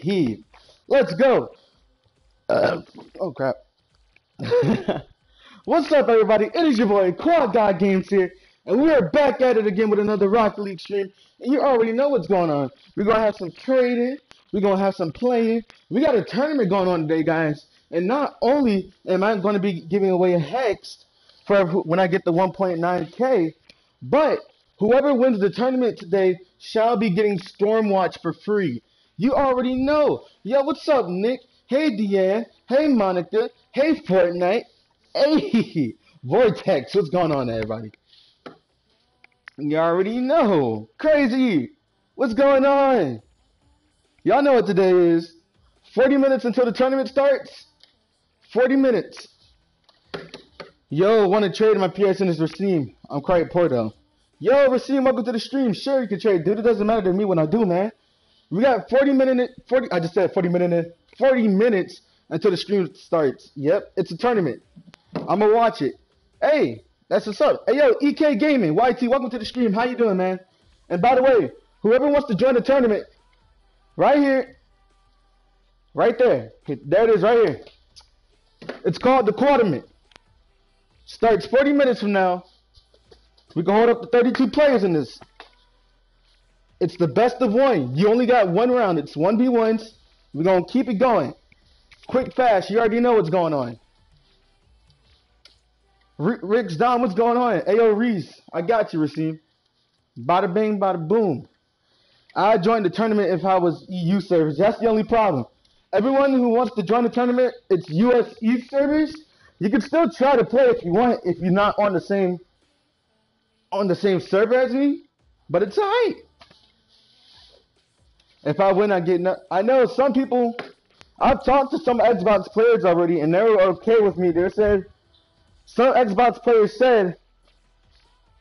he. Let's go. Uh, oh crap. What's up, everybody? It is your boy Quad God Games here, and we are back at it again with another Rocket League stream. And you already know what's going on. We're gonna have some trading. We're gonna have some playing. We got a tournament going on today, guys. And not only am I going to be giving away a hex for when I get the 1.9k, but whoever wins the tournament today shall be getting Stormwatch for free. You already know. Yo, what's up, Nick? Hey, Deanne. Hey, Monica. Hey, Fortnite. Hey, Vortex. What's going on, everybody? You already know. Crazy. What's going on? Y'all know what today is. 40 minutes until the tournament starts. 40 minutes. Yo, want to trade my PSN is Racine. I'm quite poor though. Yo, Racine, welcome to the stream. Sure, you can trade, dude. It doesn't matter to me when I do, man. We got 40 minutes. 40. I just said 40 minutes. 40 minutes until the stream starts. Yep, it's a tournament. I'm gonna watch it. Hey, that's what's up. Hey, yo, EK Gaming, YT, welcome to the stream. How you doing, man? And by the way, whoever wants to join the tournament, right here, right there, there it is, right here. It's called the Quarterment. Starts 40 minutes from now. We can hold up to 32 players in this. It's the best of one. You only got one round. It's 1v1s. We're going to keep it going. Quick, fast. You already know what's going on. Rick's Don, what's going on? Ayo, Reese, I got you, Racine. Bada bing, bada boom. I joined the tournament if I was EU servers. That's the only problem. Everyone who wants to join the tournament, it's US EU servers. You can still try to play if you want, if you're not on the same on the same server as me. But it's alright. If I win, I get. No I know some people. I've talked to some Xbox players already, and they're okay with me. They said some Xbox players said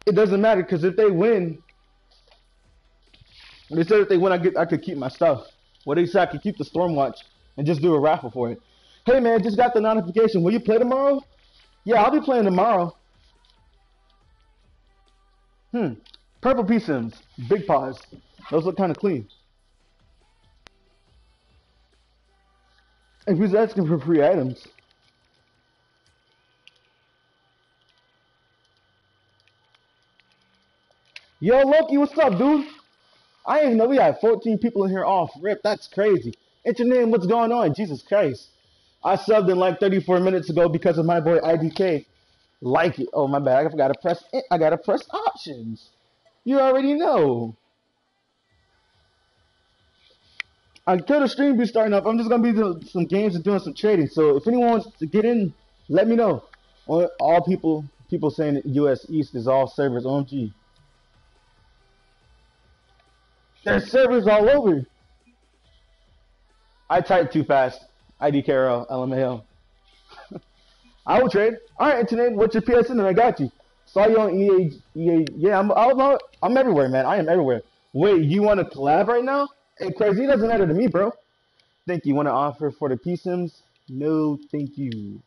it doesn't matter because if they win, they said if they win, I get I could keep my stuff. What well, they said I could keep the Stormwatch and just do a raffle for it. Hey man, just got the notification. Will you play tomorrow? Yeah, I'll be playing tomorrow. Hmm. Purple P Sims. Big paws. Those look kind of clean. If he's asking for free items. Yo, Loki, what's up, dude? I didn't know we had 14 people in here off rip. That's crazy. Enter name, what's going on? Jesus Christ. I subbed in like 34 minutes ago because of my boy IDK. Like it. Oh, my bad. I forgot to press. I got to press options. You already know. Until the stream be starting up, I'm just going to be doing some games and doing some trading. So if anyone wants to get in, let me know. All people people saying US East is all servers. OMG. There's servers all over. I typed too fast. ID Carol, LMAO. I will trade. All right, internet. What's your PSN? And I got you. Saw you on EA. EA. Yeah, I'm. I'm, I'm everywhere, man. I am everywhere. Wait, you want to collab right now? Hey, crazy doesn't matter to me, bro. Think you want to offer for the PSIMs? No, thank you.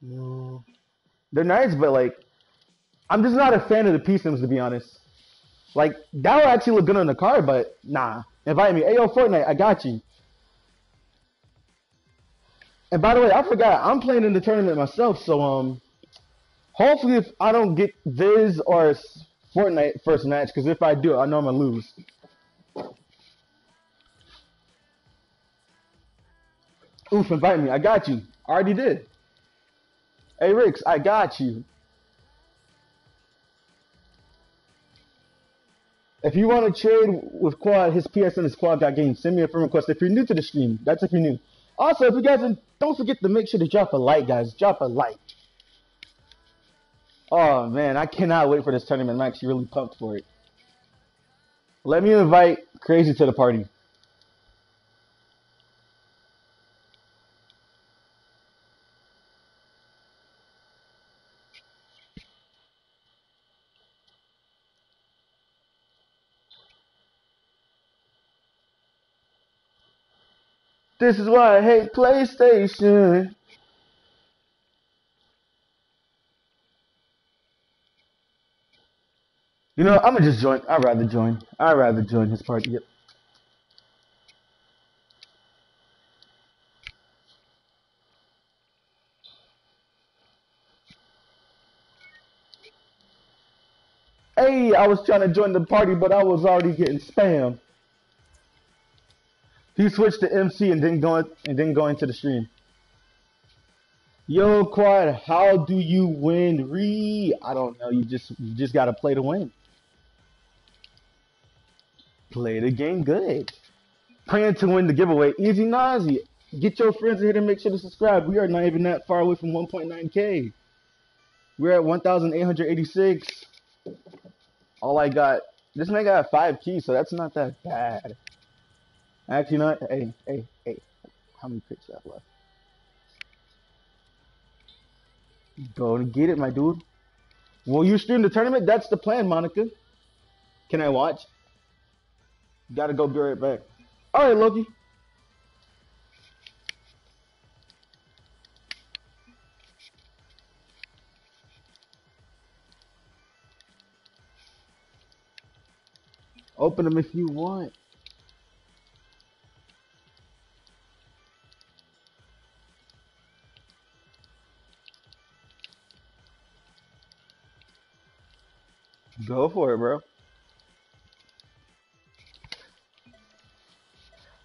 No. They're nice, but like I'm just not a fan of the P-Sims to be honest. Like that would actually look good on the card, but nah. Invite me. Hey yo, Fortnite, I got you. And by the way, I forgot I'm playing in the tournament myself, so um, hopefully if I don't get Viz or Fortnite first match, because if I do, I know I'm gonna lose. Oof, invite me. I got you. I already did. Hey Ricks, I got you. If you want to trade with Quad, his PSN is Quad Got Game. Send me a friend request. If you're new to the stream, that's if you're new. Also, if you guys don't forget to make sure to drop a like, guys. Drop a like. Oh man, I cannot wait for this tournament. I'm actually really pumped for it. Let me invite Crazy to the party. This is why I hate PlayStation. You know, I'm gonna just join. I'd rather join. I'd rather join his party. Yep. Hey, I was trying to join the party, but I was already getting spam. He switched to MC and didn't go and didn't go into the stream. Yo, Quad, how do you win re? I don't know. You just you just gotta play to win. Play the game good. Praying to win the giveaway. Easy Nazi. Get your friends in here to make sure to subscribe. We are not even that far away from 1.9k. We're at 1,886. All I got, this man got five keys, so that's not that bad. Actually, not. Hey, hey, hey. How many picks you have left? Go and get it, my dude. Will you stream the tournament? That's the plan, Monica. Can I watch? Gotta go be right back. Alright, Loki. Open them if you want. Go for it, bro.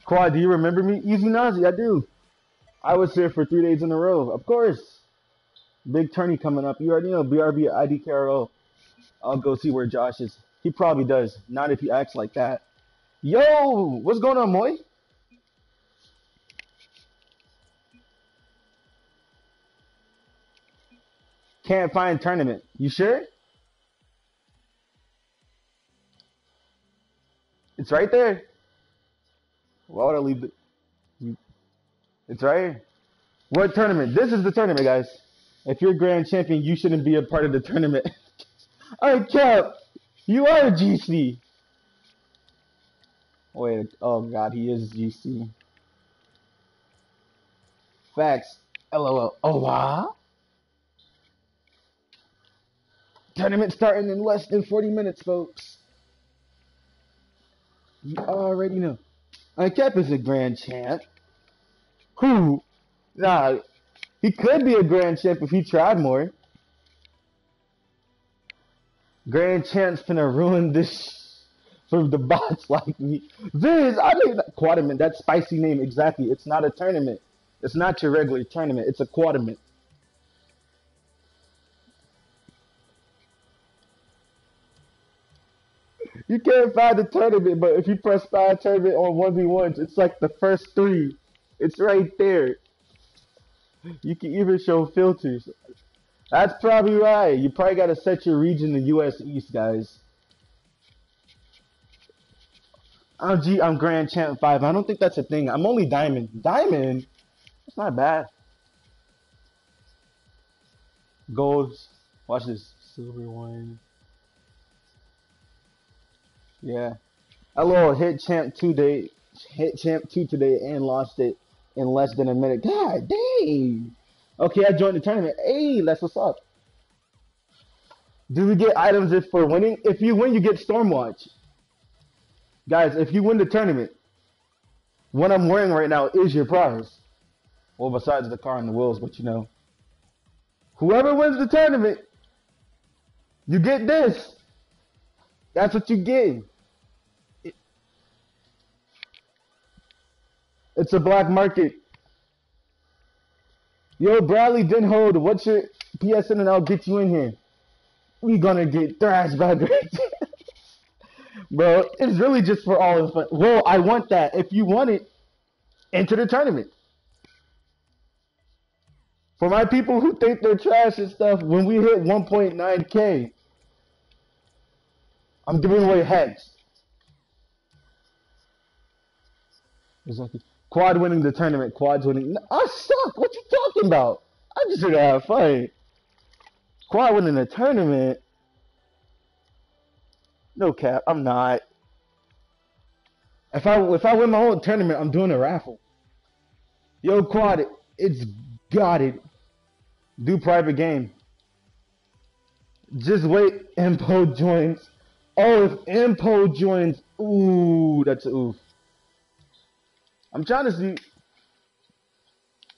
Quad, do you remember me? Easy Nazi, I do. I was here for three days in a row. Of course. Big tourney coming up. You already know. BRB IDKRO. I'll go see where Josh is. He probably does. Not if he acts like that. Yo, what's going on, Moy? Can't find tournament. You sure? It's right there. Why would I leave it? It's right here. What tournament? This is the tournament, guys. If you're grand champion, you shouldn't be a part of the tournament. Right, Cap. You are a GC. Wait. Oh God, he is GC. Facts. LOL. Oh wow. Tournament starting in less than 40 minutes, folks. You already know. Cap is a grand champ. Who? Nah, he could be a grand champ if he tried more. Grand champ's gonna ruin this for the bots like me. Viz, I mean, Quadrant, that spicy name, exactly. It's not a tournament. It's not your regular tournament. It's a Quadrant. You can't find the tournament, but if you press find tournament on 1v1s, it's like the first three. It's right there. You can even show filters. That's probably right. You probably got to set your region to US East, guys. I'm G. I'm Grand Champ Five. I don't think that's a thing. I'm only Diamond. Diamond. That's not bad. Golds. Watch this. Silver one. Yeah. Hello, hit champ two day, hit champ two today and lost it in less than a minute. God dang. Okay, I joined the tournament. Hey, that's what's up. Do we get items if for winning? If you win, you get Stormwatch. Guys, if you win the tournament, what I'm wearing right now is your prize. Well, besides the car and the wheels, but you know. Whoever wins the tournament, you get this. That's what you get. It's a black market. Yo, Bradley Denhold, what's your PSN and I'll get you in here. We gonna get thrashed by. Bro, it's really just for all of fun. Well, I want that. If you want it, enter the tournament. For my people who think they're trash and stuff, when we hit 1.9k, I'm giving away heads. Exactly. Quad winning the tournament. Quad's winning. I suck. What you talking about? I just here to have fun. Quad winning the tournament. No cap. I'm not. If I if I win my own tournament, I'm doing a raffle. Yo, Quad, it's got it. Do private game. Just wait. Impo joins. Oh, if Impo joins, ooh, that's oof. I'm trying to see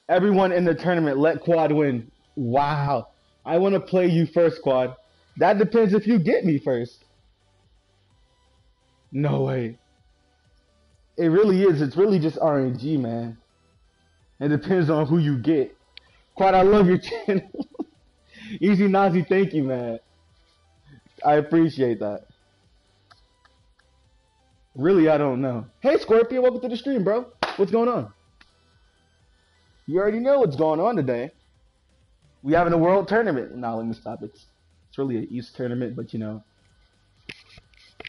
everyone in the tournament let Quad win. Wow. I want to play you first, Quad. That depends if you get me first. No way. It really is. It's really just RNG, man. It depends on who you get. Quad, I love your channel. Easy Nazi, thank you, man. I appreciate that. Really, I don't know. Hey, Scorpio, welcome to the stream, bro. What's going on? You already know what's going on today. We having a world tournament. Now, let me stop. It's it's really an East tournament, but you know,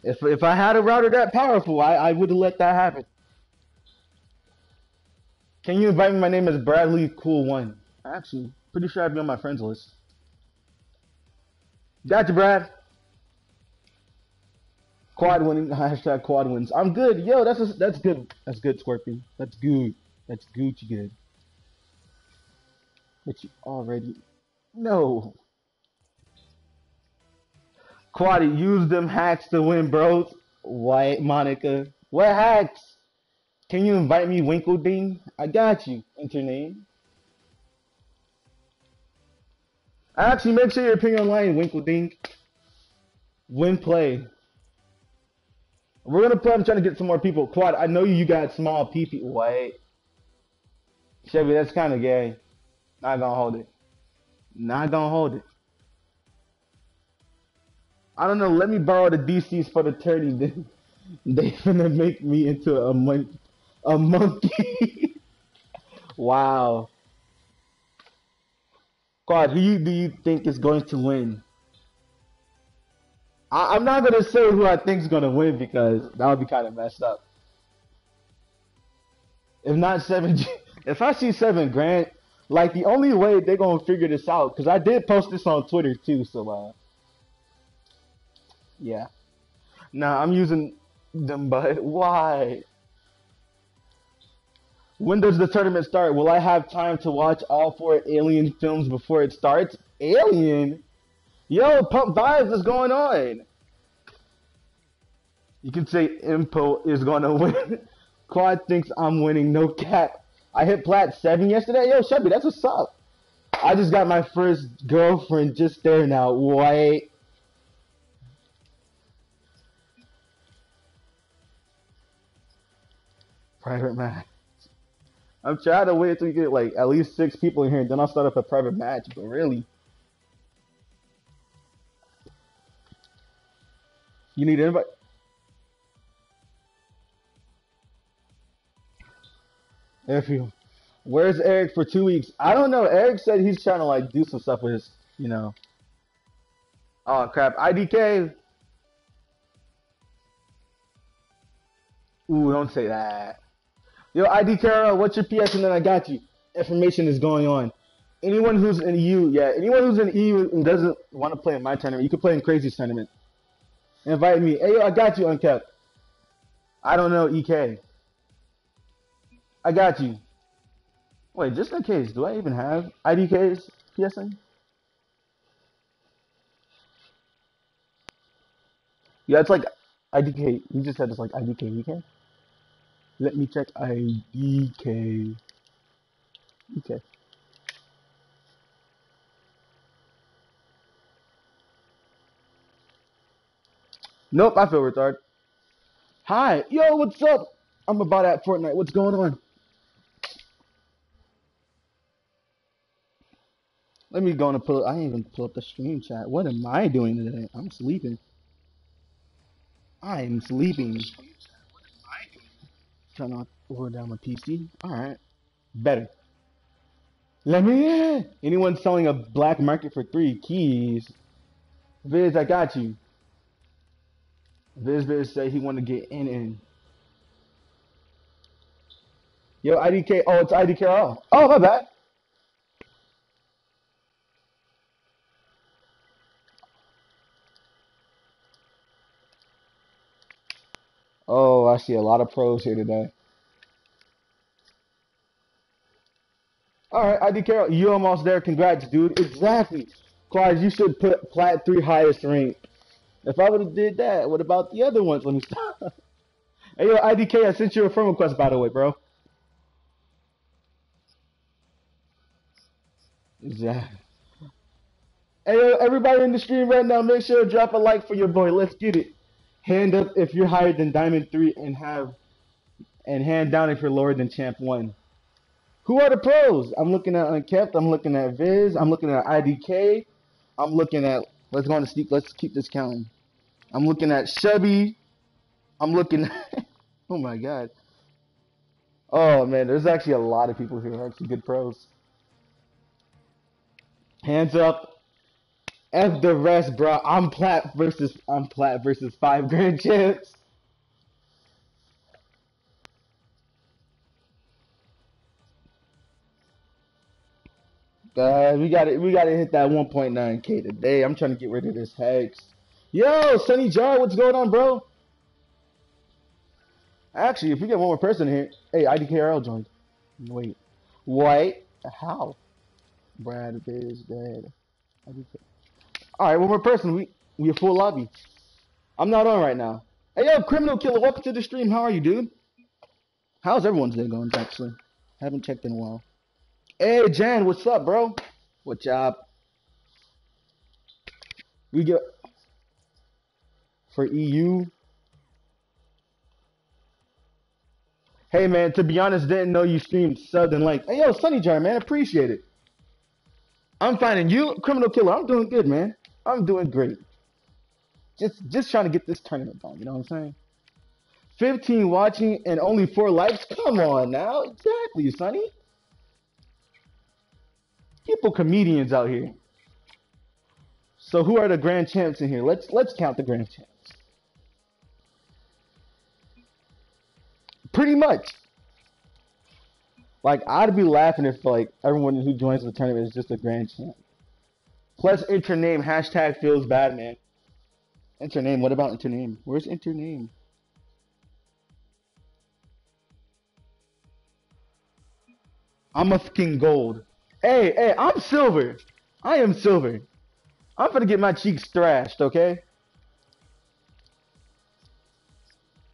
if if I had a router that powerful, I I would have let that happen. Can you invite me? My name is Bradley Cool One. Actually, pretty sure I'd be on my friends list. Gotcha, Brad. Quad winning hashtag quad wins. I'm good. Yo, that's a, that's good. That's good, Scorpion. That's good. That's Gucci good. But you already no. Quaddy, use them hacks to win, bros. White Monica. What hacks? Can you invite me, Winkleding? I got you. Enter name. Actually, make sure you're ping online, Winkleding. Win play. We're gonna play. I'm trying to get some more people. Quad, I know you got small PP. Wait. Chevy, that's kind of gay. Not gonna hold it. Not gonna hold it. I don't know. Let me borrow the DCs for the tourney. Then they finna make me into a mon- a monkey. wow. God, who do you think is going to win? I, I'm not gonna say who I think is gonna win because that would be kind of messed up. If not seven, if I see seven grand, like the only way they're gonna figure this out, because I did post this on Twitter too. So uh, yeah. Nah, I'm using them, but why? When does the tournament start? Will I have time to watch all four Alien films before it starts? Alien? Yo, Pump Vibes is going on. You can say Impo is gonna win. Quad thinks I'm winning, no cap. I hit plat seven yesterday. Yo, Chevy, that's what's up. I just got my first girlfriend just there now. Wait. Private match. I'm trying to wait till you get like at least six people in here, and then I'll start up a private match. But really, you need anybody? If you, where's Eric for two weeks? I don't know. Eric said he's trying to like do some stuff with his, you know. Oh crap! IDK. Ooh, don't say that. Yo, IDK, what's your PS? And then I got you. Information is going on. Anyone who's in EU, yeah, anyone who's in EU and doesn't want to play in my tournament, you can play in Crazy's tournament. Invite me. Hey, yo, I got you, Unkept. I don't know, EK. I got you. Wait, just in case, do I even have IDK's PSN? Yeah, it's like IDK. You just said it's like IDK EK. Let me check IDK. Okay. Nope, I feel retarded. Hi, yo, what's up? I'm about at Fortnite. What's going on? Let me go and pull. I didn't even pull up the stream chat. What am I doing today? I'm sleeping. I am sleeping. Trying to lower down my PC. All right, better. Let me. Anyone selling a black market for three keys? Viz, I got you. Viz Viz said he want to get in in. Yo, IDK. Oh, it's IDKRL. Oh, my bad. Oh, I see a lot of pros here today. All right, IDKRL, you almost there. Congrats, dude. Exactly. Clyde, you should put plat three highest rank. If I would have did that, what about the other ones? Let me stop. hey yo, IDK, I sent you a friend request by the way, bro. Yeah. Hey yo, everybody in the stream right now, make sure to drop a like for your boy. Let's get it. Hand up if you're higher than Diamond Three, and have and hand down if you're lower than Champ One. Who are the pros? I'm looking at Unkept. I'm looking at Viz. I'm looking at IDK. I'm looking at. Let's go on the sneak. Let's keep this counting. I'm looking at Chevy. I'm looking. Oh my god. Oh man, there's actually a lot of people here who actually good pros. Hands up. F the rest, bro. I'm plat versus I'm plat versus five grand champs. We got it. We got to hit that 1.9k today. I'm trying to get rid of this hex. Yo, Sunny Jar, what's going on, bro? Actually, if we get one more person here, hey, IDKRL joined. Wait, wait, how? Brad is dead. All right, one more person. We we a full lobby. I'm not on right now. Hey, yo, criminal killer, welcome to the stream. How are you, dude? How's everyone's day going? Actually, haven't checked in a while. Hey, Jan, what's up, bro? What's up? We get for EU. Hey, man, to be honest, didn't know you streamed Southern Lake. Hey, yo, Sunny Jar, man, appreciate it. I'm finding you, criminal killer. I'm doing good, man. I'm doing great. Just, just trying to get this tournament done. You know what I'm saying? 15 watching and only four likes. Come on now, exactly, Sonny. People comedians out here. So who are the grand champs in here? Let's let's count the grand champs. Pretty much. Like I'd be laughing if like everyone who joins the tournament is just a grand champ. Plus enter name hashtag feels bad man. Enter name. What about enter name? Where's enter name? I'm a fucking gold. Hey, hey, I'm silver. I am silver. I'm gonna get my cheeks thrashed, okay?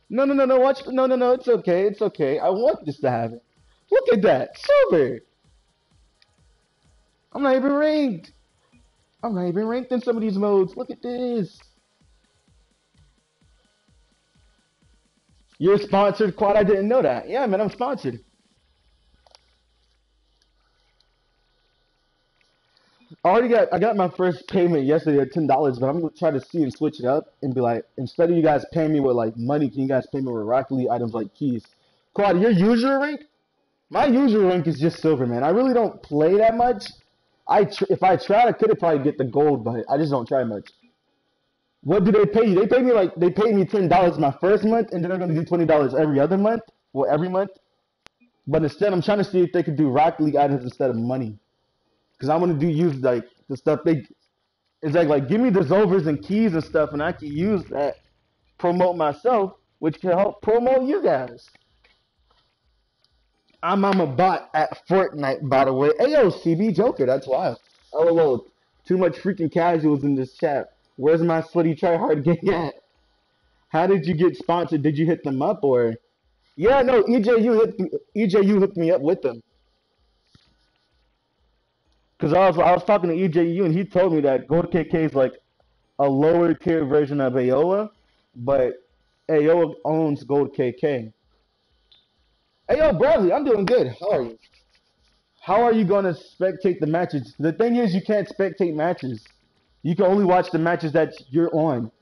No, no, no, no, watch. No, no, no, it's okay. It's okay. I want this to happen. Look at that. Silver. I'm not even ranked. I'm not even ranked in some of these modes. Look at this. You're sponsored, Quad. I didn't know that. Yeah, man, I'm sponsored. I already got I got my first payment yesterday at ten dollars, but I'm gonna try to see and switch it up and be like, instead of you guys paying me with like money, can you guys pay me with Rocket League items like keys? Quad, your user rank? My user rank is just silver, man. I really don't play that much. I tr- if I tried, I could have probably get the gold, but I just don't try much. What do they pay you? They pay me like they pay me ten dollars my first month, and then they're gonna do twenty dollars every other month, well every month. But instead, I'm trying to see if they could do Rocket League items instead of money. Cause I want to do use like the stuff they. It's like like give me the Zovers and keys and stuff, and I can use that promote myself, which can help promote you guys. I'm I'm a bot at Fortnite, by the way. Ayo, CB Joker, that's wild. Oh, too much freaking casuals in this chat. Where's my sweaty tryhard gang at? How did you get sponsored? Did you hit them up or? Yeah, no, EJU hit EJU hooked me up with them. Cause I was I was talking to EJU and he told me that Gold KK is like a lower tier version of Aoa, but Aoa owns Gold KK. Hey yo, Bradley, I'm doing good. How are you? How are you gonna spectate the matches? The thing is, you can't spectate matches. You can only watch the matches that you're on.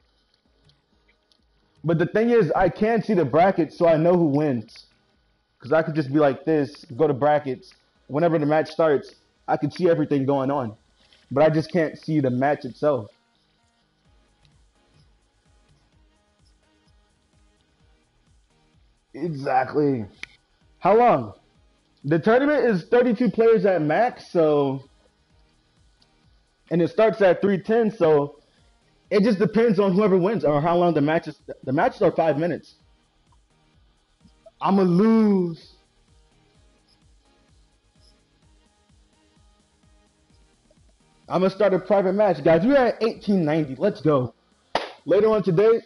But the thing is, I can see the brackets, so I know who wins. Cause I could just be like this, go to brackets. Whenever the match starts, I can see everything going on, but I just can't see the match itself. Exactly. How long? The tournament is 32 players at max, so and it starts at 310, so it just depends on whoever wins or how long the matches the matches are 5 minutes. I'm gonna lose I'm gonna start a private match, guys. We're at 1890. Let's go. later on today,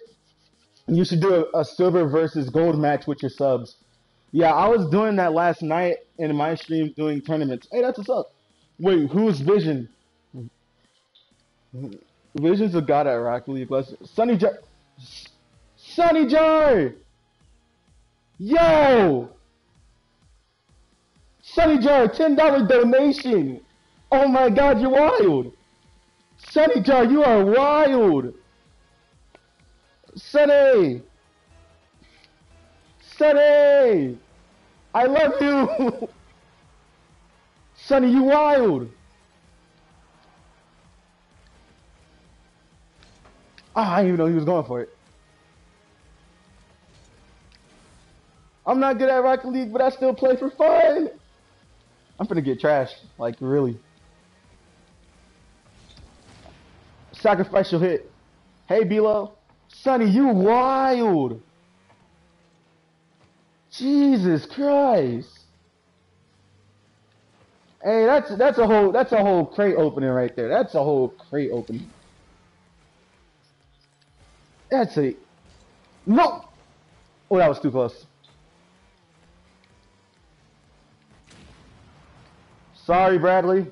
you should do a, a silver versus gold match with your subs. Yeah, I was doing that last night in my stream doing tournaments. Hey, that's what's up. Wait, who's Vision? Vision's a god at Rock League. Let's Sunny Jar. Sunny Jar. Yo. Sunny Jar, ten dollar donation. Oh my God, you're wild. Sunny Jar, you are wild. Sunny. Sunny. I love you. Sonny, you wild. Ah, I didn't even know he was going for it. I'm not good at Rocket League, but I still play for fun. I'm gonna get trashed, like really. Sacrificial hit. Hey, Bilo. Sonny, you wild. Jesus Christ. Hey, that's that's a whole that's a whole crate opening right there. That's a whole crate opening. That's a no. Oh, that was too close. Sorry, Bradley.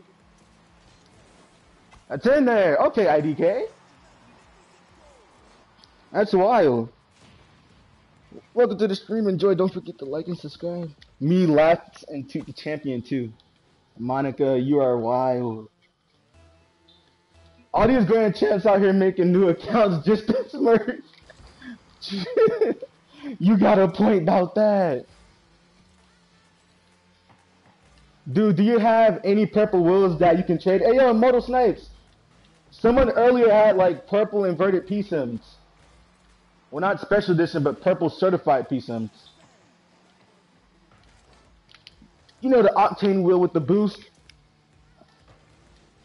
That's in there. Okay, IDK. That's wild. Welcome to the stream. Enjoy. Don't forget to like and subscribe. Me left and to the champion too. Monica, you are wild. All these grand champs out here making new accounts just to smirk. you got a point about that. Dude, do you have any purple wills that you can trade? Hey, yo, Mortal Snipes. Someone earlier had like purple inverted P-Sims. Well, not special edition, but purple certified P-Sims. You know the Octane wheel with the boost?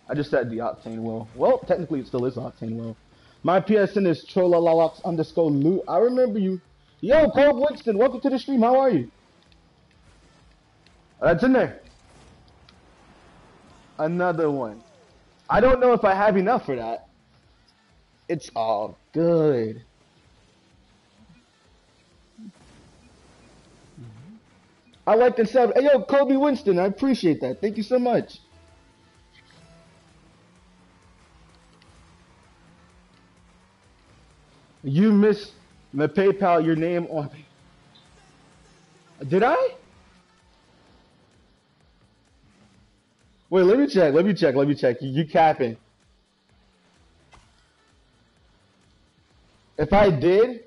I just said the Octane wheel. Well, technically it still is Octane wheel. My PSN is trolalalox underscore loot. I remember you. Yo, Cole Winston, welcome to the stream. How are you? That's in there. Another one. I don't know if I have enough for that. It's all good. I like the sub. Hey, yo, Kobe Winston, I appreciate that. Thank you so much. You missed my PayPal your name on. Did I? Wait, let me check. Let me check. Let me check. You, you capping? If I did,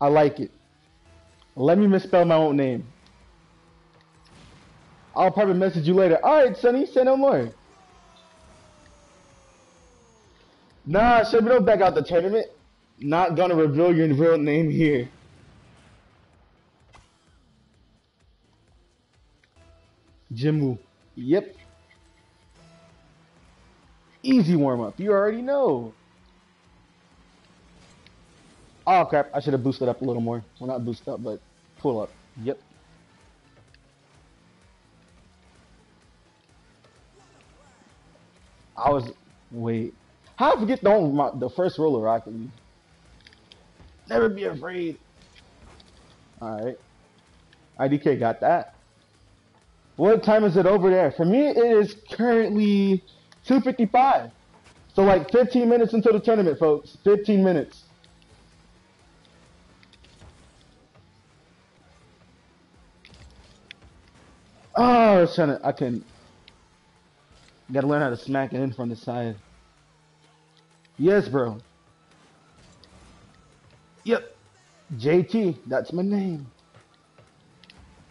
I like it. Let me misspell my own name. I'll probably message you later. Alright, Sonny, say no more. Nah, we don't back out the tournament. Not gonna reveal your real name here. Jimu. Yep. Easy warm up. You already know. Oh crap, I should have boosted up a little more. Well, not boost up, but pull up. Yep. I was, wait. How I forget the, my, the first of Rocket League? Never be afraid. Alright. IDK got that. What time is it over there? For me, it is currently 2.55. So like 15 minutes until the tournament, folks. 15 minutes. Oh, I trying to, I can, gotta learn how to smack it in from the side. Yes, bro. Yep. JT, that's my name.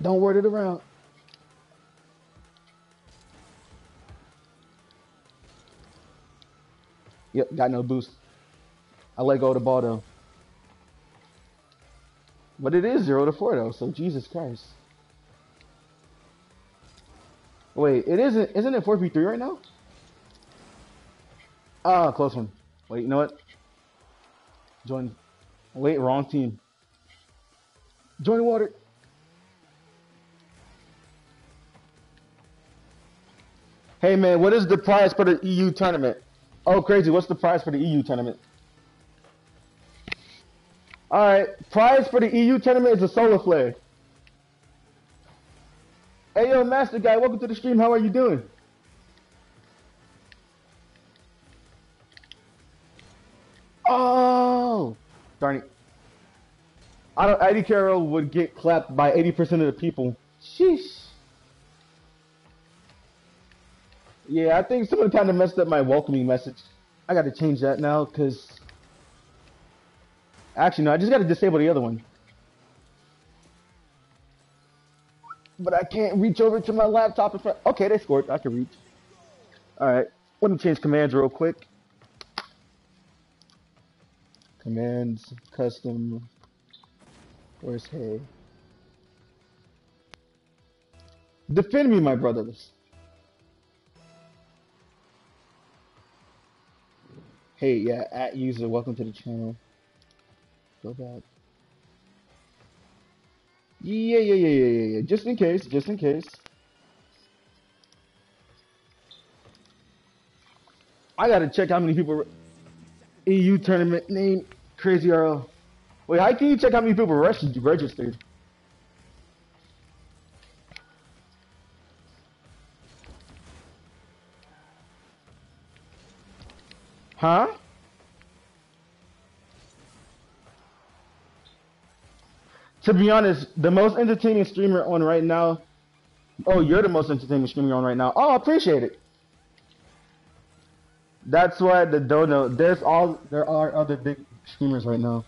Don't word it around. Yep, got no boost. I let go of the ball though. But it is 0 to 4 though, so Jesus Christ. Wait, it isn't isn't it 4v3 right now? Ah, close one. Wait, you know what? Join Wait, wrong team. Join water. Hey man, what is the prize for the EU tournament? Oh, crazy. What's the prize for the EU tournament? Alright, prize for the EU tournament is a solar flare. Hey yo, Master Guy, welcome to the stream. How are you doing? Oh, darn it. I don't. Eddie Carroll would get clapped by 80% of the people. Sheesh. Yeah, I think someone kind of messed up my welcoming message. I got to change that now because. Actually, no, I just got to disable the other one. But I can't reach over to my laptop in front. Okay, they scored. I can reach. All right. Let me change commands real quick. Commands, custom. Where's Hey? Defend me, my brothers. Hey, yeah, at user, welcome to the channel. Go back. Yeah, yeah, yeah, yeah, yeah, yeah. Just in case, just in case. I gotta check how many people. EU tournament name Crazy RL. Wait, how can you check how many people registered? Huh? To be honest, the most entertaining streamer on right now. Oh, you're the most entertaining streamer on right now. Oh, I appreciate it. That's why the dono. There's all there are other big streamers right now.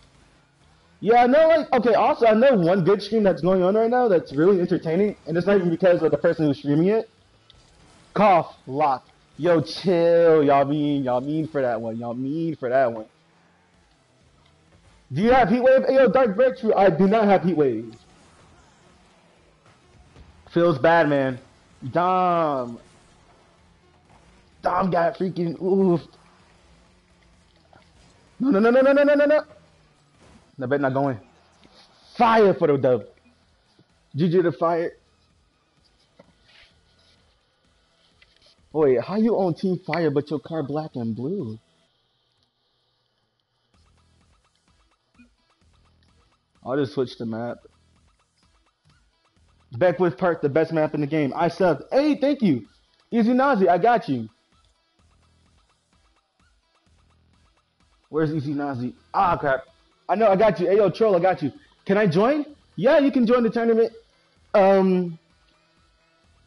Yeah, I know. Like, okay. Also, I know one good stream that's going on right now that's really entertaining, and it's not even because of the person who's streaming it. Cough lock. Yo, chill. Y'all mean y'all mean for that one. Y'all mean for that one. Do you have heat wave? Yo, Dark Virtue. I do not have heat wave. Feels bad, man. Dom. Dom got freaking oof. No, no, no, no, no, no, no, no, no. I bet not going. Fire for the dub. GG the fire. Wait, how you on Team Fire but your car black and blue? I'll just switch the map. Beckwith Park, the best map in the game. I subbed. Hey, thank you. Easy Nazi, I got you. Where's Easy Nazi? Ah, crap. I know, I got you. Hey, yo, troll, I got you. Can I join? Yeah, you can join the tournament. Um,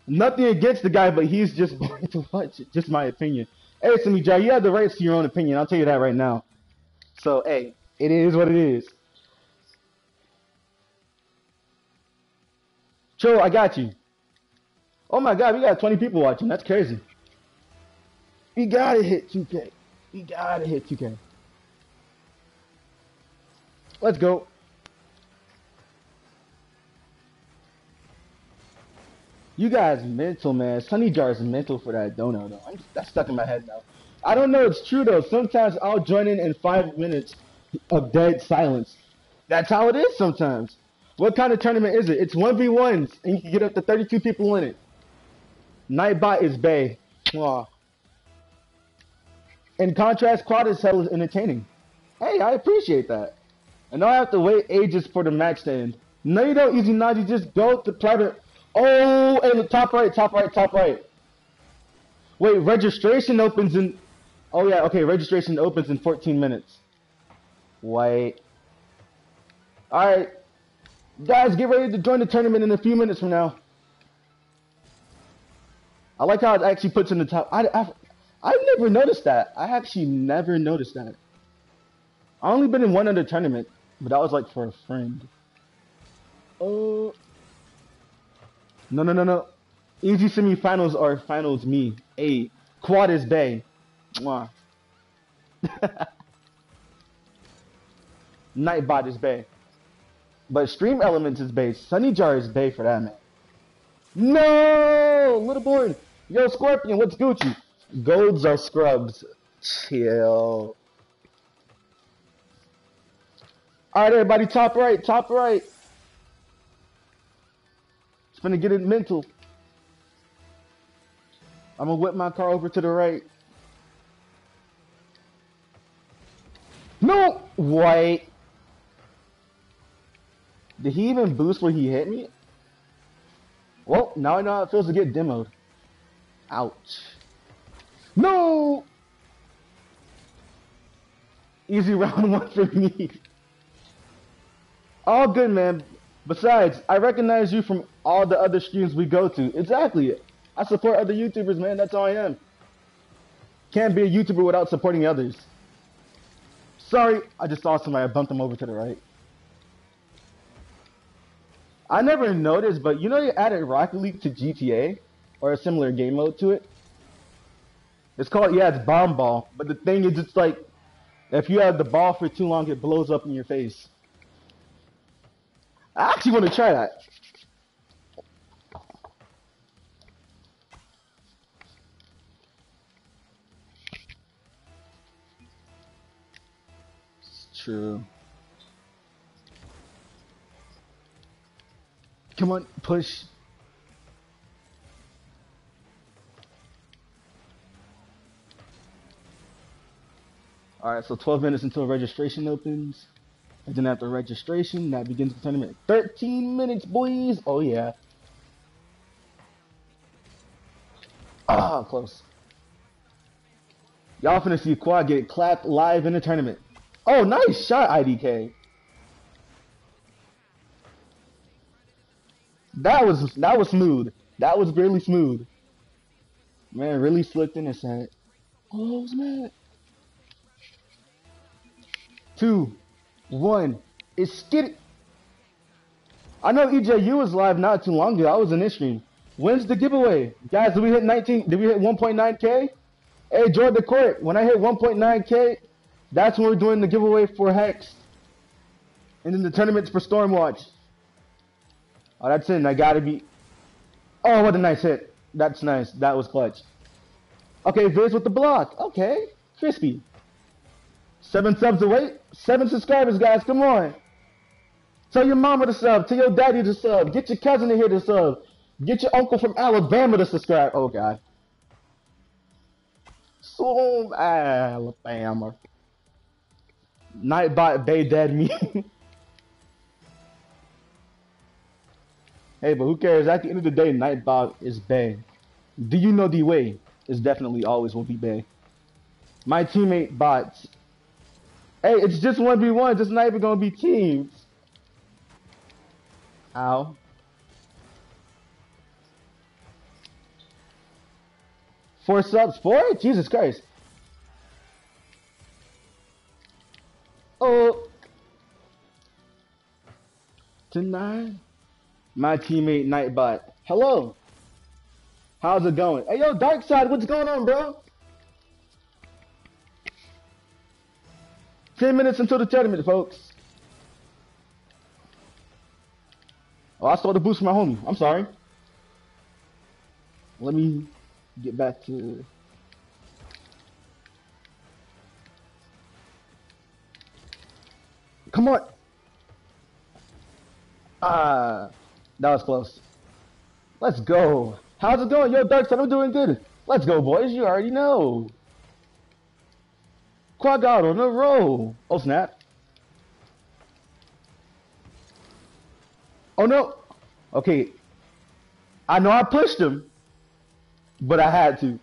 nothing against the guy, but he's just boring to watch. Just my opinion. Hey, Simi J, you have the rights to your own opinion. I'll tell you that right now. So, hey, it is what it is. Troll, I got you. Oh my god, we got 20 people watching. That's crazy. We gotta hit 2K. We gotta hit 2K. Let's go. You guys mental, man. Sunny Jar is mental for that donut, though. I'm, that's stuck in my head now. I don't know. It's true though. Sometimes I'll join in in five minutes of dead silence. That's how it is sometimes. What kind of tournament is it? It's one v ones, and you can get up to 32 people in it. Nightbot is Bay. Wow. In contrast, Quad is hell is entertaining. Hey, I appreciate that. And I have to wait ages for the match to end. No, you don't, Easy Naji. Just go to Platter. Oh, hey, the top right, top right, top right. Wait, registration opens in. Oh yeah, okay. Registration opens in 14 minutes. Wait. All right, guys, get ready to join the tournament in a few minutes from now. I like how it actually puts in the top. I, I, I've never noticed that. I actually never noticed that. I only been in one other tournament. But that was like for a friend. Oh. No, no, no, no. Easy semifinals are finals me. A quad is Bay. Mwah. Nightbot is Bay. But Stream Elements is Bay. Sunny Jar is Bay for that, man. No! Little boy. Yo, Scorpion, what's Gucci? Golds are scrubs. Chill. All right, everybody, top right, top right. Gonna get it mental. I'm gonna whip my car over to the right. No! Wait. Did he even boost where he hit me? Well, now I know how it feels to get demoed. Ouch. No! Easy round one for me. All good, man. Besides, I recognize you from all the other streams we go to. Exactly. I support other YouTubers, man. That's all I am. Can't be a YouTuber without supporting others. Sorry, I just saw somebody. I bumped them over to the right. I never noticed, but you know they added Rocket League to GTA? Or a similar game mode to it? It's called, yeah, it's Bomb Ball. But the thing is, it's like, if you have the ball for too long, it blows up in your face. I actually want to try that. True. Come on, push. Alright, so 12 minutes until registration opens. And then after registration, that begins the tournament. 13 minutes, boys! Oh, yeah. Ah, close. Y'all finna see Quad get clapped live in the tournament. Oh, nice shot, IDK. That was that was smooth. That was really smooth. Man, really slipped in his head. Oh, man. Two, one. It's skid. I know EJU was live not too long ago. I was in this stream. When's the giveaway? Guys, did we hit 19? Did we hit 1.9k? Hey, Jordan the Court, when I hit 1.9k, that's when we're doing the giveaway for Hex. And then the tournaments for Stormwatch. Oh, that's in. I gotta be. Oh, what a nice hit. That's nice. That was clutch. Okay, Viz with the block. Okay, crispy. Seven subs away. Seven subscribers, guys. Come on. Tell your mama to sub. Tell your daddy to sub. Get your cousin to here to sub. Get your uncle from Alabama to subscribe. Oh, God. So, Alabama. Nightbot Bay Dead me. hey, but who cares? At the end of the day, Nightbot is Bay. Do you know the way? Is definitely always will be Bay. My teammate bots. Hey, it's just 1v1. It's not even gonna be teams. Ow. Four subs? Four? Jesus Christ. Oh. Tonight, my teammate Nightbot. Hello. How's it going? Hey, yo, Dark Side, what's going on, bro? 10 minutes until the tournament, folks. Oh, I stole the boost from my homie. I'm sorry. Let me get back to... Come on. Ah, that was close. Let's go. How's it going? Yo, Dark I'm doing good. Let's go, boys. You already know. Quad God on a roll. Oh, snap. Oh, no. Okay. I know I pushed him, but I had to.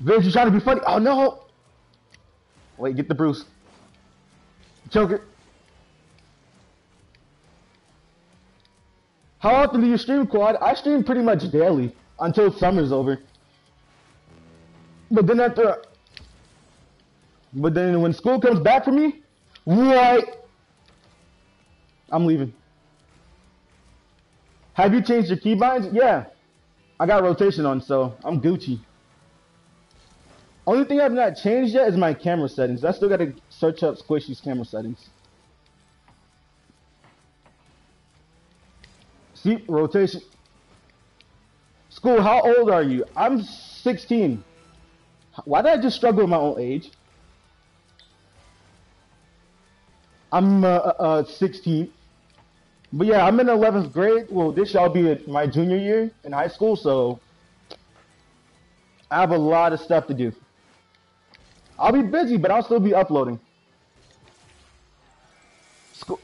Vince, you trying to be funny? Oh, no. Wait, get the Bruce. It. How often do you stream, Quad? I stream pretty much daily until summer's over. But then after but then when school comes back for me, what? I'm leaving. Have you changed your keybinds? Yeah. I got rotation on, so I'm Gucci. Only thing I've not changed yet is my camera settings. I still gotta search up Squishy's camera settings. See, rotation. School, how old are you? I'm 16. Why did I just struggle with my own age? I'm uh, uh, 16. But yeah, I'm in 11th grade. Well, this shall be my junior year in high school, so I have a lot of stuff to do. I'll be busy, but I'll still be uploading. School.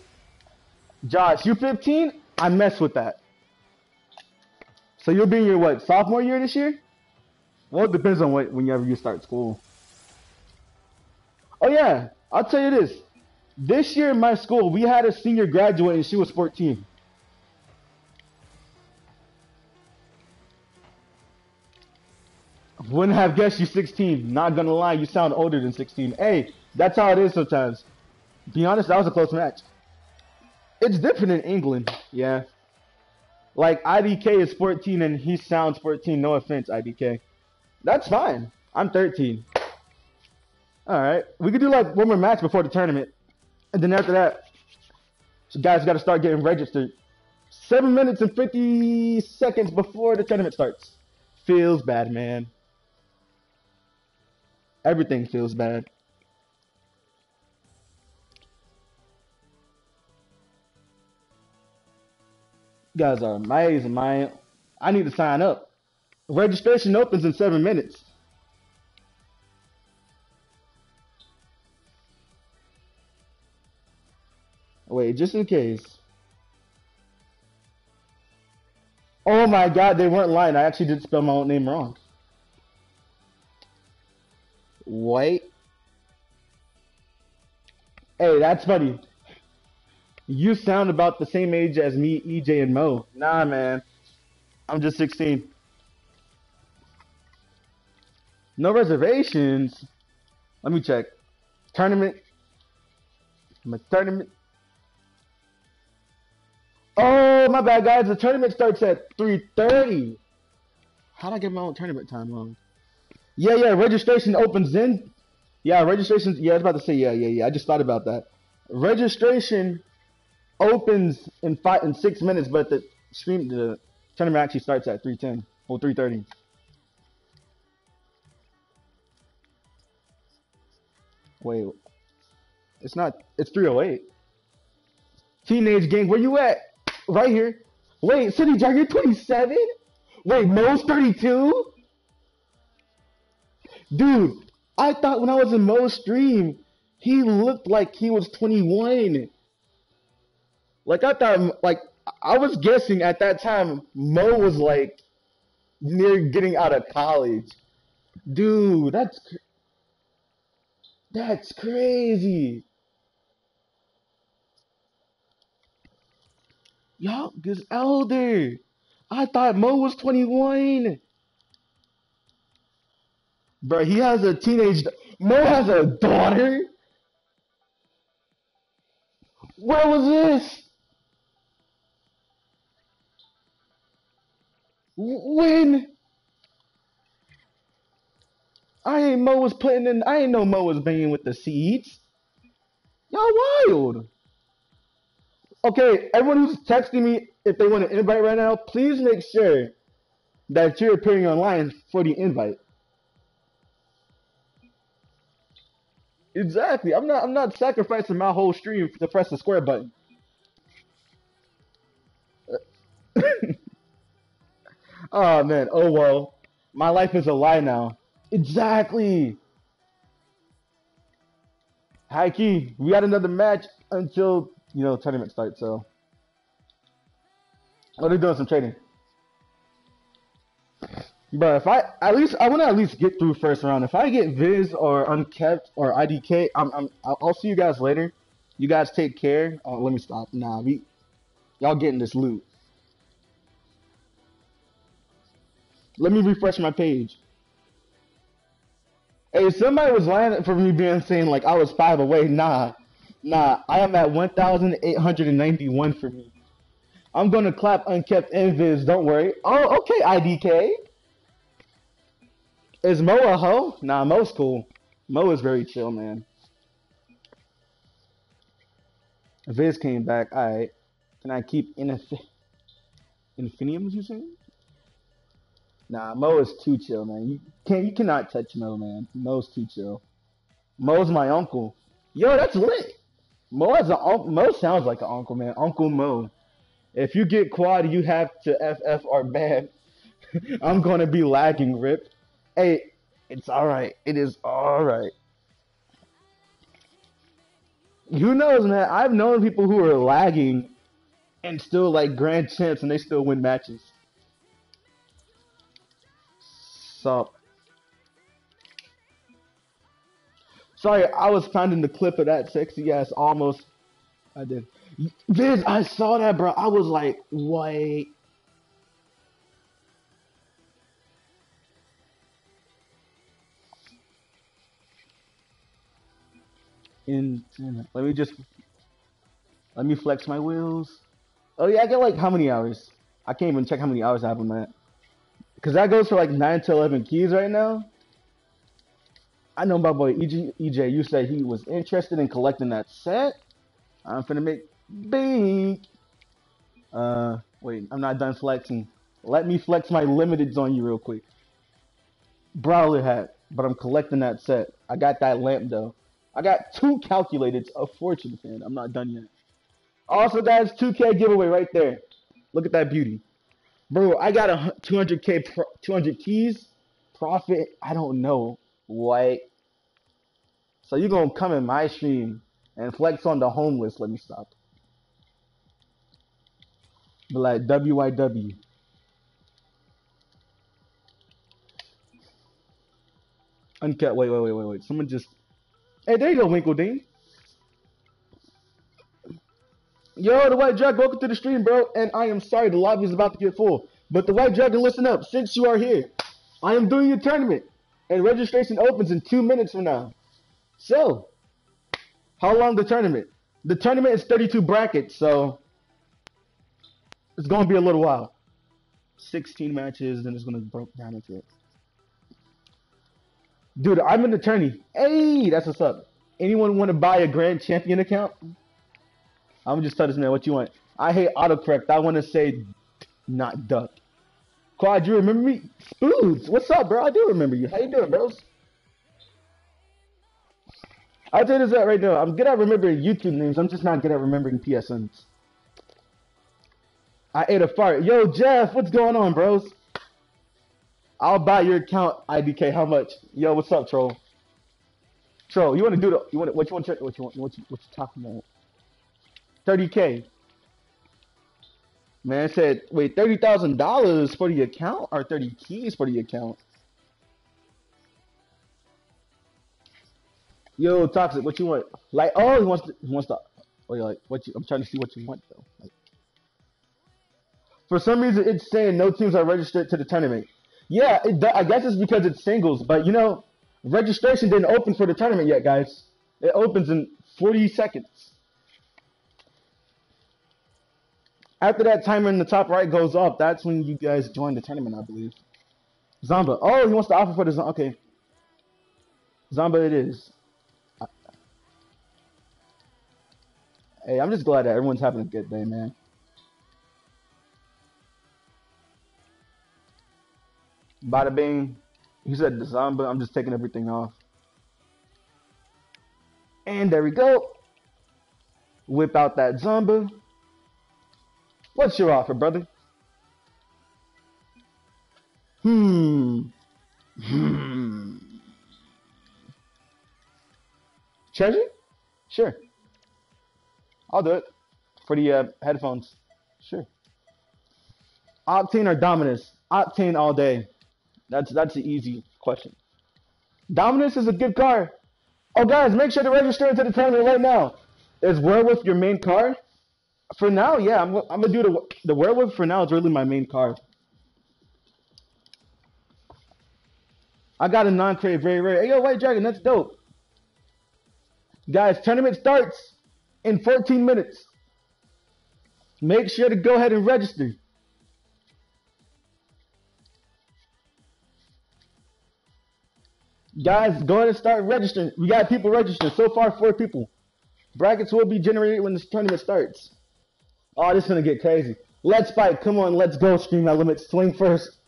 Josh, you're 15? I mess with that. So you'll be in your what sophomore year this year? Well, it depends on what whenever you start school. Oh yeah, I'll tell you this. This year in my school, we had a senior graduate and she was 14. Wouldn't have guessed you 16. Not gonna lie, you sound older than 16. Hey, that's how it is sometimes. Be honest, that was a close match. It's different in England, yeah. Like IDK is 14 and he sounds 14. No offense, IDK. That's fine. I'm 13. All right, we could do like one more match before the tournament, and then after that, so guys got to start getting registered. Seven minutes and 50 seconds before the tournament starts. Feels bad, man. Everything feels bad. You guys are amazing, man. I need to sign up. Registration opens in seven minutes. Wait, just in case. Oh my god, they weren't lying. I actually did spell my own name wrong. Wait. Hey, that's funny. You sound about the same age as me, EJ, and Mo. Nah, man. I'm just 16. No reservations. Let me check. Tournament. My tournament. Oh, my bad, guys. The tournament starts at 3.30. How'd I get my own tournament time wrong? Yeah, yeah. Registration opens in. Yeah, registration. Yeah, I was about to say. Yeah, yeah, yeah. I just thought about that. Registration opens in five in six minutes, but the stream the tournament actually starts at 3:10 or 3:30. Wait, it's not. It's 308. Teenage gang, where you at? Right here. Wait, City Jack, you're 27? Wait, Mo's 32? Dude, I thought when I was in Mo's stream, he looked like he was 21. Like I thought, like I was guessing at that time, Mo was like near getting out of college. Dude, that's cr- that's crazy. Y'all is elder. I thought Mo was 21. Bro, he has a teenage. Mo has a daughter. Where was this? When? I ain't Mo was putting in. I ain't know Mo was banging with the seeds. Y'all wild. Okay, everyone who's texting me, if they want an invite right now, please make sure that you're appearing online for the invite. Exactly. I'm not. I'm not sacrificing my whole stream to press the square button. oh man. Oh well. My life is a lie now. Exactly. High key. We got another match until you know tournament starts. So. Oh, they're doing some trading. But if I at least I want to at least get through first round. If I get Viz or Unkept or IDK, I'm, I'm I'll see you guys later. You guys take care. Oh, let me stop. Nah, we y'all getting this loot. Let me refresh my page. Hey, somebody was lying for me being saying like I was five away. Nah, nah. I am at one thousand eight hundred and ninety-one for me. I'm gonna clap Unkept and Viz. Don't worry. Oh, okay, IDK. Is Mo a hoe? Nah, Mo's cool. Mo is very chill, man. Viz came back. Alright. Can I keep Infi- Infiniums, you saying? Nah, Mo is too chill, man. You can't you cannot touch Mo, man. Mo's too chill. Mo's my uncle. Yo, that's lit. Mo has a Mo sounds like an uncle, man. Uncle Mo. If you get quad, you have to FF or ban. I'm gonna be lagging, Rip. Hey, it's alright. It is alright. Who knows, man? I've known people who are lagging and still like grand champs and they still win matches. So sorry, I was finding the clip of that sexy ass almost. I did. Viz, I saw that, bro. I was like, wait. In, in let me just let me flex my wheels. Oh yeah, I get like how many hours? I can't even check how many hours I have on that. Cause that goes for like nine to eleven keys right now. I know my boy EJ. EJ, you said he was interested in collecting that set. I'm finna make big. Uh, wait, I'm not done flexing. Let me flex my limiteds on you real quick. Brawler hat, but I'm collecting that set. I got that lamp though. I got two calculateds of fortune fan. I'm not done yet. Also, guys, 2K giveaway right there. Look at that beauty. Bro, I got a 200K, 200 keys. Profit, I don't know. What? So you're going to come in my stream and flex on the homeless. Let me stop. Be like, WYW. Uncut. Wait, wait, wait, wait, wait. Someone just. Hey, there you go, Winkledine. Yo, the White Dragon, welcome to the stream, bro. And I am sorry, the lobby is about to get full. But the White Dragon, listen up. Since you are here, I am doing a tournament. And registration opens in two minutes from now. So, how long the tournament? The tournament is 32 brackets, so it's going to be a little while. 16 matches, then it's going to break down into it. Dude, I'm an attorney. Hey, that's what's up. Anyone want to buy a Grand Champion account? I'm just tell this man what you want. I hate autocorrect. I want to say not duck. Quad, you remember me? Spoods, what's up, bro? I do remember you. How you doing, bros? I'll tell you this right now. I'm good at remembering YouTube names. I'm just not good at remembering PSNs. I ate a fart. Yo, Jeff, what's going on, bros? I'll buy your account, IDK. How much? Yo, what's up, troll? Troll, you want to do the? You want what you want? What you want? What you what you talking about? 30k. Man said, wait, thirty thousand dollars for the account or thirty keys for the account? Yo, toxic, what you want? Like, oh, he wants to, he wants to. Oh, like, what you? I'm trying to see what you want though. Like, for some reason, it's saying no teams are registered to the tournament. Yeah, it, I guess it's because it's singles, but you know, registration didn't open for the tournament yet, guys. It opens in 40 seconds. After that timer in the top right goes up, that's when you guys join the tournament, I believe. Zomba. Oh, he wants to offer for the Zomba. Okay. Zomba it is. Hey, I'm just glad that everyone's having a good day, man. Bada bing. He said the Zomba. I'm just taking everything off. And there we go. Whip out that Zomba. What's your offer, brother? Hmm. Hmm. Treasure? Sure. I'll do it. For the uh, headphones. Sure. Octane or Dominus? Octane all day. That's that's the easy question. Dominus is a good car. Oh, guys, make sure to register into the tournament right now. Is Werewolf your main car? For now, yeah, I'm, I'm gonna do the the werewolf. For now, it's really my main card. I got a non-crate, very rare. Hey, yo, White Dragon, that's dope. Guys, tournament starts in 14 minutes. Make sure to go ahead and register. Guys, go ahead and start registering. We got people registering. So far, four people. Brackets will be generated when this tournament starts. Oh, this is gonna get crazy. Let's fight. Come on, let's go. Scream Stream elements. Swing first.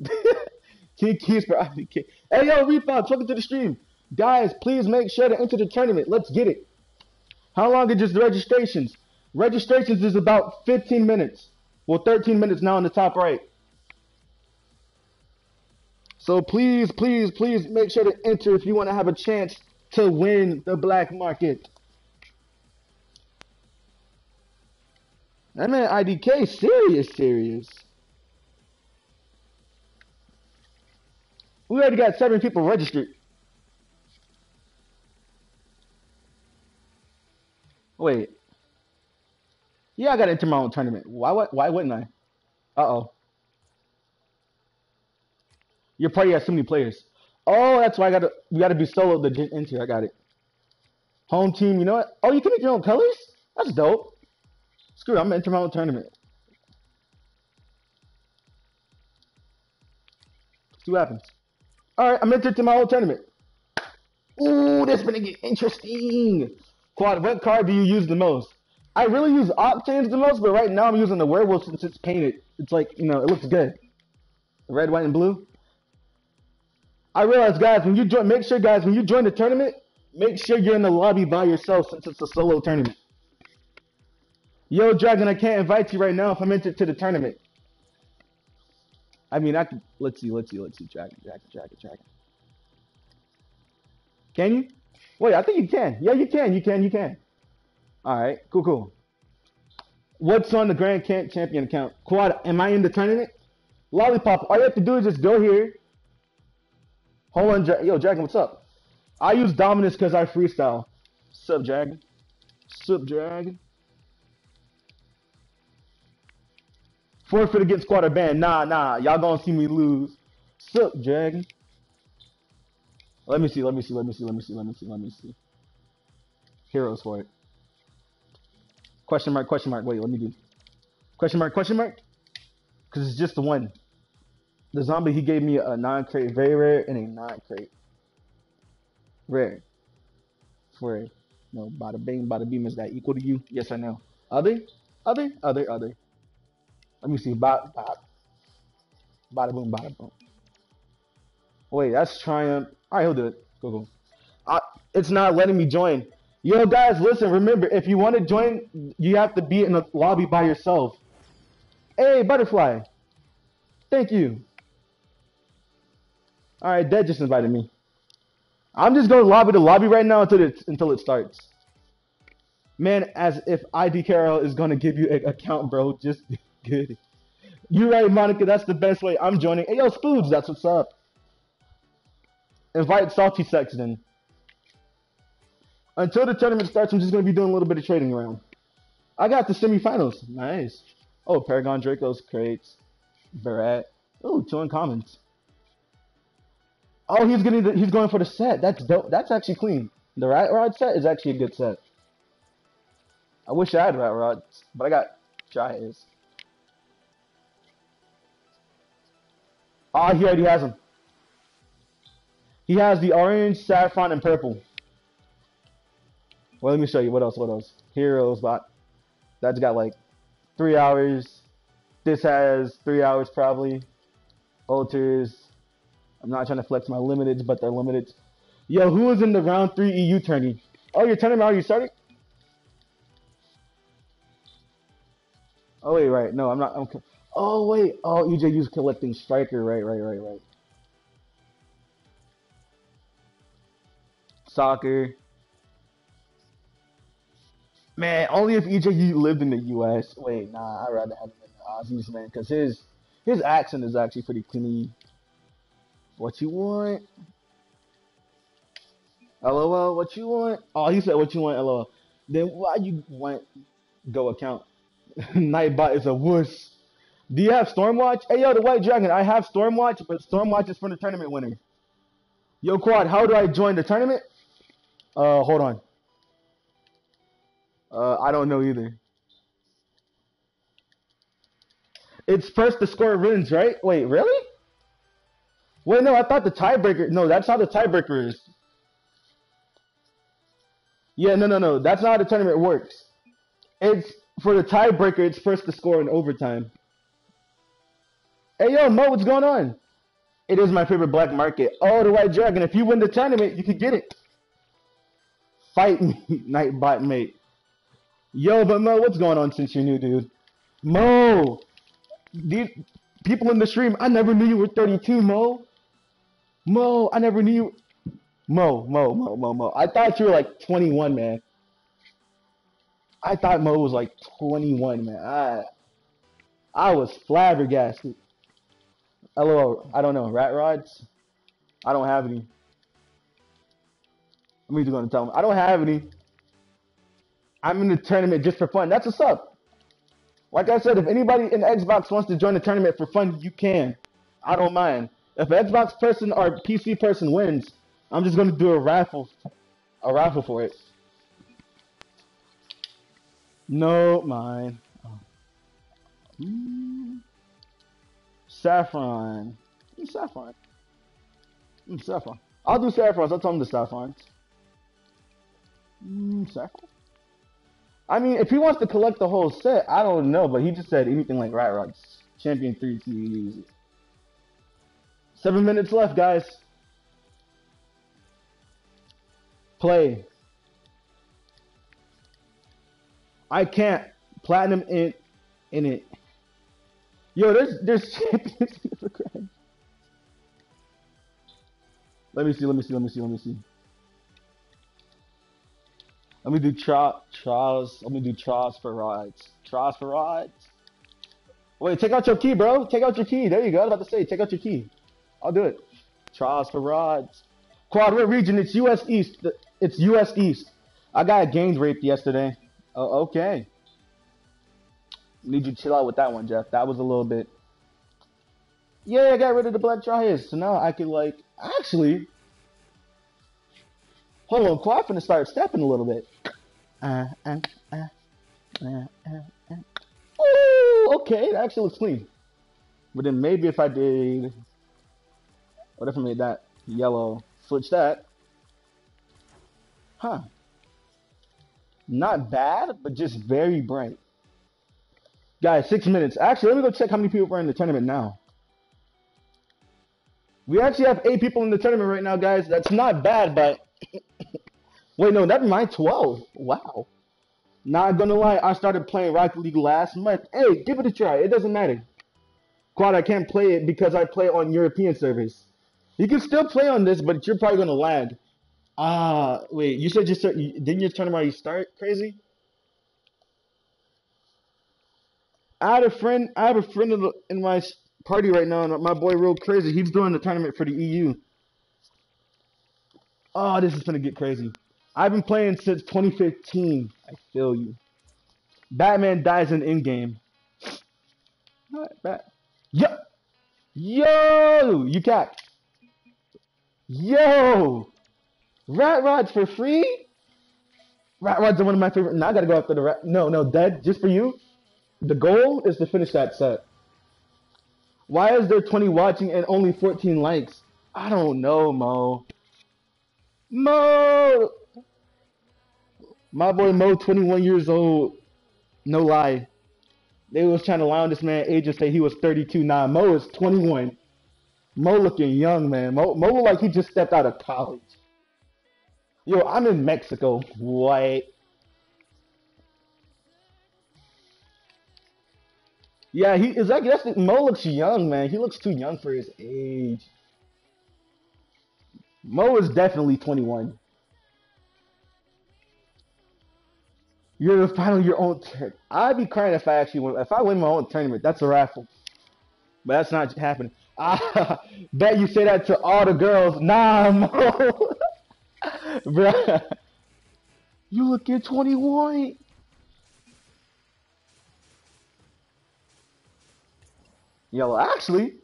Key keys for IDK. Hey yo, Refund, welcome to the stream. Guys, please make sure to enter the tournament. Let's get it. How long is just the registrations? Registrations is about 15 minutes. Well, 13 minutes now in the top right. So please, please, please make sure to enter if you want to have a chance to win the black market. That man IDK serious, serious. We already got seven people registered. Wait. Yeah, I got to enter my own tournament. Why? Why, why wouldn't I? Uh oh. Your party has so many players. Oh, that's why I got to. We got to be solo to get into. I got it. Home team. You know what? Oh, you can make your own colors. That's dope. Screw it. I'm gonna enter my own tournament. See what happens. All right, I'm entered to my own tournament. Ooh, this is gonna get interesting. Quad, what card do you use the most? I really use Octanes the most, but right now I'm using the Werewolf since it's painted. It's like, you know, it looks good. Red, white, and blue. I realize, guys, when you join, make sure, guys, when you join the tournament, make sure you're in the lobby by yourself since it's a solo tournament. Yo, Dragon, I can't invite you right now if I'm entered to the tournament. I mean, I can. Let's see, let's see, let's see. Dragon, Dragon, Dragon, Dragon. Can you? Wait, I think you can. Yeah, you can. You can. You can. All right. Cool. Cool. What's on the Grand Camp Champion account? Quad, am I in the tournament? Lollipop, all you have to do is just go here. Hold on, yo, Dragon, what's up? I use Dominus because I freestyle. Sup, Dragon? Sup, Dragon? Forfeit against quarter band. Nah, nah. Y'all gonna see me lose. Sup, Dragon? Let me see, let me see, let me see, let me see, let me see, let me see. Heroes for it. Question mark, question mark. Wait, let me do. Question mark, question mark? Because it's just the one. The zombie, he gave me a non crate, very rare, and a non crate. Rare. For no, bada bing, bada beam, is that equal to you? Yes, I know. Other? Other? Other, other. Let me see. Bada, bada, bada boom, bada boom. Wait, that's Triumph. All right, he'll do it. Go, go. I, it's not letting me join. Yo, guys, listen. Remember, if you want to join, you have to be in the lobby by yourself. Hey, butterfly. Thank you. All right, Dad just invited me. I'm just going to lobby to lobby right now until it until it starts. Man, as if ID Carol is gonna give you an account, bro. Just good. You're right, Monica. That's the best way. I'm joining. Hey, yo, Spoods. That's what's up. Invite Salty Sexton. Until the tournament starts, I'm just gonna be doing a little bit of trading around. I got the semifinals. Nice. Oh, Paragon Dracos crates. Barat. Oh, two uncommons. Oh, he's getting the, he's going for the set. That's dope. That's actually clean. The Rat Rod set is actually a good set. I wish I had Rat Rods, but I got Giants. Ah, he already has them. He has the orange, saffron, and purple. Well, let me show you. What else? What else? Heroes, but that's got like three hours. This has three hours probably. Alters. I'm not trying to flex my limiteds, but they're limited. Yo, who is in the round three EU tourney? Oh, your tournament You started? Oh wait, right. No, I'm not. I'm. Oh wait. Oh, EJU's collecting striker. Right, right, right, right. Soccer. Man, only if EJU lived in the U.S. Wait, nah, I'd rather have him in the Aussies, man, because his his accent is actually pretty clean. What you want? LOL, what you want? Oh, he said what you want, LOL. Then why you want go account? Nightbot is a wuss. Do you have Stormwatch? Hey, yo, the White Dragon. I have Stormwatch, but Stormwatch is for the tournament winner. Yo, Quad, how do I join the tournament? Uh, hold on. Uh, I don't know either. It's first the score wins, right? Wait, really? Wait, no, I thought the tiebreaker. No, that's how the tiebreaker is. Yeah, no, no, no. That's not how the tournament works. It's for the tiebreaker. It's first to score in overtime. Hey, yo, Mo, what's going on? It is my favorite black market. Oh, the White Dragon. If you win the tournament, you could get it. Fight me, Nightbot mate. Yo, but Mo, what's going on since you're new, dude? Mo, these people in the stream, I never knew you were 32, Mo. Mo, I never knew. Mo, Mo, Mo, Mo, Mo. I thought you were like 21, man. I thought Mo was like 21, man. I I was flabbergasted. LOL, I don't know. Rat rods? I don't have any. I'm either going to tell him. I don't have any. I'm in the tournament just for fun. That's what's up. Like I said, if anybody in Xbox wants to join the tournament for fun, you can. I don't mind. If Xbox person or PC person wins, I'm just to do a raffle. A raffle for it. No, mine. Saffron. Mm, Saffron. Mm, saffron. I'll do saffrons. I'll tell them the saffrons. Mm, saffron. I mean, if he wants to collect the whole set, I don't know, but he just said anything like Rat Rods. Champion 3 TVs. Seven minutes left, guys. Play. I can't. Platinum in in it. Yo, there's there's champions for crying. Let me see, let me see, let me see, let me see. Let me do tra trials. Let me do trials for rides. Trials for rides. Wait, take out your key, bro. Take out your key. There you go. I was about to say, take out your key. I'll do it. Trials for rides. Quad, what region? It's U.S. East. It's U.S. East. I got a gang raped yesterday. Oh, okay. Need you chill out with that one, Jeff. That was a little bit. Yeah, I got rid of the black tires, so now I could like actually. Hold on, Quad finna start stepping a little bit. Uh, uh, uh, uh, uh, uh. Ooh, okay, that actually looks clean. But then maybe if I did, what if I made that yellow? Switch that. Huh. Not bad, but just very bright. Guys, six minutes. Actually, let me go check how many people are in the tournament now. We actually have eight people in the tournament right now, guys. That's not bad, but wait, no, that's my twelve. Wow. Not gonna lie, I started playing Rocket League last month. Hey, give it a try. It doesn't matter. Quad, I can't play it because I play on European servers. You can still play on this, but you're probably gonna lag. Ah, wait. You said you start. Didn't your tournament already start? Crazy. I had a friend. I have a friend in, my party right now, and my boy, real crazy. He's doing the tournament for the EU. Oh, this is gonna get crazy. I've been playing since 2015. I feel you. Batman dies in in-game. Alright, bat. Yo, yo, you cat. Yo, rat rods for free. Rat rods are one of my favorite. Now I gotta go after the rat. No, no, dead just for you. The goal is to finish that set. Why is there 20 watching and only 14 likes? I don't know, Mo. Mo! My boy Mo, 21 years old. No lie. They was trying to lie on this man age and say he was 32. Nah, Mo is 21. Mo looking young, man. Mo, Mo look like he just stepped out of college. Yo, I'm in Mexico. What? Yeah, he is that that's Mo looks young, man. He looks too young for his age. Mo is definitely 21. You're the final your own turn. I'd be crying if I actually win. If I win my own tournament, that's a raffle. But that's not happening. I bet you say that to all the girls. Nah, Mo. Bruh. You look at 21. Yellow. Actually,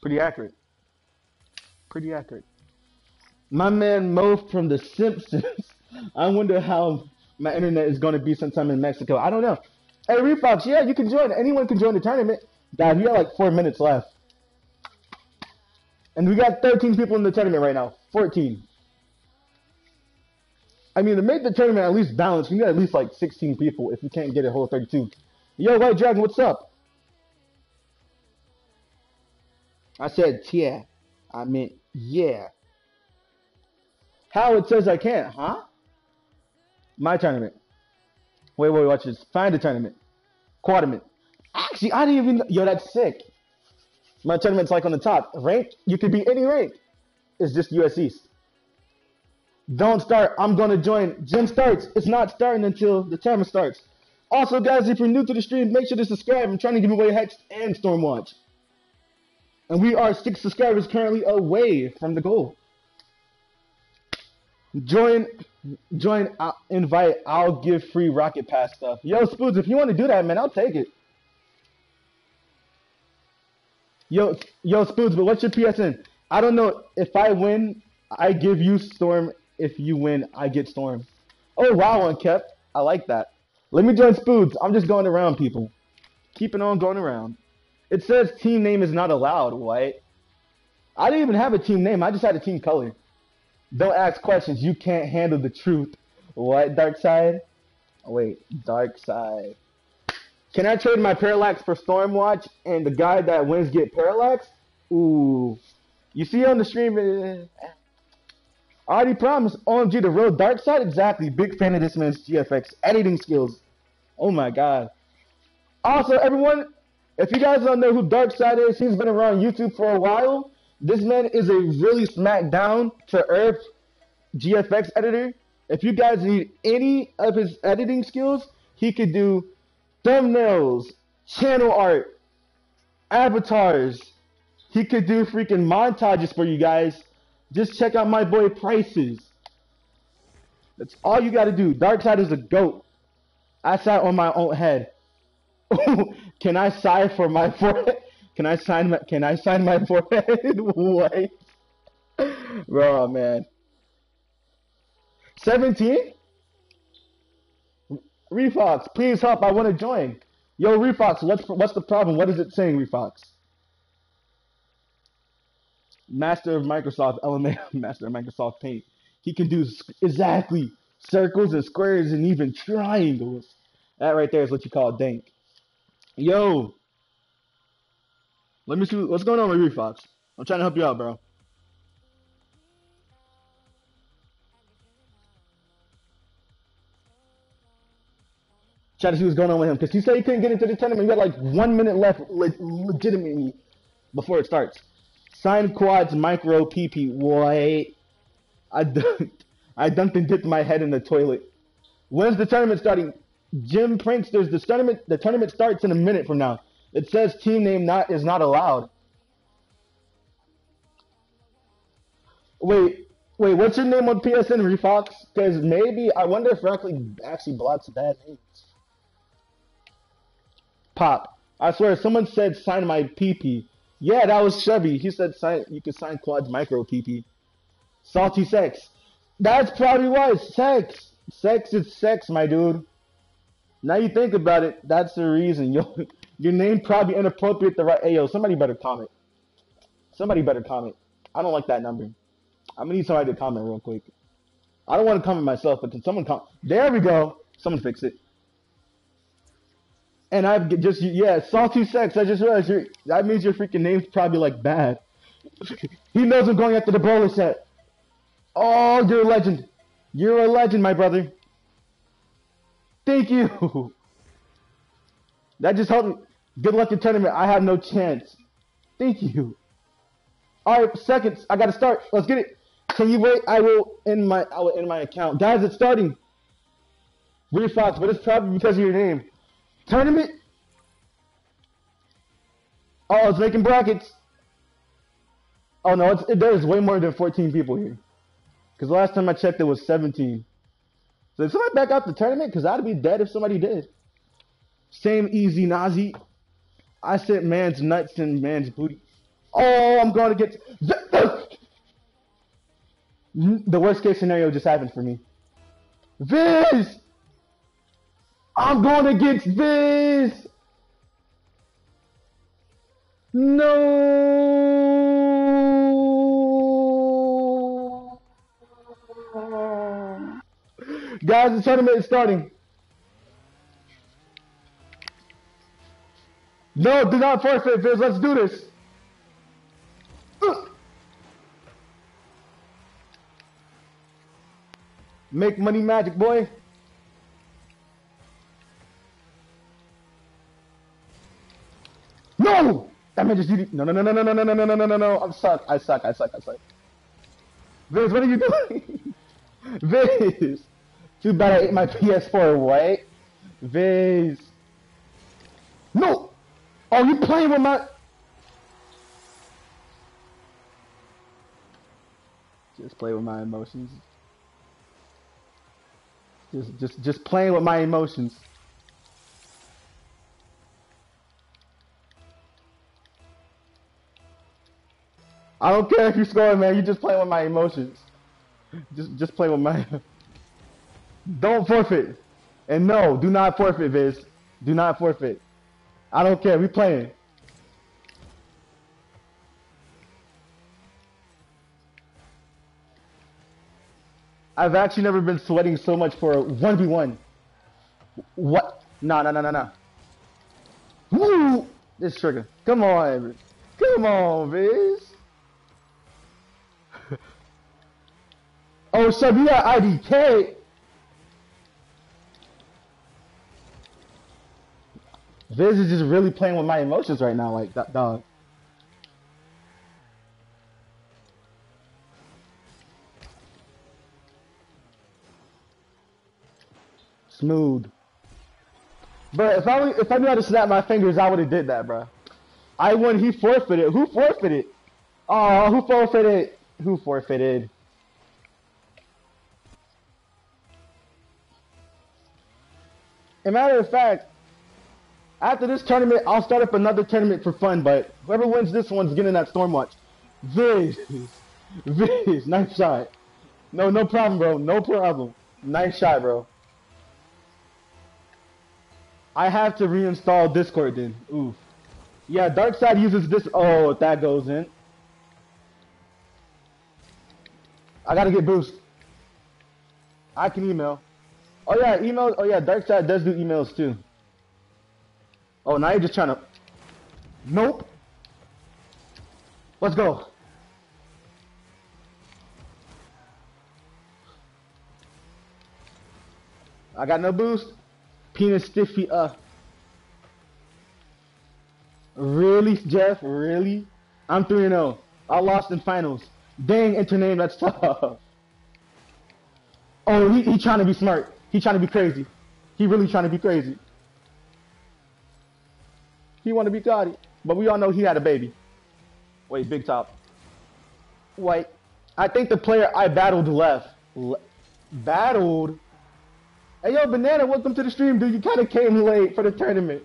pretty accurate. Pretty accurate. My man Mo from The Simpsons. I wonder how my internet is going to be sometime in Mexico. I don't know. Hey, Refox, yeah, you can join. Anyone can join the tournament. Guys, we got like four minutes left. And we got 13 people in the tournament right now. 14. I mean, to make the tournament at least balanced, we need at least like 16 people if we can't get a whole 32. Yo, White Dragon, what's up? I said, yeah. I meant, yeah. How it says I can't, huh? My tournament. Wait, wait, watch this. Find the tournament. Quadrant. Actually, I didn't even. Yo, that's sick. My tournament's like on the top. Rank, you could be any rank. It's just US East. Don't start. I'm gonna join. Gym starts. It's not starting until the timer starts. Also, guys, if you're new to the stream, make sure to subscribe. I'm trying to give away Hex and Stormwatch. And we are six subscribers currently away from the goal. Join, join, I'll invite, I'll give free Rocket Pass stuff. Yo, Spoods, if you want to do that, man, I'll take it. Yo, yo, Spoods, but what's your PSN? I don't know. If I win, I give you Storm. If you win, I get Storm. Oh, wow, Unkept. I like that. Let me join Spoods. I'm just going around, people. Keeping on going around. It says team name is not allowed, White. I didn't even have a team name. I just had a team color. Don't ask questions. You can't handle the truth. What, Dark Side? Wait, Dark Side. Can I trade my Parallax for Stormwatch and the guy that wins get Parallax? Ooh. You see on the stream, uh, I already promised. OMG, the real Dark Side? Exactly. Big fan of this man's GFX editing skills. Oh my god. Also, everyone, if you guys don't know who Dark Side is, he's been around YouTube for a while. This man is a really smack down to earth GFX editor. If you guys need any of his editing skills, he could do thumbnails, channel art, avatars. He could do freaking montages for you guys. Just check out my boy Prices. That's all you got to do. Darkside is a goat. I sat on my own head. Can I sigh for my forehead? Can I sign my Can I sign my forehead? what? Bro, man. 17? Refox, please help. I want to join. Yo, Refox, what's what's the problem? What is it saying, Refox? Master of Microsoft Element, Master of Microsoft Paint. He can do exactly circles and squares and even triangles. That right there is what you call dank. Yo, let me see what's going on with Refox. I'm trying to help you out, bro. Try to see what's going on with him because he said he couldn't get into the tournament. You got like one minute left, le legitimately, before it starts. Sign quads micro PP. Wait, I dunked, I dunked and dipped my head in the toilet. When's the tournament starting? Jim Prince, there's the tournament. The tournament starts in a minute from now. It says team name not is not allowed. Wait, wait, what's your name on PSN, Refox? Because maybe I wonder if actually actually blocks bad names. Pop, I swear someone said sign my PP. Yeah, that was Chevy. He said sign you could sign Quads micro PP. Salty sex. That's probably why it's sex. Sex is sex, my dude. Now you think about it, that's the reason. Yo, your name probably inappropriate. The right. Hey, yo, somebody better comment. Somebody better comment. I don't like that number. I'm gonna need somebody to comment real quick. I don't want to comment myself, but can someone comment? There we go. Someone fix it. And I've just yeah, salty sex. I just realized you that means your freaking name's probably like bad. he knows I'm going after the bowler set. Oh, you're a legend. You're a legend, my brother. Thank you. That just helped me. Good luck in tournament. I have no chance. Thank you. All right, seconds. I gotta start. Let's get it. Can you wait? I will end my I will end my account. Guys, it's starting. Refox, but it's probably because of your name. Tournament. Oh, it's making brackets. Oh no, it, there's way more than 14 people here. Because last time I checked, it was 17. So did somebody back out the tournament? Because I'd be dead if somebody did. Same easy Nazi. I sent man's nuts and man's booty. Oh, I'm going to get. The worst case scenario just happened for me. Viz! I'm going against this. No! Guys, the tournament is starting. No, do not forfeit, Viz. Let's do this. Make money magic, boy. No! That man just did No, no, no, no, no, no, no, no, no, no, no, no. I'm suck. I suck. I suck. I suck. Viz, what are you doing? Viz. Too bad I ate my PS4 What? Viz. No! Oh, you playing with my... Just play with my emotions. Just, just, just playing with my emotions. I don't care if you're scoring, man. You just play with my emotions. Just, just play with my. don't forfeit. And no, do not forfeit, Viz. Do not forfeit. I don't care. We playing. I've actually never been sweating so much for a 1v1. What? No, no, no, no, no. Woo! This trigger. Come on, Come on, Viz. Oh, so you got IDK. Viz is just really playing with my emotions right now, like that dog. Smooth. But if I if I knew how to snap my fingers, I would have did that, bro. I won. He forfeited. Who forfeited? Oh, who forfeited? Who forfeited? A matter of fact, after this tournament, I'll start up another tournament for fun. But whoever wins this one's getting that Stormwatch. Viz, Viz, nice shot. No, no problem, bro. No problem. Nice shot, bro. I have to reinstall Discord then. Oof. Yeah, Dark Side uses this. Oh, that goes in. I gotta get boost. I can email. Oh yeah, email. Oh yeah, Dark Side does do emails too. Oh, now you're just trying to. Nope. Let's go. I got no boost. Penis stiffy, uh. Really, Jeff? Really? I'm 3 0. I lost in finals. Dang, Intername, that's tough. Oh, he, he trying to be smart. He trying to be crazy. He really trying to be crazy. He want to be Gotti. But we all know he had a baby. Wait, big top. Wait. I think the player I battled left. Le battled? Hey, yo, Banana, welcome to the stream, dude. You kind of came late for the tournament.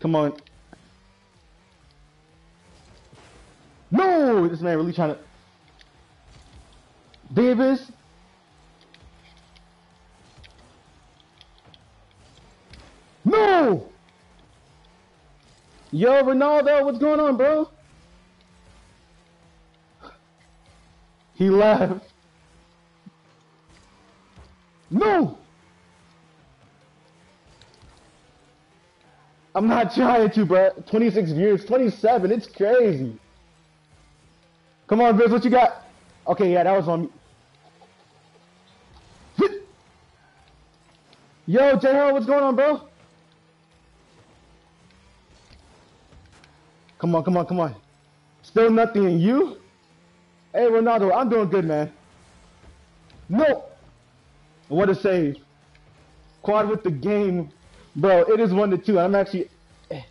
Come on. No! This man really trying to... Davis? No! Yo, Ronaldo, what's going on, bro? He left. No! I'm not trying to, bro. 26 years, 27, it's crazy. Come on, Biz, what you got? Okay, yeah, that was on me. Yo, J Harold, what's going on, bro? Come on, come on, come on. Still nothing in you? Hey, Ronaldo, I'm doing good, man. No! What a save. Quad with the game. Bro, it is 1 to 2. I'm actually. Eh.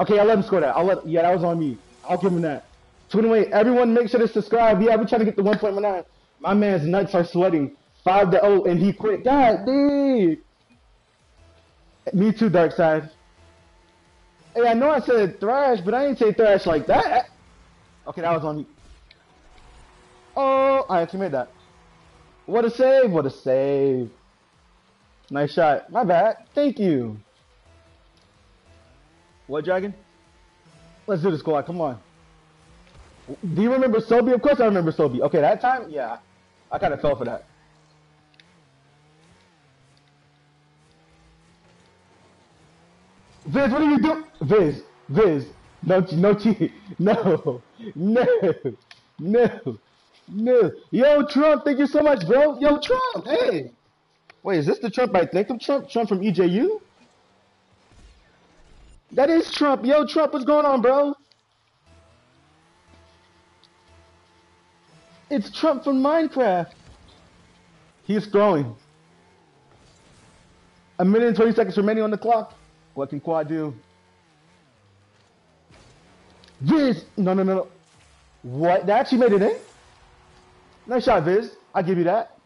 Okay, I'll let him score that. I'll let. Yeah, that was on me. I'll give him that. So anyway, everyone make sure to subscribe. Yeah, we're trying to get the 1.19. My man's nuts are sweating. 5 to 0, and he quit. God, dude. Me too, Dark Side. Hey, I know I said thrash, but I didn't say thrash like that. Okay, that was on me. Oh, I actually made that. What a save! What a save! Nice shot. My bad. Thank you. What, Dragon? Let's do the squad. Come on. Do you remember Sobi? Of course I remember Sobi. Okay, that time? Yeah. I kind of fell for that. Viz, what are you doing? Viz, Viz, no, no cheat. No, no, no. No. Yo, Trump, thank you so much, bro. Yo, Trump, hey. Wait, is this the Trump I think of? Trump, Trump from EJU? That is Trump. Yo, Trump, what's going on, bro? It's Trump from Minecraft. He's throwing. A minute and 20 seconds remaining on the clock. What can Quad do? Viz! No, no, no, no. What? They actually made it in? Nice shot, Viz. I'll give you that.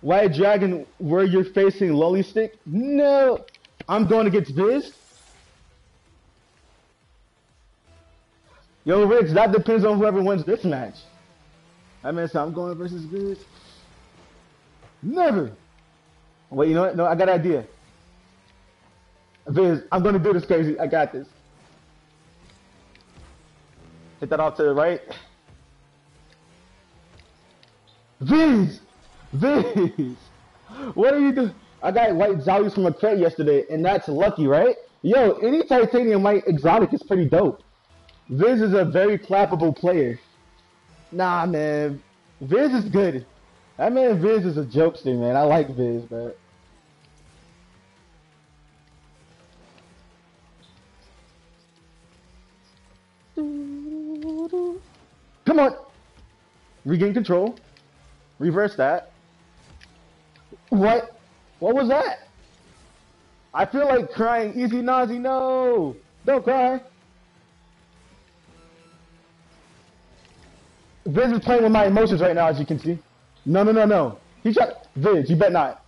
White Dragon, where you're facing Lolly Stick? No! I'm going against Viz. Yo, Rich, that depends on whoever wins this match. I mean, so I'm going versus Viz. Never! Wait, you know what? No, I got an idea. Viz, I'm gonna do this crazy. I got this. Hit that off to the right. Viz! Viz! What are you doing? I got white Zalius from a crate yesterday, and that's lucky, right? Yo, any titanium white exotic is pretty dope. Viz is a very clappable player. Nah, man. Viz is good. That man Viz is a jokester, man. I like Viz, man. Come on. Regain control. Reverse that. What? What was that? I feel like crying. Easy Nazi, no. Don't cry. Viz is playing with my emotions right now, as you can see. No, no, no, no. He shot. Viz, you bet not.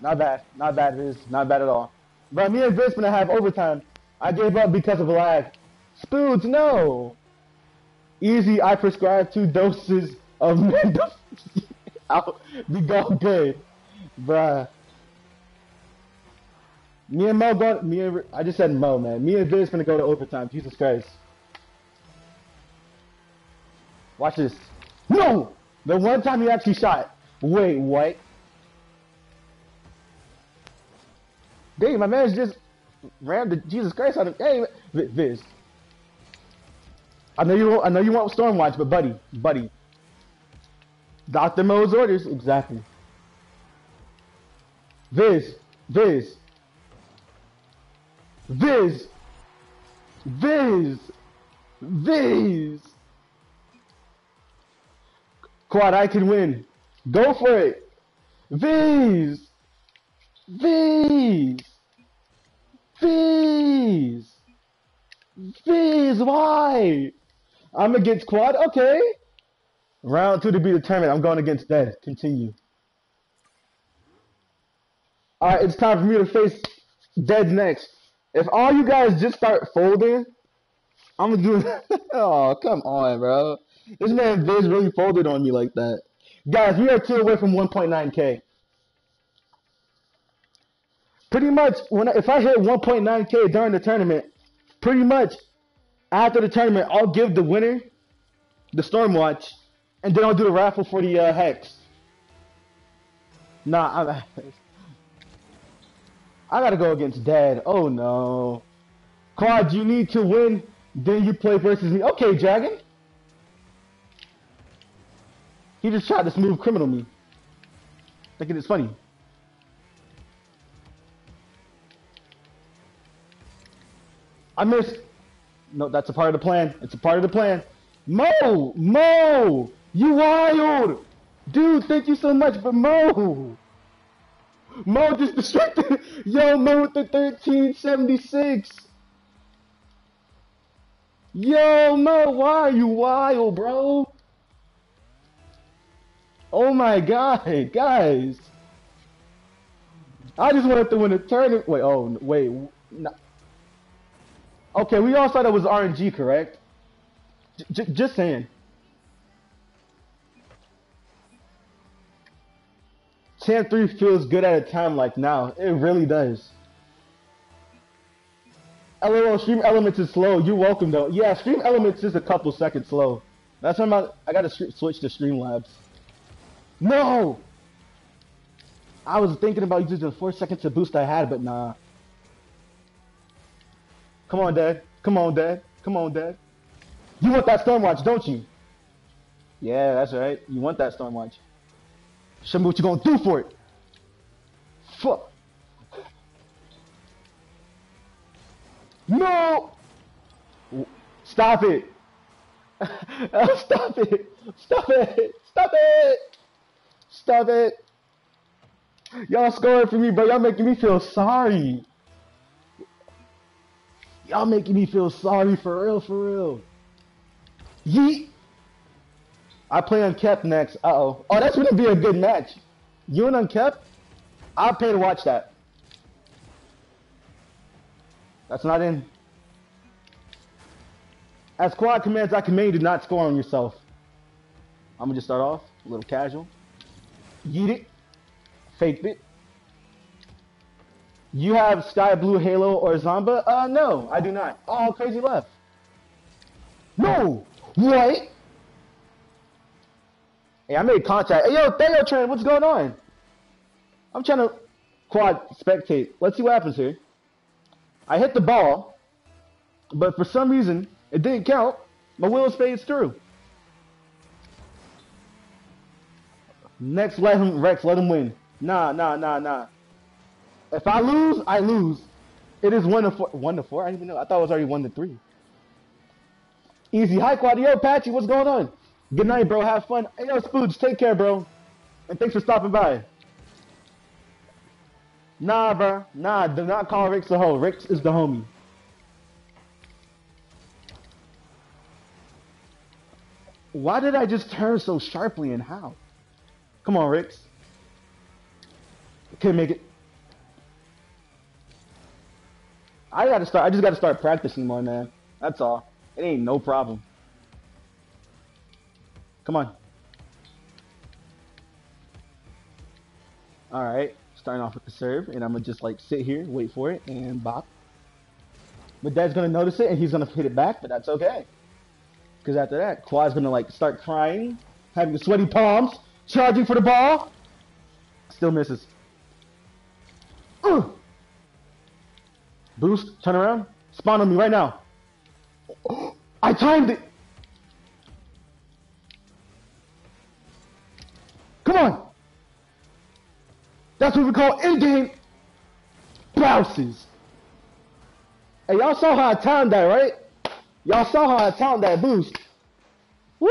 Not bad. Not bad, Viz. Not bad at all. But me and Viz gonna have overtime. I gave up because of a lag. Spoods, no. Easy, I prescribe two doses of Mendel. I'll be good. Bruh. Me and Mo going, me and, I just said Mo, man. Me and Viz gonna go to overtime. Jesus Christ. Watch this. No! The one time he actually shot. Wait, what? Dang, my man's just rammed the Jesus Christ out of. Hey, Viz. I know you. I know you want Stormwatch, but buddy, buddy. Doctor Mo's orders exactly. Viz, Viz, Viz, Viz, Viz. Quad, I can win. Go for it. Viz, Viz, Viz, Viz. Why? I'm against Quad. Okay. Round two to be determined. I'm going against Dead. Continue. Alright, it's time for me to face Dead next. If all you guys just start folding, I'm gonna do Oh, come on, bro. This man Viz really folded on me like that. Guys, we are two away from 1.9k. Pretty much, when if I hit 1.9k during the tournament, pretty much after the tournament, I'll give the winner the Stormwatch, and then I'll do the raffle for the uh, Hex. Nah, I'm, I gotta go against Dad. Oh no. Quad, you need to win, then you play versus me. Okay, Dragon. He just tried to smooth criminal me. Thinking it's funny. I missed. No, that's a part of the plan. It's a part of the plan. Mo! Mo! You wild! Dude, thank you so much, but Mo! Mo just distracted. Yo, Mo with the 1376. Yo, Mo, why are you wild, bro? Oh my god, guys. I just wanted to win a tournament. Wait, oh, wait. Okay, we all thought it was RNG, correct? J just saying. Champ 3 feels good at a time like now. It really does. LOL, Stream Elements is slow. You're welcome, though. Yeah, Stream Elements is a couple seconds slow. That's why I'm I gotta switch to Streamlabs. No! I was thinking about using the 4 seconds to boost I had, but nah. Come on, Dad. Come on, Dad. Come on, Dad. You want that Stormwatch, don't you? Yeah, that's right. You want that Stormwatch. Show me what you gonna do for it. Fuck. No! Stop it! Stop it! Stop it! Stop it! Stop it! Y'all scoring for me, bro. Y'all making me feel sorry. Y'all making me feel sorry for real, for real. Yeet! I play Unkept next. Uh-oh. Oh, that's gonna be a good match. You and Unkept? I'll pay to watch that. That's not in. As quad commands, I command you to not score on yourself. I'm gonna just start off a little casual. Yeet it. Fake it. You have Sky Blue Halo or Zomba? Uh, no, I do not. Oh, crazy left. No! What? Hey, I made contact. Hey, yo, Theo Train, what's going on? I'm trying to quad spectate. Let's see what happens here. I hit the ball, but for some reason, it didn't count. My wheel fades through. Next, let him, Rex, let him win. Nah, nah, nah, nah. If I lose, I lose. It is one to four. One to four? I didn't even know. I thought it was already one to three. Easy. Hi, Quad. Yo, Patchy, what's going on? Good night, bro. Have fun. Hey, yo, Spooge, take care, bro. And thanks for stopping by. Nah, bro. Nah, do not call Rix the hoe. Rix is the homie. Why did I just turn so sharply and how? Come on, Rix. Can't make it. I gotta start. I just gotta start practicing more, man. That's all. It ain't no problem. Come on. All right, starting off with the serve, and I'm gonna just like sit here, wait for it, and bop. But dad's gonna notice it, and he's gonna hit it back, but that's okay. Because after that, Quad's gonna like start crying, having sweaty palms, charging for the ball. Still misses. Ugh. Boost, turn around, spawn on me right now. I timed it. Come on. That's what we call in-game blouses. Hey, y'all saw how I timed that, right? Y'all saw how I timed that boost. Woo!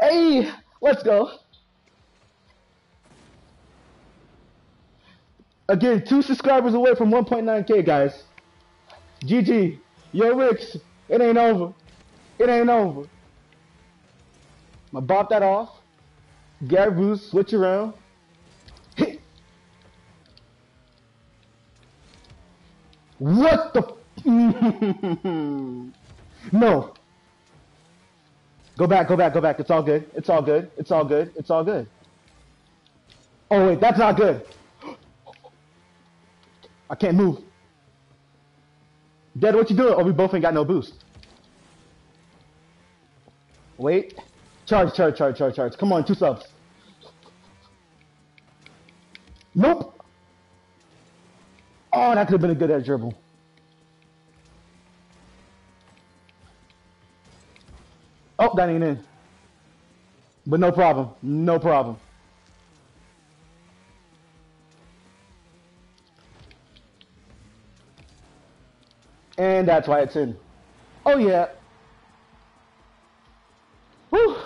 Hey, let's go. Again, two subscribers away from 1.9k, guys. GG. Yo, Rix, it ain't over. It ain't over. I'm gonna bop that off. Gary Boost, switch around. What the? no. Go back, go back, go back. It's all good. It's all good. It's all good. It's all good. Oh wait, that's not good. I can't move. Dad, what you doing? Oh, we both ain't got no boost. Wait. Charge, charge, charge, charge, charge. Come on, two subs. Nope. Oh, that could have been a good edge dribble. Oh, that ain't in. But no problem. No problem. And that's why it's in. Oh, yeah. Whew.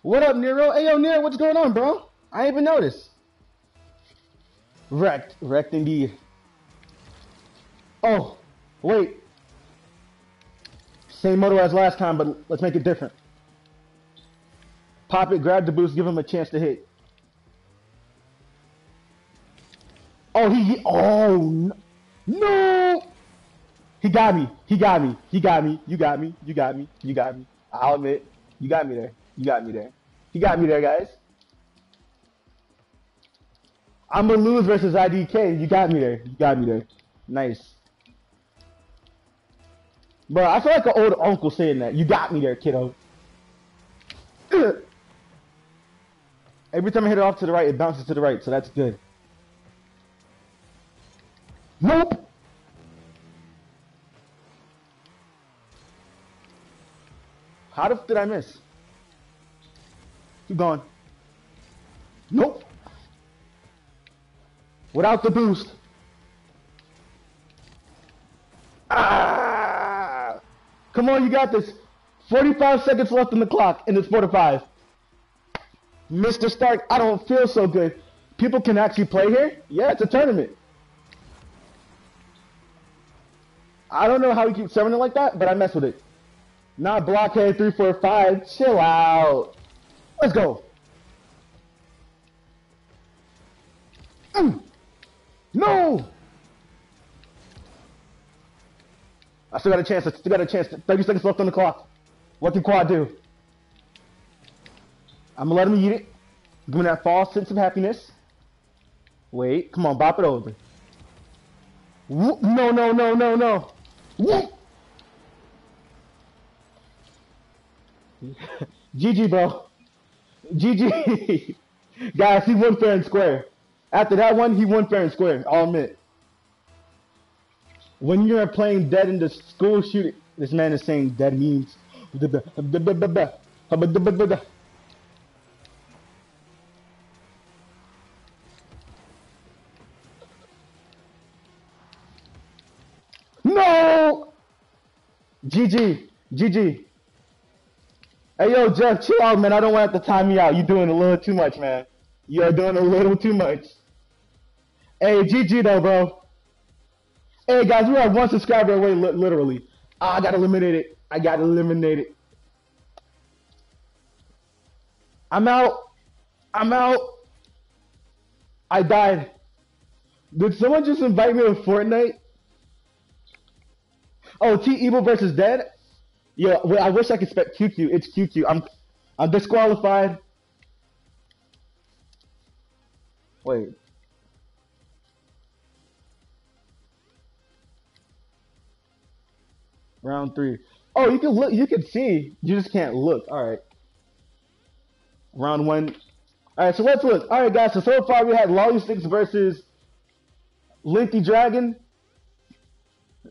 What up, Nero? Hey, yo, Nero, what's going on, bro? I ain't even noticed. Wrecked. Wrecked indeed. Oh, wait. Same motor as last time, but let's make it different. Pop it, grab the boost, give him a chance to hit. Oh, he, oh, no. He got me. He got me. He got me. You got me. You got me. You got me. I'll admit. You got me there. You got me there. He got me there, guys. I'm gonna lose versus IDK. You got me there. You got me there. Nice. Bro, I feel like an old uncle saying that. You got me there, kiddo. Every time I hit it off to the right, it bounces to the right, so that's good. Nope. How the f did I miss? Keep going. Nope. Without the boost. Ah! Come on, you got this. 45 seconds left in the clock, and it's 4 to 5. Mr. Stark, I don't feel so good. People can actually play here? Yeah, it's a tournament. I don't know how he keeps serving it like that, but I mess with it. Not blockhead 345. Chill out. Let's go. Mm. No! I still got a chance. I still got a chance. 30 seconds left on the clock. What can Quad do? I'm gonna let him eat it. Give him that false sense of happiness. Wait, come on, bop it over. No, no, no, no, no. GG, bro. GG. Guys, he won fair and square. After that one, he won fair and square. I'll admit. When you're playing dead in the school shooting, this man is saying dead means. GG. GG. Hey, yo, Jeff, chill out, man. I don't want to time you out. You're doing a little too much, man. You're doing a little too much. Hey, GG, though, bro. Hey, guys, we are one subscriber away, li literally. Ah, I got eliminated. I got eliminated. I'm out. I'm out. I died. Did someone just invite me to Fortnite? Oh, T Evil versus Dead. Yeah, well, I wish I could spec QQ. It's QQ. I'm, I'm disqualified. Wait. Round three. Oh, you can look. You can see. You just can't look. All right. Round one. All right. So let's look. All right, guys. So so far we had Lolly Six versus Lengthy Dragon.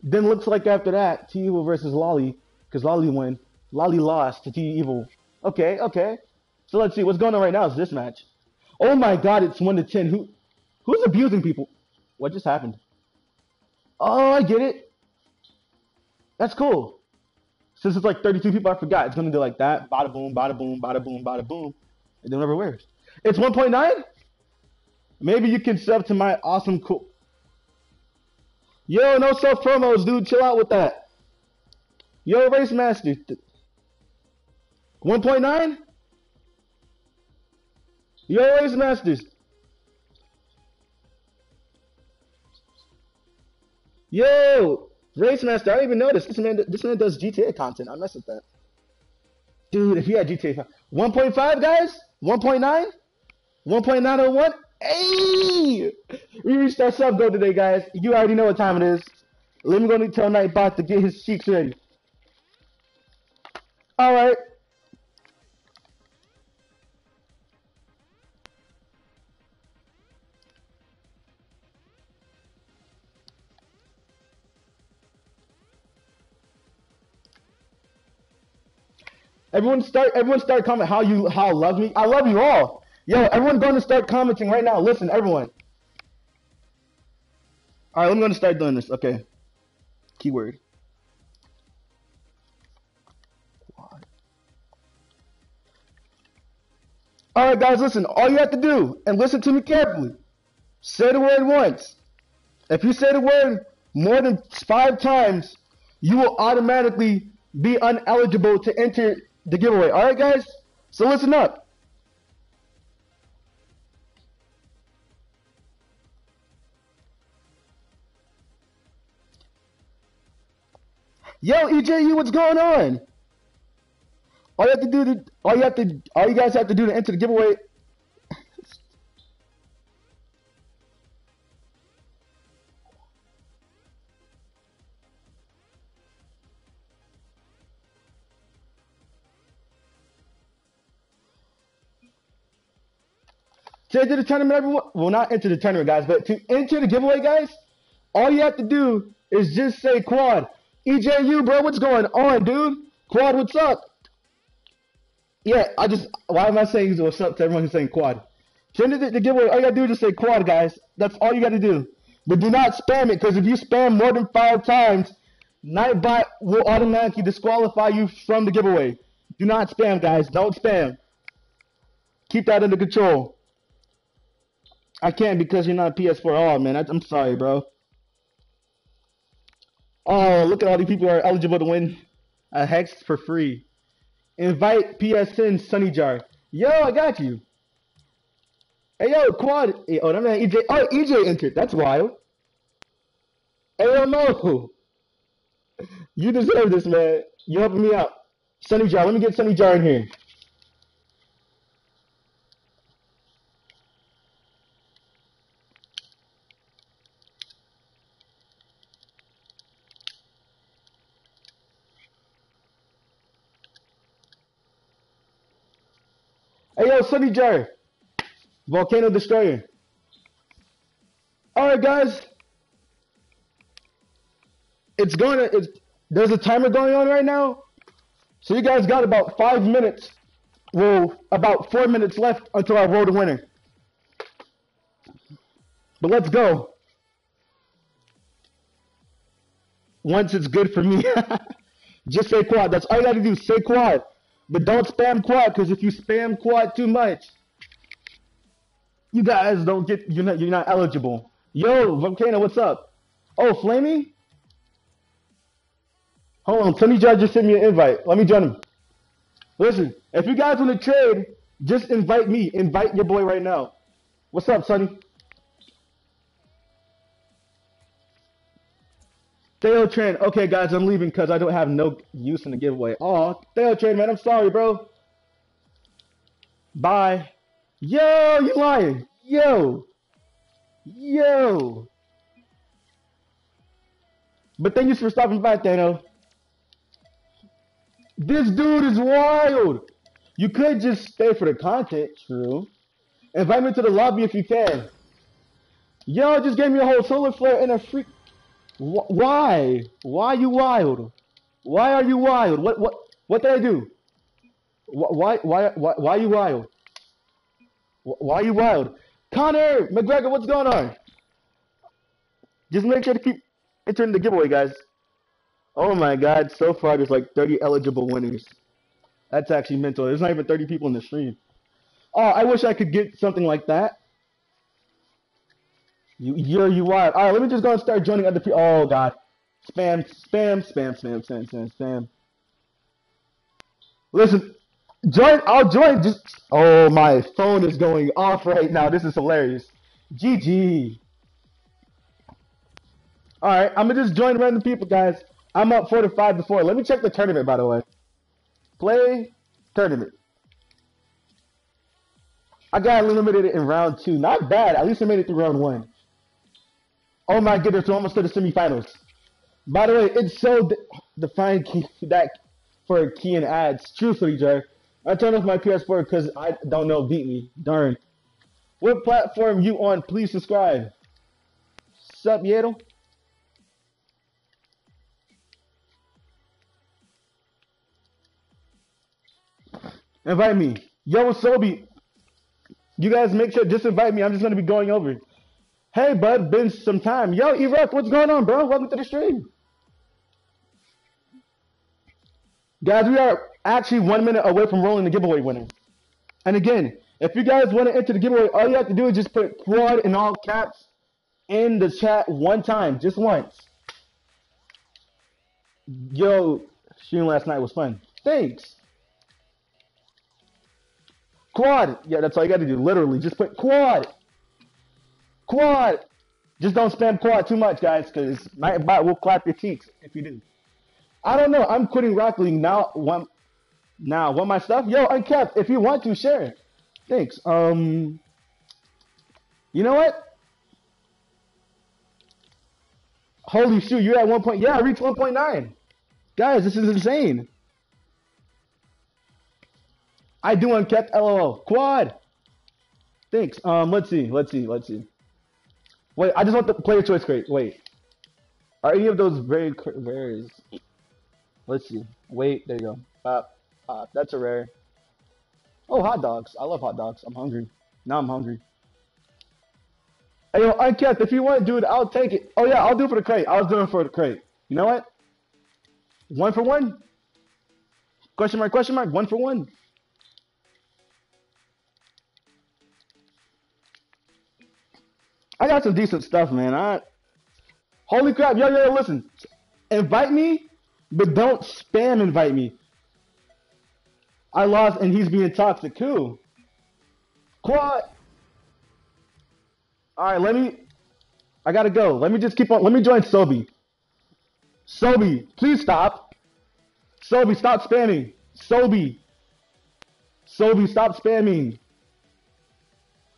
Then looks like after that, T Evil versus Lolly, because Lolly won. Lolly lost to T Evil. Okay, okay. So let's see what's going on right now. Is this match? Oh my God! It's one to ten. Who, who's abusing people? What just happened? Oh, I get it. That's cool. Since it's like 32 people, I forgot. It's gonna do like that. Bada boom, bada boom, bada boom, bada boom. And then never wears. It's 1.9? Maybe you can sub to my awesome cool. Yo, no self promos, dude. Chill out with that. Yo, Race Master. 1.9? Yo, Race Masters. Yo, Race Master. I didn't even notice this man. This man does GTA content. I mess with that. Dude, if you had GTA 5. 1.5, guys? 1.9? 1.901? Hey! We reached our sub goal today, guys. You already know what time it is. Let me go to tell Nightbot to get his cheeks ready. Alright. Everyone start everyone start comment how you how love me. I love you all. Yo, everyone going to start commenting right now. Listen, everyone. Alright, I'm gonna start doing this. Okay. Keyword. Alright guys, listen, all you have to do, and listen to me carefully, say the word once. If you say the word more than five times, you will automatically be uneligible to enter the giveaway. All right, guys? So listen up. Yo, EJU, what's going on? All you have to do to, all you have to, all you guys have to do to enter the giveaway To enter the tournament, everyone, well, not enter the tournament, guys, but to enter the giveaway, guys, all you have to do is just say quad. EJU, bro, what's going on, dude? Quad, what's up? Yeah, I just, why am I saying what's up to everyone who's saying quad? To enter the, giveaway, all you gotta do is just say quad, guys. That's all you gotta do. But do not spam it, because if you spam more than five times, Nightbot will automatically disqualify you from the giveaway. Do not spam, guys. Don't spam. Keep that under control. I can't because you're not a PS4. Oh man, I, I'm sorry, bro. Oh, look at all these people who are eligible to win a hex for free. Invite PSN Sunny Jar. Yo, I got you. Hey yo, Quad. Hey, oh, that man EJ. Oh, EJ entered. That's wild. No. You deserve this, man. You helping me out. Sunny Jar. Let me get Sunny Jar in here. Hey yo, Sunny Jar. Volcano Destroyer. Alright guys. It's going to it's there's a timer going on right now. So you guys got about five minutes. Well, about four minutes left until I roll the winner. But let's go. Once it's good for me. Just say quad. That's all you gotta do. Say quad. But don't spam quad, because if you spam quad too much, you guys don't get you're not you're not eligible. Yo, Volcano, what's up? Oh, Flamey? Hold on, Tony Judge just sent me an invite. Let me join him. Listen, if you guys want to trade, just invite me. Invite your boy right now. What's up, Sonny? Theo Train. Okay, guys, I'm leaving because I don't have no use in the giveaway. Oh, Theo Train, man, I'm sorry, bro. Bye. Yo, you lying. Yo. Yo. But thank you for stopping by, Thano. This dude is wild. You could just stay for the content, true. Invite me to the lobby if you can. Yo, just gave me a whole solar flare and a freak. Wh- Why? Why are you wild? Why are you wild? What what what did I do? Wh- Why why why why are you wild? Wh- Why are you wild? Connor McGregor, what's going on? Just make sure to keep entering the giveaway, guys. Oh my God! So far, there's like 30 eligible winners. That's actually mental. There's not even 30 people in the stream. Oh, I wish I could get something like that. You, you're you are. All right, let me just go and start joining other people. Oh God, spam, spam, spam, spam, spam, spam, spam. Listen, join. I'll join. Just oh, my phone is going off right now. This is hilarious. GG. All right, I'm gonna just join random people, guys. I'm up four to five four. Let me check the tournament, by the way. Play tournament. I got eliminated in round two. Not bad. At least I made it through round one. Oh my goodness, we're almost to the semifinals. By the way, it's so de- defined key that for key and ads. Truthfully, Jay, I turned off my PS4 because I don't know beat me. Darn. What platform you on? Please subscribe. Sup, Yaddle? Invite me. Yo, Sobi. You guys make sure just invite me. I'm just gonna be going over. Hey, bud, been some time. Yo, Erupt, what's going on, bro? Welcome to the stream. Guys, we are actually one minute away from rolling the giveaway winner. And again, if you guys want to enter the giveaway, all you have to do is just put quad in all caps in the chat one time, just once. Yo, stream last night was fun. Thanks. Quad. Yeah, that's all you got to do. Literally, just put quad. Quad. Just don't spam quad too much, guys, because Nightbot will clap your cheeks if you do. I don't know. I'm quitting Rocket League now. One, now, want my stuff? Yo, unkept. If you want to, share it. Thanks. Um, you know what? Holy shoot, you're at one point. Yeah, I reached 1.9. Guys, this is insane. I do unkept. LOL. Quad. Thanks. Um, let's see. Let's see. Let's see. Wait, I just want the player choice crate. Wait. Are any of those very rares? Let's see. Wait, there you go. Pop, pop. That's a rare. Oh, hot dogs. I love hot dogs. I'm hungry. Now I'm hungry. Hey, yo, unkept. If you want to do it, I'll take it. Oh yeah, I'll do it for the crate. I was doing it for the crate. You know what? One for one? Question mark, question mark, one for one. I got some decent stuff, man. I holy crap, yo, yo, listen. Invite me, but don't spam invite me. I lost and he's being toxic too. Quad. Alright, let me I gotta go. Let me just keep on let me join Sobi. Sobi, please stop. Sobi, stop spamming. Sobi. Sobi, stop spamming.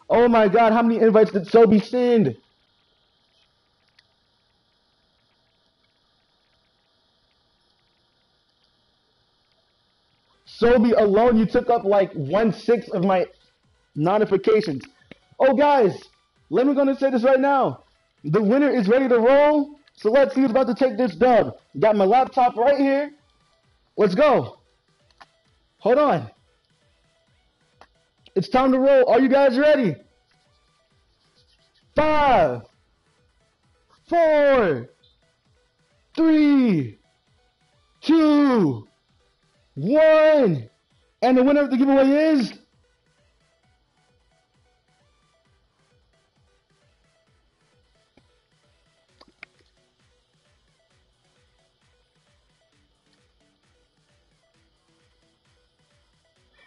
Oh my god, how many invites did Sobi send? Sobi alone, you took up like one sixth of my notifications. Oh guys, let me go and say this right now. The winner is ready to roll. So let's see who's about to take this dub. Got my laptop right here. Let's go. Hold on. It's time to roll. Are you guys ready? Five, four, three, two, one. And the winner of the giveaway is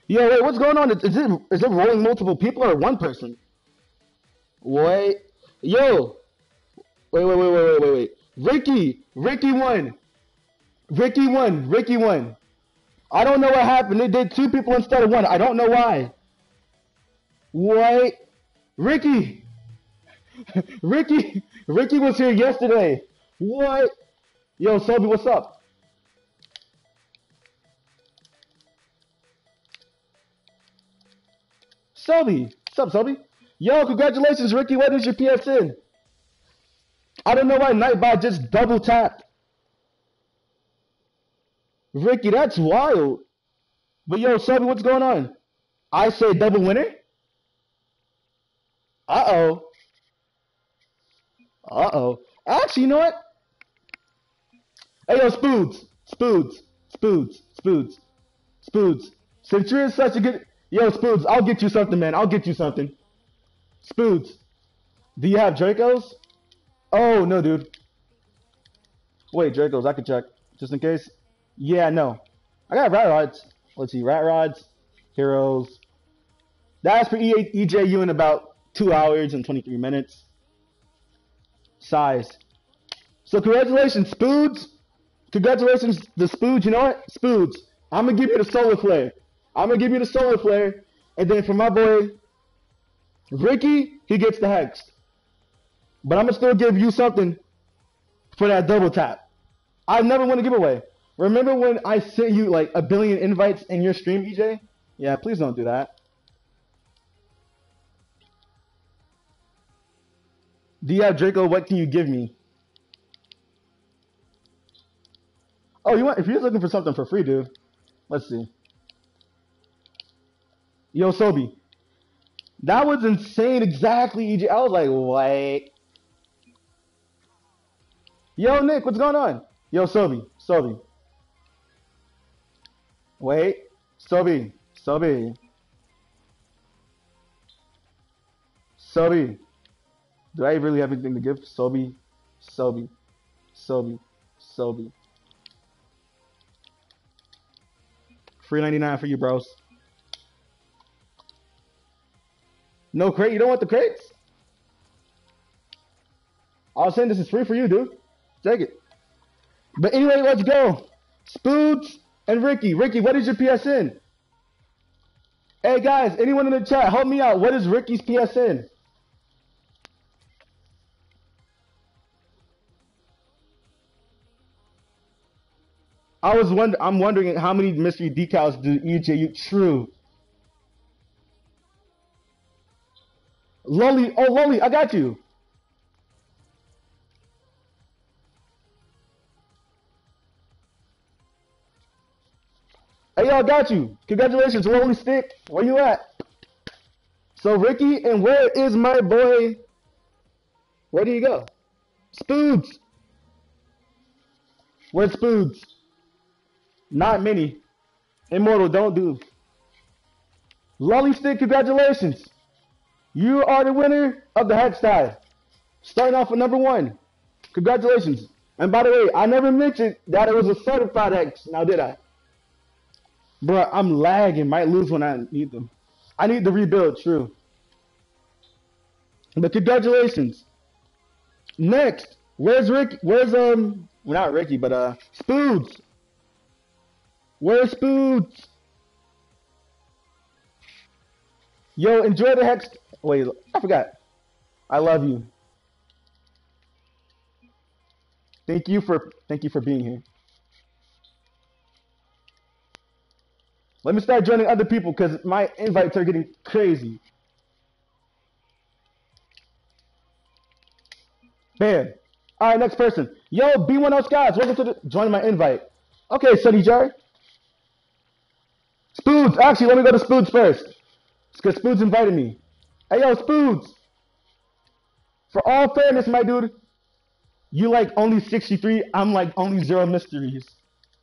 Yo, wait, what's going on? Is it is it rolling multiple people or one person? Wait, yo, wait, wait, wait, wait, wait, wait, wait. Ricky, Ricky won. Ricky won. Ricky won. I don't know what happened. They did two people instead of one. I don't know why. Wait, Ricky, Ricky, Ricky was here yesterday. What? Yo, Sobi, what's up? Sobi. What's up, Sobi? Yo, congratulations, Ricky. What is your PSN? I don't know why Nightbot just double tapped. Ricky, that's wild. But yo, Sobi, what's going on? I say double winner? Uh-oh. Uh-oh. Actually, you know what? Hey, yo, Spoods. Spoods. Spoods. Spoods. Spoods. Since you're such a good... Yo, Spoods, I'll get you something, man. I'll get you something. Spoods, do you have Dracos? Oh, no, dude. Wait, Dracos, I can check. Just in case. Yeah, no. I got Rat Rods. Let's see, Rat Rods, Heroes. That's for EJU in about 2 hours and 23 minutes. Size. So congratulations, Spoods. Congratulations, the Spoods. You know what? Spoods. I'm going to give you the Solar Flare. I'm gonna give you the solar flare, and then for my boy Ricky, he gets the hex. But I'm gonna still give you something for that double tap. I never won a giveaway. Remember when I sent you like a billion invites in your stream, EJ? Yeah, please don't do that. Do you have Draco? What can you give me? Oh, you want? If you're looking for something for free, dude. Let's see. Yo, Sobi. That was insane. Exactly, EJ. I was like, wait. Yo, Nick, what's going on? Yo, Sobi. Sobi. Wait. Sobi. Sobi. Sobi. Do I really have anything to give? Sobi. Sobi. Sobi. Sobi. Free 99 for you, bros. No crate? You don't want the crates? I was saying this is free for you, dude. Take it. But anyway, let's go. Spoods and Ricky. Ricky, what is your PSN? Hey guys, anyone in the chat, help me out. What is Ricky's PSN? I was wonder I'm wondering how many mystery decals do EJ true. Lolly, oh Lolly, I got you. Hey, y'all got you. Congratulations, Lolly Stick. Where you at? So, Ricky, and where is my boy? Where do you go? Spoods. Where's Spoods? Not many. Immortal, don't do. Lolly Stick, congratulations. You are the winner of the Hex Tide. Starting off with number one. Congratulations. And by the way, I never mentioned that it was a certified Hex. Now did I? Bro, I'm lagging. Might lose when I need them. I need to rebuild, true. But congratulations. Next, where's Rick? Where's um? Well, not Ricky, but uh, Spoods. Where's Spoods? Yo, enjoy the hex. Wait, I forgot. I love you. Thank you for thank you for being here. Let me start joining other people because my invites are getting crazy. Bam. All right, next person. Yo, B1L Skies, welcome to the join my invite. Okay, Sunny Jar. Spoods. Actually, let me go to Spoods first. Because Spoods invited me. Hey, yo, Spoods. For all fairness, my dude, you like only 63. I'm like only zero mysteries.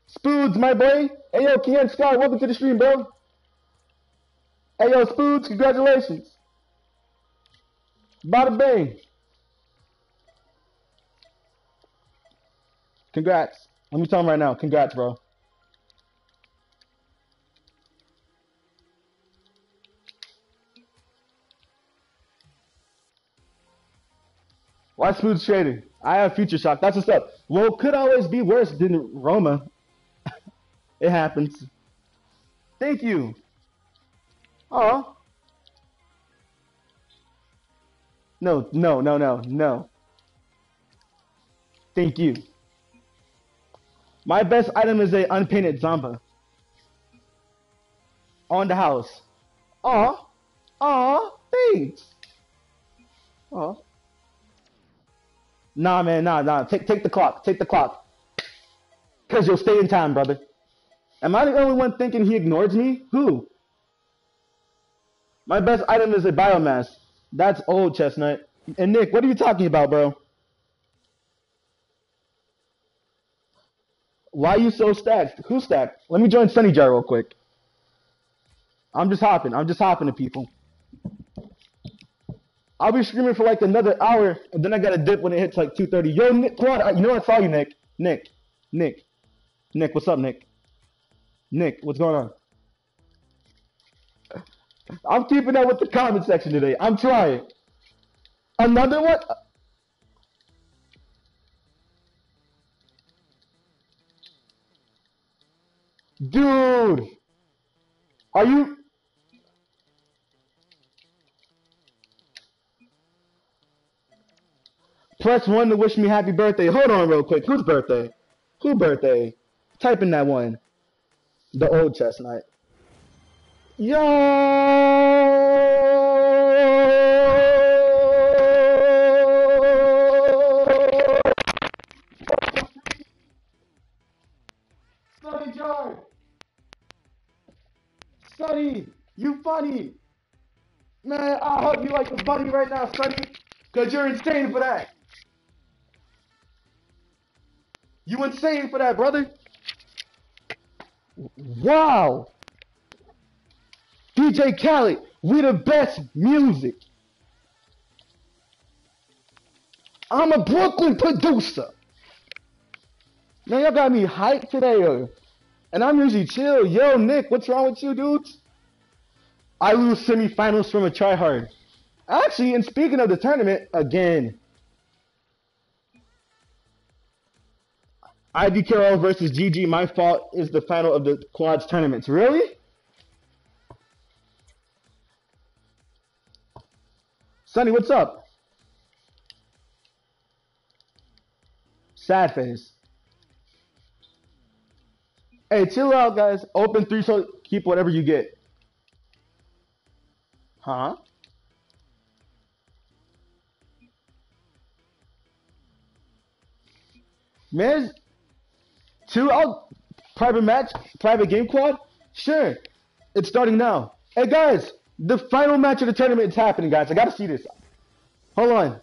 Spoods, my boy. Hey, yo, Ken Scott, welcome to the stream, bro. Hey, yo, Spoods, congratulations. Bada bang. Congrats. Let me tell him right now. Congrats, bro. Why smooth trading? I have future shock. That's what's up. Well, could always be worse than Roma. it happens. Thank you. Oh. No, no, no, no, no. Thank you. My best item is a unpainted Zomba. On the house. Aw. Aw. Thanks. Aw. Nah, man, nah, nah. Take, take the clock. Take the clock. Because you'll stay in time, brother. Am I the only one thinking he ignores me? Who? My best item is a biomass. That's old, Chestnut. And Nick, what are you talking about, bro? Why are you so stacked? Who stacked? Let me join Sunny Jar real quick. I'm just hopping. I'm just hopping to people. I'll be screaming for like another hour, and then I gotta dip when it hits like 2:30. Yo, Nick, come on. You know I saw you, Nick. Nick, Nick, Nick. What's up, Nick? Nick, what's going on? I'm keeping up with the comment section today. I'm trying. Another one. Dude, are you? One to wish me happy birthday. Hold on real quick. Whose birthday? Who birthday? Type in that one. The old chestnut. Yo! Sunny Jar! Sunny! You funny! Man, I'll hug you like a buddy right now, Sunny. Cause you're insane for that. You insane for that, brother. Wow. DJ Khaled, we the best music. I'm a Brooklyn producer. Man, y'all got me hyped today. And I'm usually chill. Yo, Nick, what's wrong with you, dudes? I lose semifinals from a tryhard. Actually, and speaking of the tournament, again, Ivy versus GG. My fault is the final of the quads tournaments. Really? Sonny, what's up? Sad face. Hey, chill out, guys. Open three, so keep whatever you get. Huh? Man, two out private match, private game quad? Sure. It's starting now. Hey guys, the final match of the tournament is happening, guys. I gotta see this. Hold on.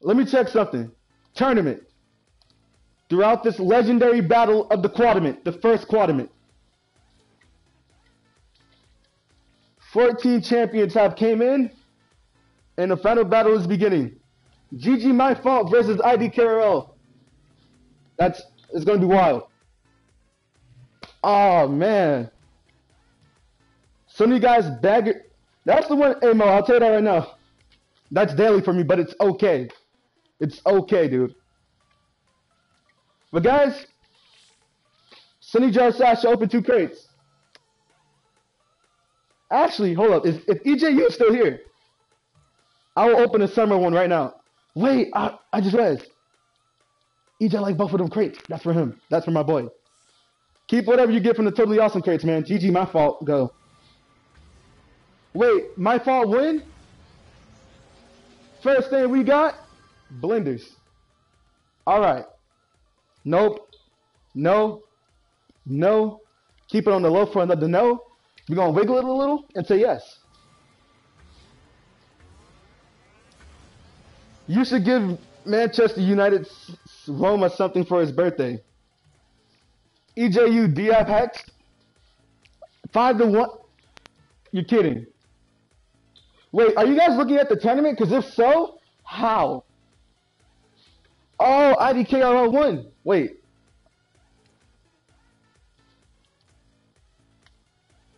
Let me check something. Tournament. throughout this legendary battle of the quadrant, the first quadrant. 14 champions have came in, and the final battle is beginning. GG My Fault versus ID KRL. That's it's gonna be wild. Oh man. Some of you guys bag it. That's the one, hey I'll tell you that right now. That's daily for me, but it's okay. It's okay, dude. But guys, Sunny Jar Sasha open two crates. Actually, hold up. If, if EJU is still here, I will open a summer one right now. Wait, I, I just realized. EJ like both of them crates. That's for him. That's for my boy. Keep whatever you get from the totally awesome crates, man. GG, my fault. Go. Wait, my fault win? First thing we got, blenders. All right. Nope. No. No. Keep it on the low for another no. We're going to wiggle it a little and say yes. You should give Manchester United Roma something for his birthday. EJU DF Hex. Five to one. You're kidding. Wait, are you guys looking at the tournament? Because if so, how? Oh, IDKRL won. Wait.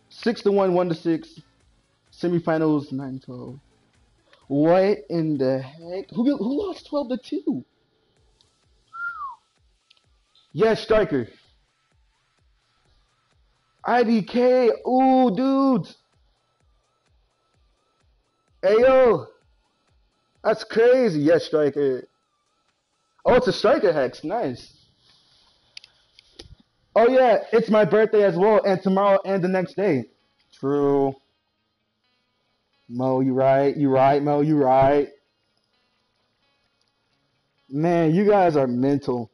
Six to one, one to six. Semifinals, nine twelve. What in the heck? Who who lost twelve to two? Yes, striker. IDK. Ooh, dudes. Ayo. That's crazy. Yes, striker. Oh, it's a striker hex. Nice. Oh yeah, it's my birthday as well, and tomorrow and the next day. True. Mo, you right. You right, Mo. You right. Man, you guys are mental.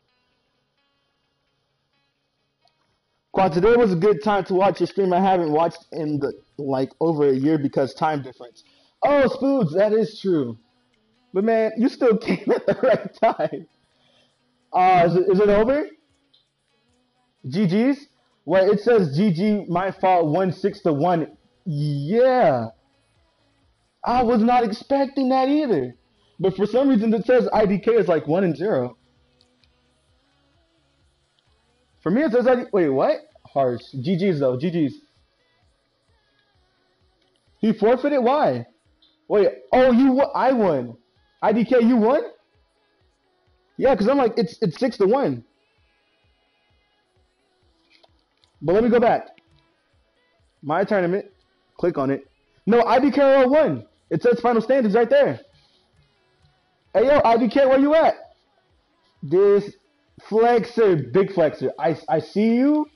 Quad, today was a good time to watch your stream. I haven't watched in the like over a year because time difference. Oh, Spoods, that is true. But man, you still came at the right time. Uh, is it, is it over? GG's? Well, it says GG, my fault, 1 6 to 1. Yeah. I was not expecting that either. But for some reason, it says IDK is like 1 and 0. For me, it says ID. Wait, what? Harsh. GG's though. GG's. He forfeited? Why? Wait. Oh, you. I won. IDK, you won? Yeah, because I'm like, it's it's six to one. But let me go back. My tournament. Click on it. No, IBKRL won. It says final standings right there. Hey yo, IBK, where you at? This flexer, big flexer. I I see you.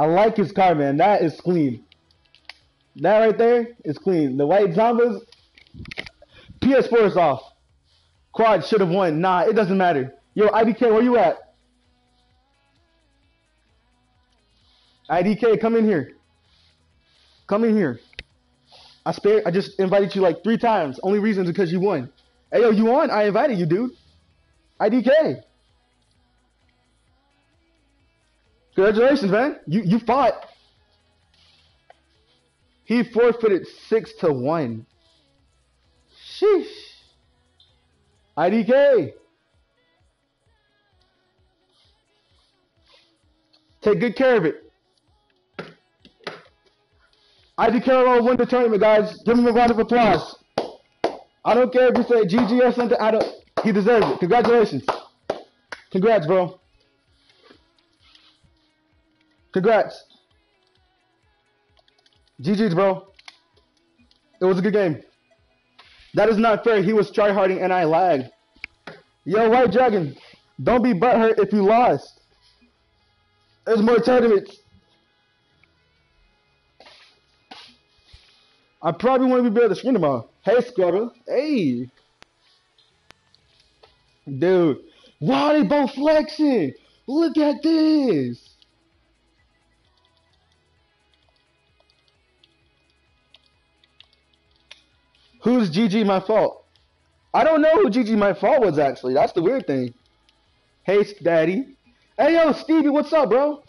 I like his car, man. That is clean. That right there is clean. The white Zombas, PS4 is off. Quad should have won. Nah, it doesn't matter. Yo, IDK, where you at? IDK, come in here. Come in here. I spare. I just invited you like three times. Only reason is because you won. Hey, yo, you won. I invited you, dude. IDK. Congratulations, man. You you fought. He forfeited six to one. Sheesh. IDK. Take good care of it. IDK won the tournament, guys. Give him a round of applause. I don't care if you say GG or something. I don't. He deserves it. Congratulations. Congrats, bro. Congrats. GG's, bro. It was a good game. That is not fair. He was tryharding and I lagged. Yo, White Dragon, don't be butthurt if you lost. There's more tournaments. I probably want to be better to screen tomorrow. Hey, Scrubber. Hey. Dude. Why are they both flexing? Look at this. Who's GG my fault? I don't know who GG my fault was actually. That's the weird thing. Hey, Daddy. Hey, yo, Stevie, what's up, bro?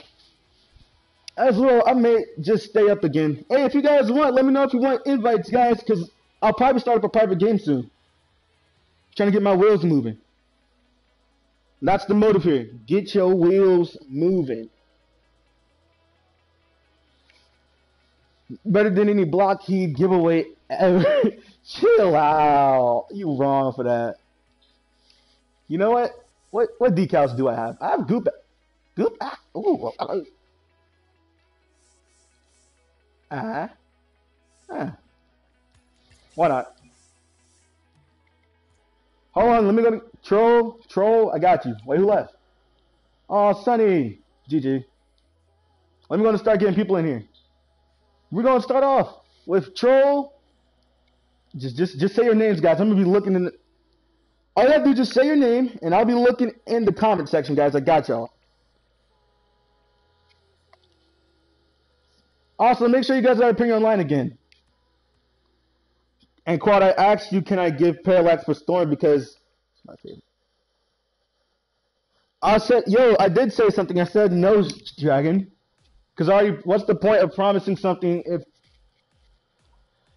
As well, I may just stay up again. Hey, if you guys want, let me know if you want invites, guys, because I'll probably start up a private game soon. Trying to get my wheels moving. That's the motive here. Get your wheels moving. Better than any blockheed giveaway ever. Chill out. You wrong for that. You know what? What what decals do I have? I have goop. Goop. Ah, ooh. Uh-huh. Uh. Why not? Hold on, let me go to Troll. Troll, I got you. Wait, who left? Oh, Sunny. GG. Let me go and start getting people in here. We're gonna start off with Troll. Just just just say your names, guys. I'm gonna be looking in the all you have to do just say your name, and I'll be looking in the comment section, guys. I got y'all. Also, make sure you guys are putting online again. And Quad, I asked you, can I give Parallax for Storm because it's my favorite. I said, yo, I did say something. I said no, Dragon. Because already, what's the point of promising something if?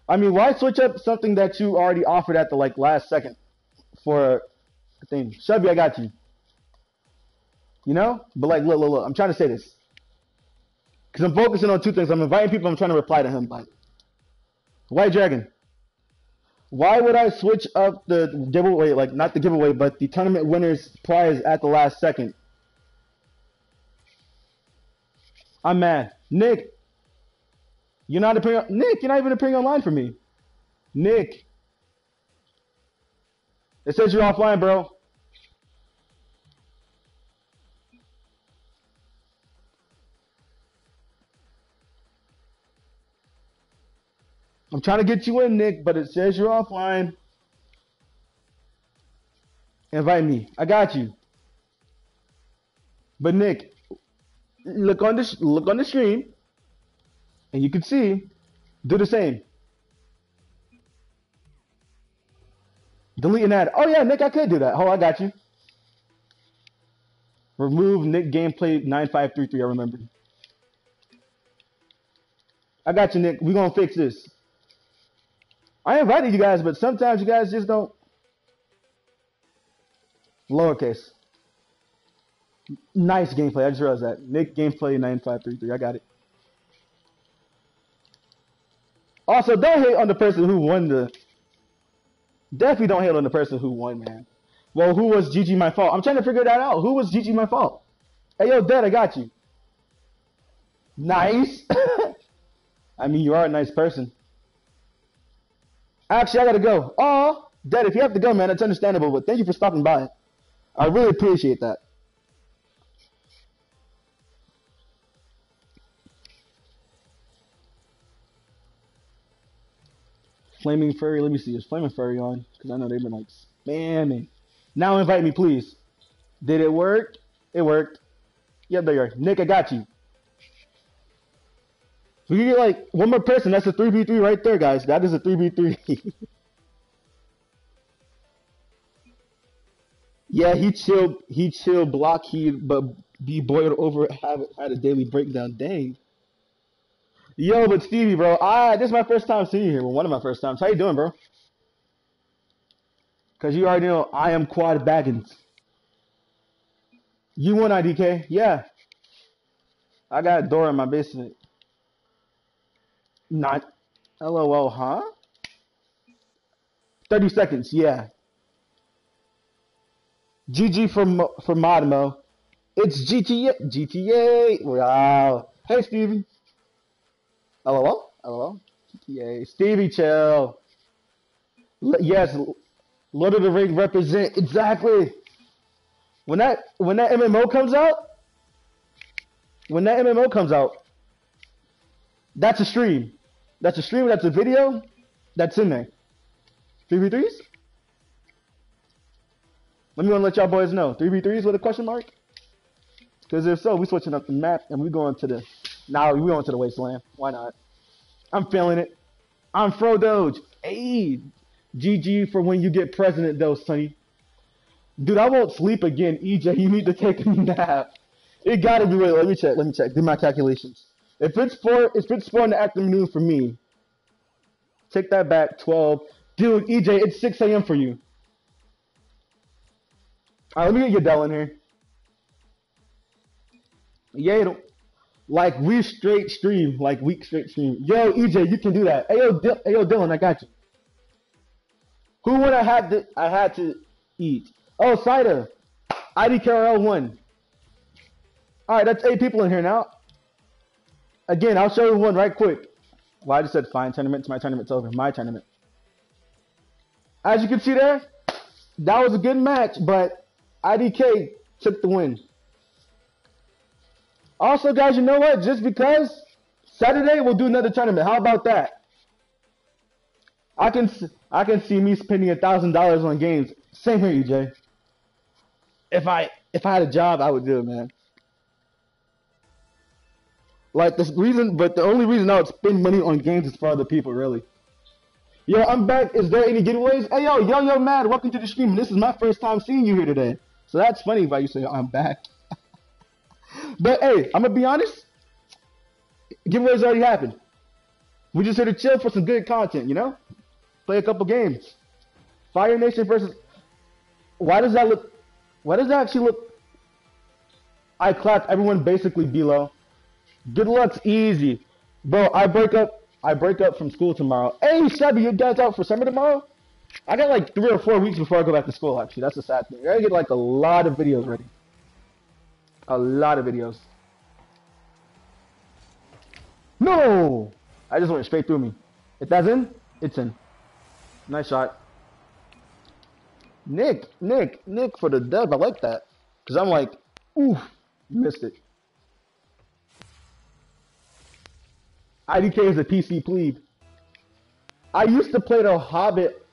I mean, why switch up something that you already offered at the like last second for a thing? Chubby, I got you. You know, but like, look, look, look. I'm trying to say this because I'm focusing on two things. I'm inviting people. I'm trying to reply to him. But White Dragon. Why would I switch up the giveaway, like not the giveaway, but the tournament winner's prize at the last second? I'm mad. Nick, you're not appearing. Nick, you're not even appearing online for me. Nick, it says you're offline, bro. I'm trying to get you in, Nick, but it says you're offline. Invite me. I got you. But Nick, look on the look on the stream, and you can see. Do the same. Delete an ad. Oh yeah, Nick, I could do that. Oh, I got you. Remove Nick gameplay 9533. I remember. I got you, Nick. We're gonna fix this. I invited you guys, but sometimes you guys just don't. Lowercase. Nice gameplay. I just realized that. Nick gameplay 9533. I got it. Also, don't hate on the person who won the. Definitely don't hate on the person who won, man. Well, who was GG my fault? I'm trying to figure that out. Who was GG my fault? Hey, yo, Dad, I got you. Nice. I mean, you are a nice person. Actually, I gotta go. Oh, Dad, if you have to go, man, it's understandable, but thank you for stopping by. I really appreciate that. Flaming Furry, let me see, is Flaming Furry on? Because I know they've been like spamming. Now invite me, please. Did it work? It worked. Yep, there you are. Nick, I got you. We can get like one more person. That's a 3v3 right there, guys. That is a 3v3. yeah, he chilled. He chilled block. He but be boiled over. Have had a daily breakdown. Dang. Yo, but Stevie, bro, I this is my first time seeing you here. Well, one of my first times. How you doing, bro? Cause you already know I am Quad Baggins. You won IDK? Yeah. I got a door in my basement. Not LOL, huh? 30 seconds, yeah. GG for for Modmo. It's GTA. GTA. Wow. Hey, Stevie. LOL. LOL. GTA. Stevie, chill. L yes. Lord of the Ring represent exactly. When that when that MMO comes out, when that MMO comes out, that's a stream. That's a stream. That's a video. That's in there. 3v3s? Let me want to let y'all boys know. 3v3s with a question mark? Because if so, we switching up the map and we going to the... Now nah, we going to the wasteland. Why not? I'm feeling it. I'm Fro Doge. Hey, GG for when you get president, though, Sonny. Dude, I won't sleep again. EJ, you need to take a nap. It gotta be. Wait, let me check. Let me check. Do my calculations. If it's four, if it's four in the afternoon for me, take that back. Twelve. Dude, EJ, it's six a.m. for you. All right, let me get Dell in here. Yeah, like we straight stream, like week straight stream. Yo, EJ, you can do that. Hey yo, hey yo, Dylan, I got you. Who would I had to I had to eat? Oh, Cider. IDKRL one. All right, that's eight people in here now. Again, I'll show you one right quick. Well, I just said fine tournament. My tournament. tournament's over. My tournament. As you can see there, that was a good match, but IDK took the win. Also, guys, you know what? Just because Saturday we'll do another tournament. How about that? I can I can see me spending a thousand dollars on games. Same here, EJ. If I if I had a job, I would do it, man. Like the reason, but the only reason I would spend money on games is for other people, really. Yo, I'm back. Is there any giveaways? Hey, yo, yo, yo, man, welcome to the stream. This is my first time seeing you here today. So that's funny why you say I'm back. But hey, I'm gonna be honest. Giveaways already happened. We just here to chill for some good content, you know? Play a couple games. Fire Nation versus. Why does that look? Why does that actually look? I clapped everyone basically below. Good luck's easy. Bro, I break up I break up from school tomorrow. Hey Shabby, you guys out for summer tomorrow? I got like three or four weeks before I go back to school actually. That's a sad thing. I get like a lot of videos ready. A lot of videos. No! I just went straight through me. If that's in, it's in. Nice shot. Nick, Nick, Nick for the dub. I like that. Because I'm like, oof, missed it. IDK is a PC plebe. I used to play The Hobbit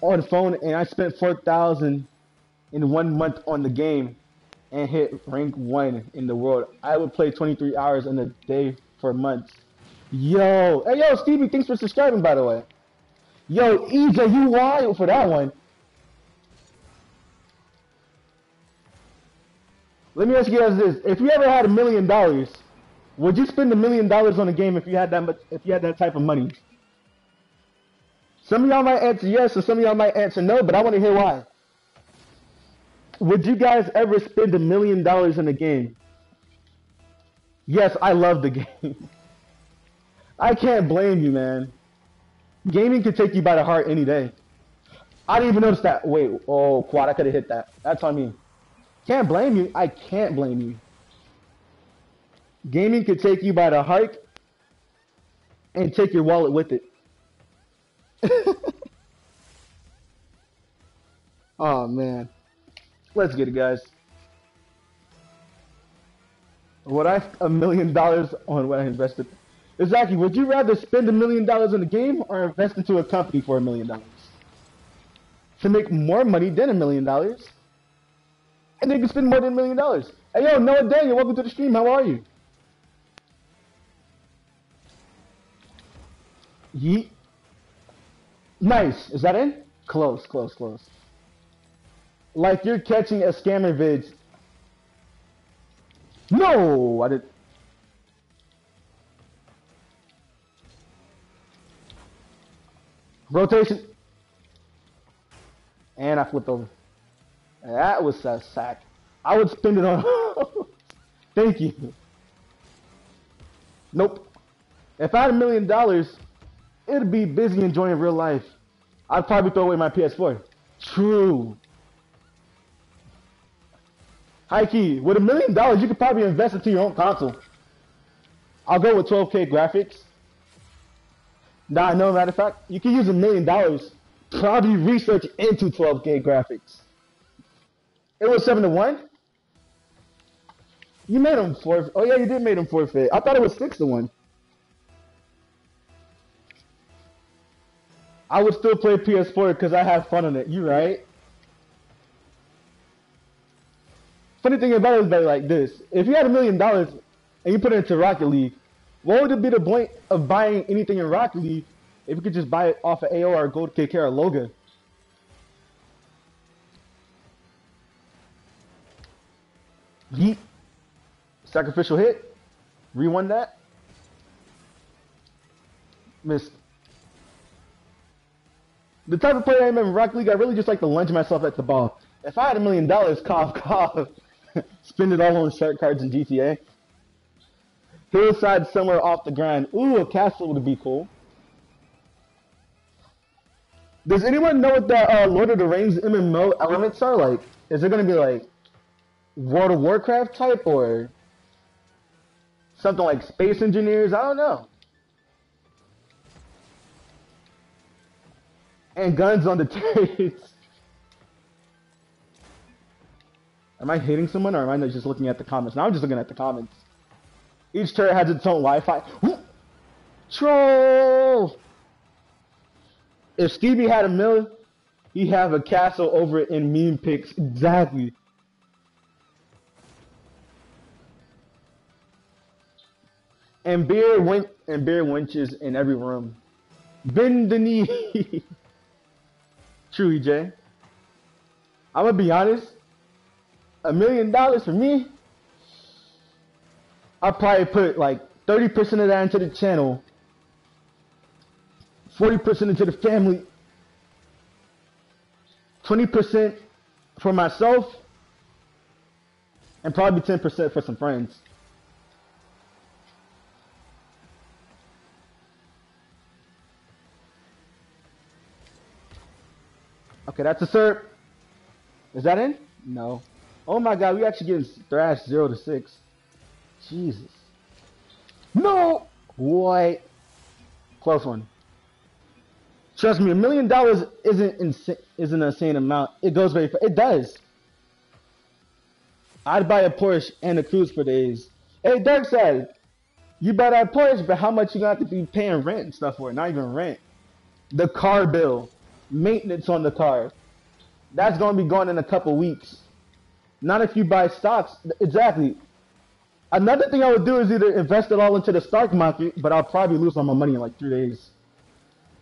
on phone, and I spent 4000 in one month on the game and hit rank 1 in the world. I would play 23 hours in a day for months. Yo, hey yo, Stevie, thanks for subscribing, by the way. Yo, EJ, you wild for that one. Let me ask you guys this: If you ever had a million dollars, would you spend a million dollars on a game if you had that much, if you had that type of money? Some of y'all might answer yes, and some of y'all might answer no, but I want to hear why. Would you guys ever spend a million dollars in a game? Yes, I love the game. I can't blame you, man. Gaming could take you by the heart any day. I didn't even notice that. Wait, oh, quad, I could have hit that. That's on me. Can't blame you. I can't blame you. Gaming could take you by the heart and take your wallet with it. oh man. Let's get it guys. Would I a million dollars on what I invested? Exactly. Would you rather spend a million dollars in a game or invest into a company for a million dollars? To make more money than a million dollars. And they can spend more than a million dollars. Hey yo, Noah Daniel, welcome to the stream. How are you? Yeet. Nice. Is that in? Close, close, close. Like you're catching a scammer vid. No, I did. Rotation. And I flipped over. That was a sack. I would spend it on. Thank you. Nope. If I had a million dollars, it'd be busy enjoying real life. I'd probably throw away my PS4. True. High key, with a million dollars, you could probably invest into your own console. I'll go with 12K graphics. Nah, no, matter of fact, you can use a million dollars, probably research into 12K graphics. It was 7 to 1? You made him forfeit. Oh, yeah, you did make him forfeit. I thought it was 6 to 1. I would still play PS4 because I have fun on it. You right? funny thing about it is like this: if you had a million dollars and you put it into Rocket League, what would it be the point of buying anything in Rocket League if you could just buy it off of AO or Gold KK or Logan? Yeet. Sacrificial hit. Rewon that. Missed. The type of player I am in Rocket League, I really just like to lunge myself at the ball. If I had a million dollars, cough, cough. spend it all on shark cards in GTA. Hillside somewhere off the grind. Ooh, a castle would be cool. Does anyone know what the uh, Lord of the Rings MMO elements are like? Is it going to be like World of Warcraft type or something like Space Engineers? I don't know. And guns on the turrets. Am I hating someone or am I just looking at the comments? Now I'm just looking at the comments. Each turret has its own Wi-Fi. Troll! If Stevie had a mill, he'd have a castle over it in meme pics. Exactly. And beer went and beer winches in every room. Bend the knee. True, EJ. I'm gonna be honest. A million dollars for me. I'll probably put like 30% of that into the channel 40% into the family, 20% for myself, and probably 10% for some friends. Okay, that's a serve. Is that in? No. Oh my god, we actually getting thrashed 0 to 6. Jesus. No! What? Close one. Trust me, a million dollars isn't insane, isn't an insane amount. It goes very far. It does. I'd buy a Porsche and a cruise for days. Hey, Dark Side, you buy that Porsche, but how much you gonna have to be paying rent and stuff for it? Not even rent. The car bill, maintenance on the car. That's gonna be gone in a couple weeks. Not if you buy stocks. Exactly. Another thing I would do is either invest it all into the stock market, but I'll probably lose all my money in like three days.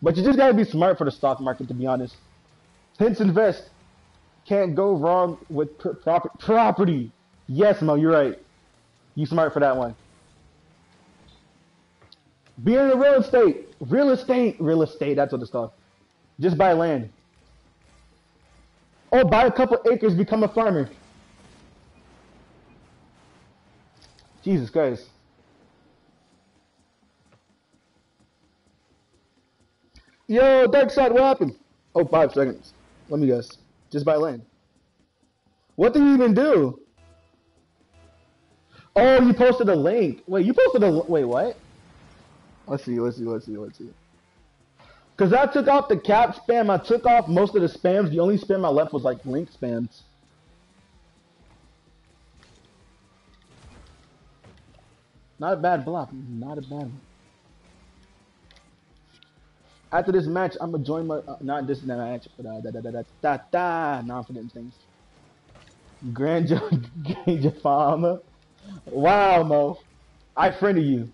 But you just gotta be smart for the stock market, to be honest. Hence invest. Can't go wrong with pr property. Yes, Mo, you're right. You smart for that one. Be in real estate. Real estate. Real estate. That's what it's called. Just buy land. Or buy a couple acres, become a farmer. Jesus Christ. Yo, Dark Side, what happened? Oh, five seconds. Let me guess. Just by land. What did you even do? Oh, you posted a link. Wait, you posted a wait. What? Let's see. Let's see. Let's see. Let's see. Cause I took off the cap spam. I took off most of the spams. The only spam I left was like link spams. Not a bad block. Not a bad one. After this match, I'm gonna join my uh, not this match, but uh, da da da da da da. Now I'm things. Grandja Grandja Farmer. Wow, Mo. I friended you.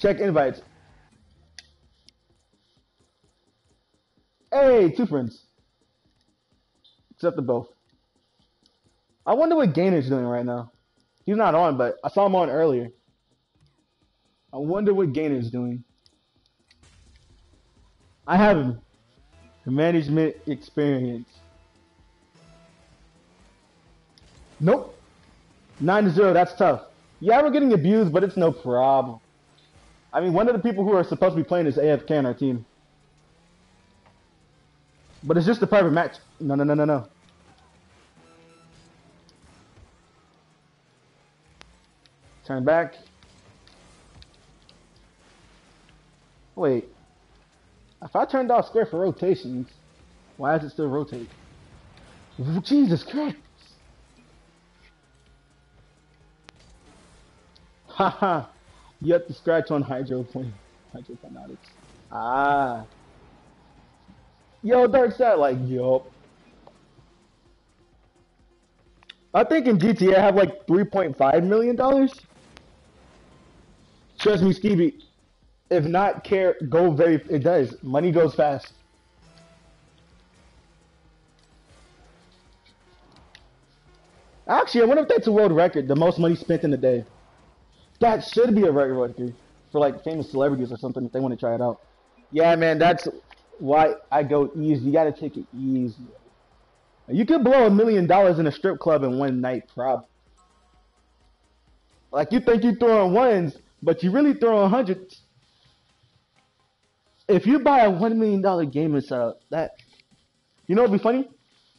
Check invites. Hey, two friends. Except the both. I wonder what Gainer's doing right now. He's not on, but I saw him on earlier. I wonder what Gainer's doing. I have management experience. Nope. 9 to 0, that's tough. Yeah, we're getting abused, but it's no problem. I mean, one of the people who are supposed to be playing is AFK on our team. But it's just a private match. No, no, no, no, no. Turn back. Wait. If I turned off square for rotations, why does it still rotate? Jesus Christ! Haha! you have to scratch on hydroplane. Hydroponics. Ah. Yo, Dark Side, like, yup. I think in GTA I have like $3.5 million. Trust me, Stevie if not care go very it does money goes fast Actually, I wonder if that's a world record, the most money spent in a day. That should be a record for like famous celebrities or something if they want to try it out. Yeah, man, that's why I go easy. You gotta take it easy. You could blow a million dollars in a strip club in one night, prob. Like you think you're throwing ones, but you really throw a hundred. If you buy a one million dollar gaming setup, that you know what'd be funny?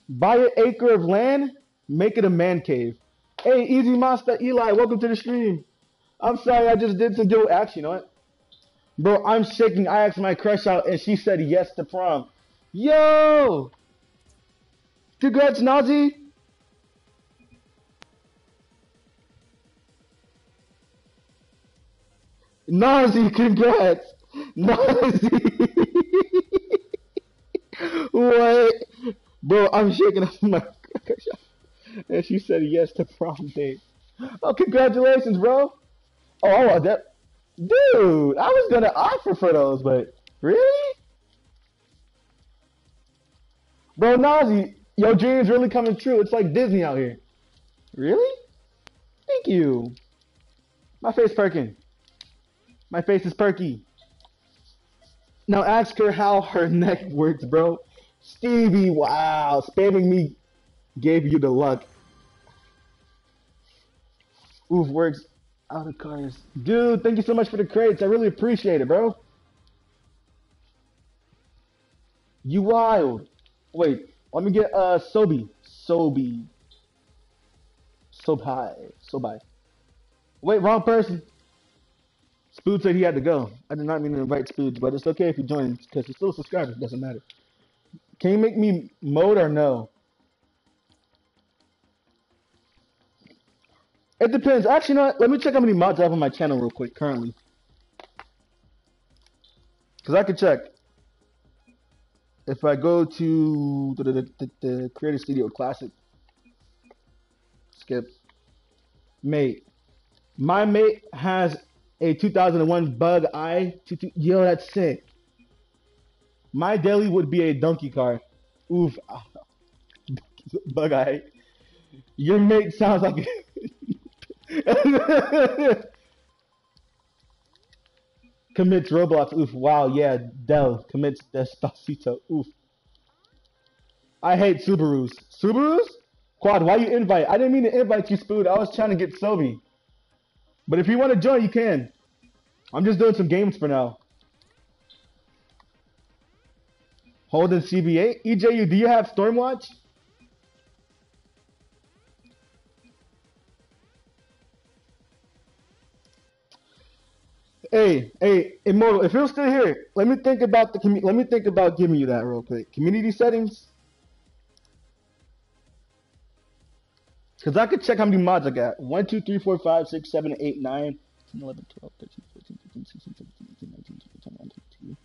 Buy an acre of land, make it a man cave. Hey, Easy Master Eli, welcome to the stream. I'm sorry, I just did some dual action. You know what? Bro, I'm shaking. I asked my crush out and she said yes to prom. Yo! Congrats, Nazi! Nazi, congrats! Nazi! what? Bro, I'm shaking up my. And she said yes to prom date. Oh, congratulations, bro! Oh, oh that Dude, I was gonna offer for those, but really? Bro, Nazi, your dreams really coming true. It's like Disney out here. Really? Thank you. My face perking. My face is perky. Now ask her how her neck works, bro. Stevie, wow, spamming me gave you the luck. Oof, works out of cars. Dude, thank you so much for the crates. I really appreciate it, bro. You wild. Wait, let me get uh Sobi. Sobi. Sobai. Sobai. Wait, wrong person. Spood said he had to go. I did not mean to invite Spood, but it's okay if he joins because he's still a subscriber. Doesn't matter. Can you make me mode or no? It depends. Actually, you know? Let me check how many mods I have on my channel real quick currently. Because I can check. If I go to the, the, the, the Creator Studio Classic, skip, mate. My mate has a 2001 Bug Eye. Yo, that's sick. My daily would be a donkey car. Oof. Bug Eye. Your mate sounds like commits Roblox. Oof. Wow. Yeah. Dell commits Despacito. Oof. I hate Subarus. Subarus? Quad, why you invite? I didn't mean to invite you, Spood. I was trying to get Sobi. But if you want to join, you can. I'm just doing some games for now. Holding CBA. EJU, do you have Stormwatch? Hey, hey, Immortal, if you're still here, let me think about the let me think about giving you that real quick. Community settings. Cause I could check how many mods I got. 1, 2, 3, 4, 5, 6, 7, 8, 9, 10, 11, 12, 13, 14, 15, 16, 17, 18, 19, 20, 21, 22,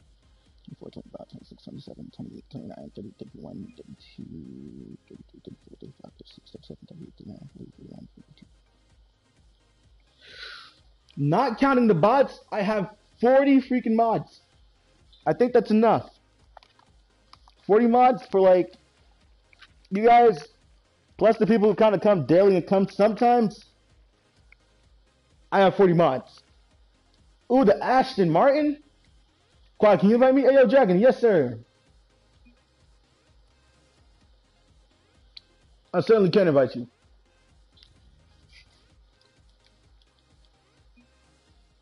24, 25, 26, 27, 28, 29, 30, 31, 32, 33, 34, 35, 36, 37, 38, 39, 40, 41, 42. Not counting the bots, I have 40 freaking mods. I think that's enough. 40 mods for like you guys, plus the people who kind of come daily and come sometimes. I have 40 mods. Ooh, the Aston Martin. Quad, can you invite me? Hey, yo, Dragon. Yes, sir. I certainly can invite you.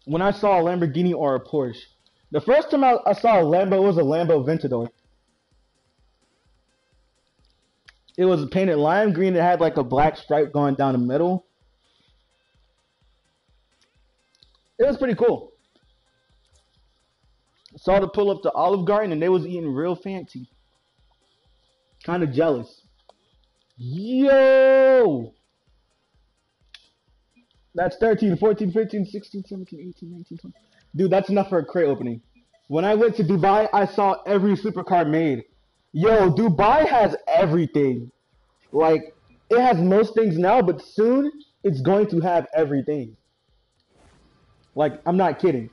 when I saw a Lamborghini or a Porsche. The first time I, I saw a Lambo was a Lambo Aventador. It was painted lime green. It had like a black stripe going down the middle. It was pretty cool. saw to pull up to Olive Garden and they was eating real fancy. Kind of jealous. Yo! That's 13, 14, 15, 16, 17, 18, 19, 20. Dude, that's enough for a crate opening. When I went to Dubai, I saw every supercar made. Yo, Dubai has everything. Like, it has most things now, but soon it's going to have everything. Like, I'm not kidding.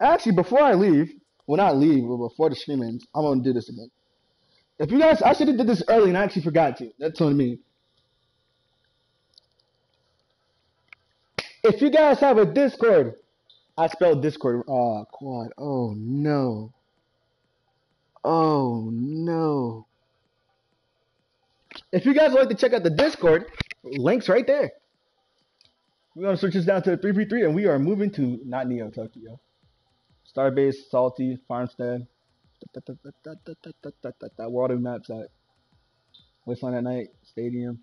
Actually, before I leave, well, not leave, but before the stream ends, I'm to do this again. If you guys, I should have did this early and I actually forgot to. That's on me. If you guys have a Discord, I spelled Discord. Oh, quad. Oh no. Oh no. If you guys would like to check out the Discord, links right there. We're gonna switch this down to 3v3 and we are moving to not Neo Tokyo. Starbase, Salty, Farmstead. Where all the maps at? Wasteland at night, stadium.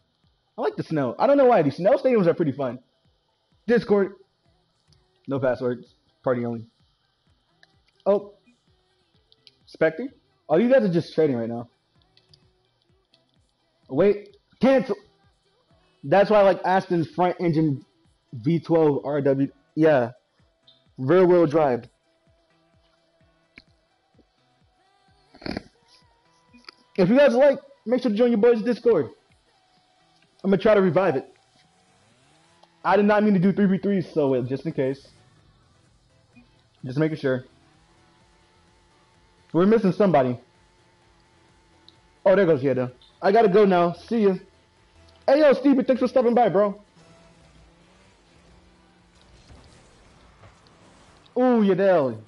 I like the snow. I don't know why. These snow stadiums are pretty fun. Discord. No passwords. Party only. Oh. Spectre? Oh, you guys are just trading right now. Wait. Cancel. That's why I like Aston's front engine V12 RW. Yeah. Rear wheel drive. If you guys like, make sure to join your boys' Discord. I'm gonna try to revive it. I did not mean to do 3v3s, so uh, just in case. Just making sure. We're missing somebody. Oh, there goes Yeda. I gotta go now. See you. Hey, yo, Stevie, thanks for stopping by, bro. Ooh, Yadel.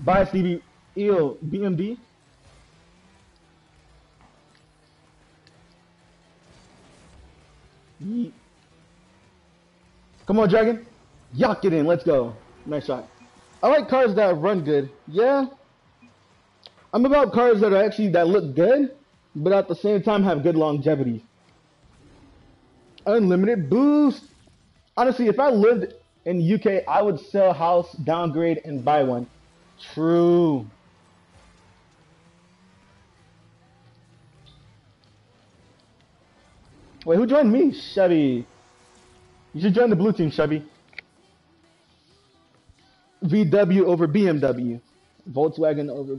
Bye, Stevie. Ew, BMD. Yeet. Come on, Dragon. Yuck it in. Let's go. Nice shot. I like cars that run good. Yeah. I'm about cars that are actually that look good, but at the same time have good longevity. Unlimited boost. Honestly, if I lived in UK, I would sell house, downgrade, and buy one. True. Wait, who joined me? Chevy. You should join the blue team, Chevy. VW over BMW. Volkswagen over.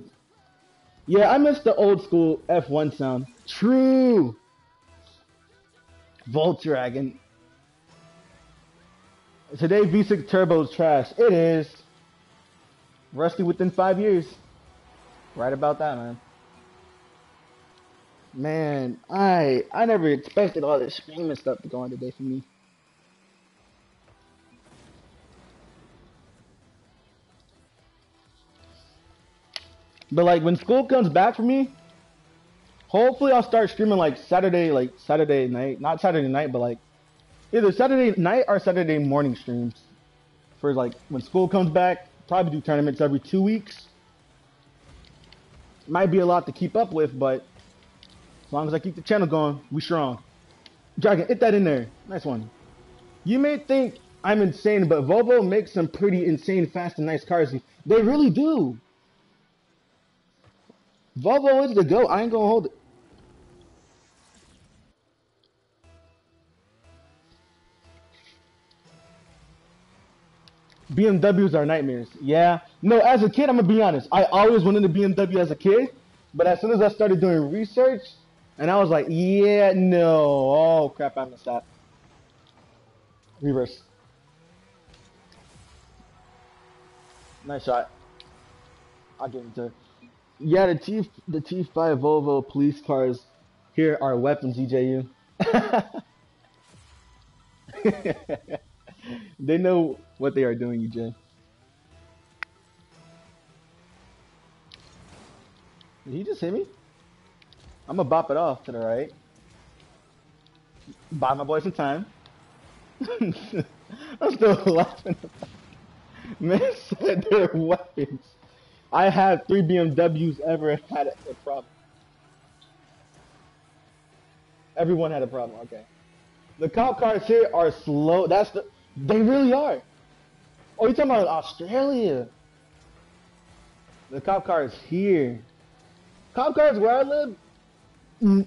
Yeah, I miss the old school F1 sound. True. Volkswagen. Today V6 Turbo is trash. It is. Rusty within five years. Right about that, man. Man, I I never expected all this streaming stuff to go on today for me. But like when school comes back for me, hopefully I'll start streaming like Saturday, like Saturday night, not Saturday night, but like either Saturday night or Saturday morning streams. For like when school comes back, probably do tournaments every two weeks. Might be a lot to keep up with, but as long as I keep the channel going, we strong. Dragon, hit that in there. Nice one. You may think I'm insane, but Volvo makes some pretty insane, fast, and nice cars. They really do. Volvo is the go. I ain't gonna hold it. BMWs are nightmares. Yeah. No, as a kid, I'm gonna be honest. I always wanted a BMW as a kid, but as soon as I started doing research, and I was like, yeah, no. Oh, crap, I missed that. Reverse. Nice shot. I'll give it to Yeah, the T the T5 Volvo police cars here are weapons, EJU. they know what they are doing, EJ. Did he just hit me? I'm gonna bop it off to the right. Buy my boy some time. I'm still laughing. Man said they're weapons. I have three BMWs ever had a, problem. Everyone had a problem. Okay. The cop cars here are slow. That's the. They really are. Oh, you talking about Australia? The cop cars here. Cop cars where I live, Mm,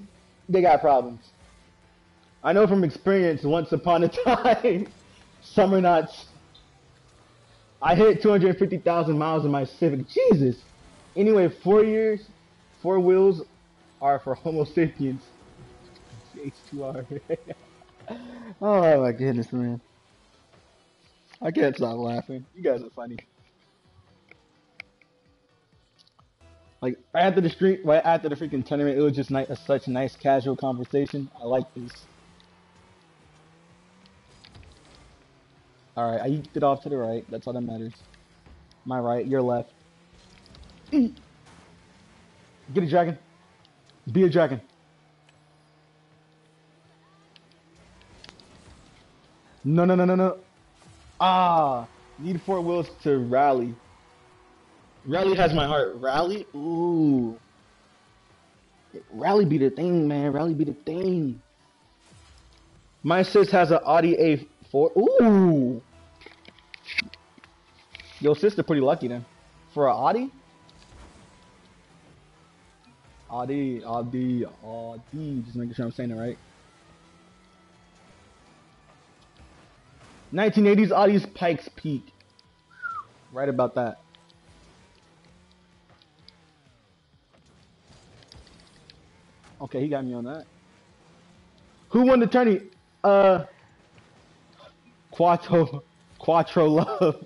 they got problems. I know from experience, once upon a time, summer nuts. I hit 250,000 miles in my Civic. Jesus. Anyway, four years, four wheels are for Homo sapiens. H2R. oh my goodness, man. I can't stop laughing. You guys are funny. Like right after the street, right after the freaking tournament, it was just nice, such nice casual conversation. I like this. All right, I eked it off to the right. That's all that matters. My right, your left. Get a dragon. Be a dragon. No, no, no, no, no. Ah, need four wheels to rally. Rally has my heart. Rally? Ooh. Rally be the thing, man. Rally be the thing. My sis has an Audi A4. Ooh. Yo, sister pretty lucky then. For an Audi? Audi, Audi, Audi. Just making sure I'm saying it right. 1980s Audi's Pikes Peak. Right about that. Okay, he got me on that. Who won the tourney? Uh, Quattro, Quattro Love.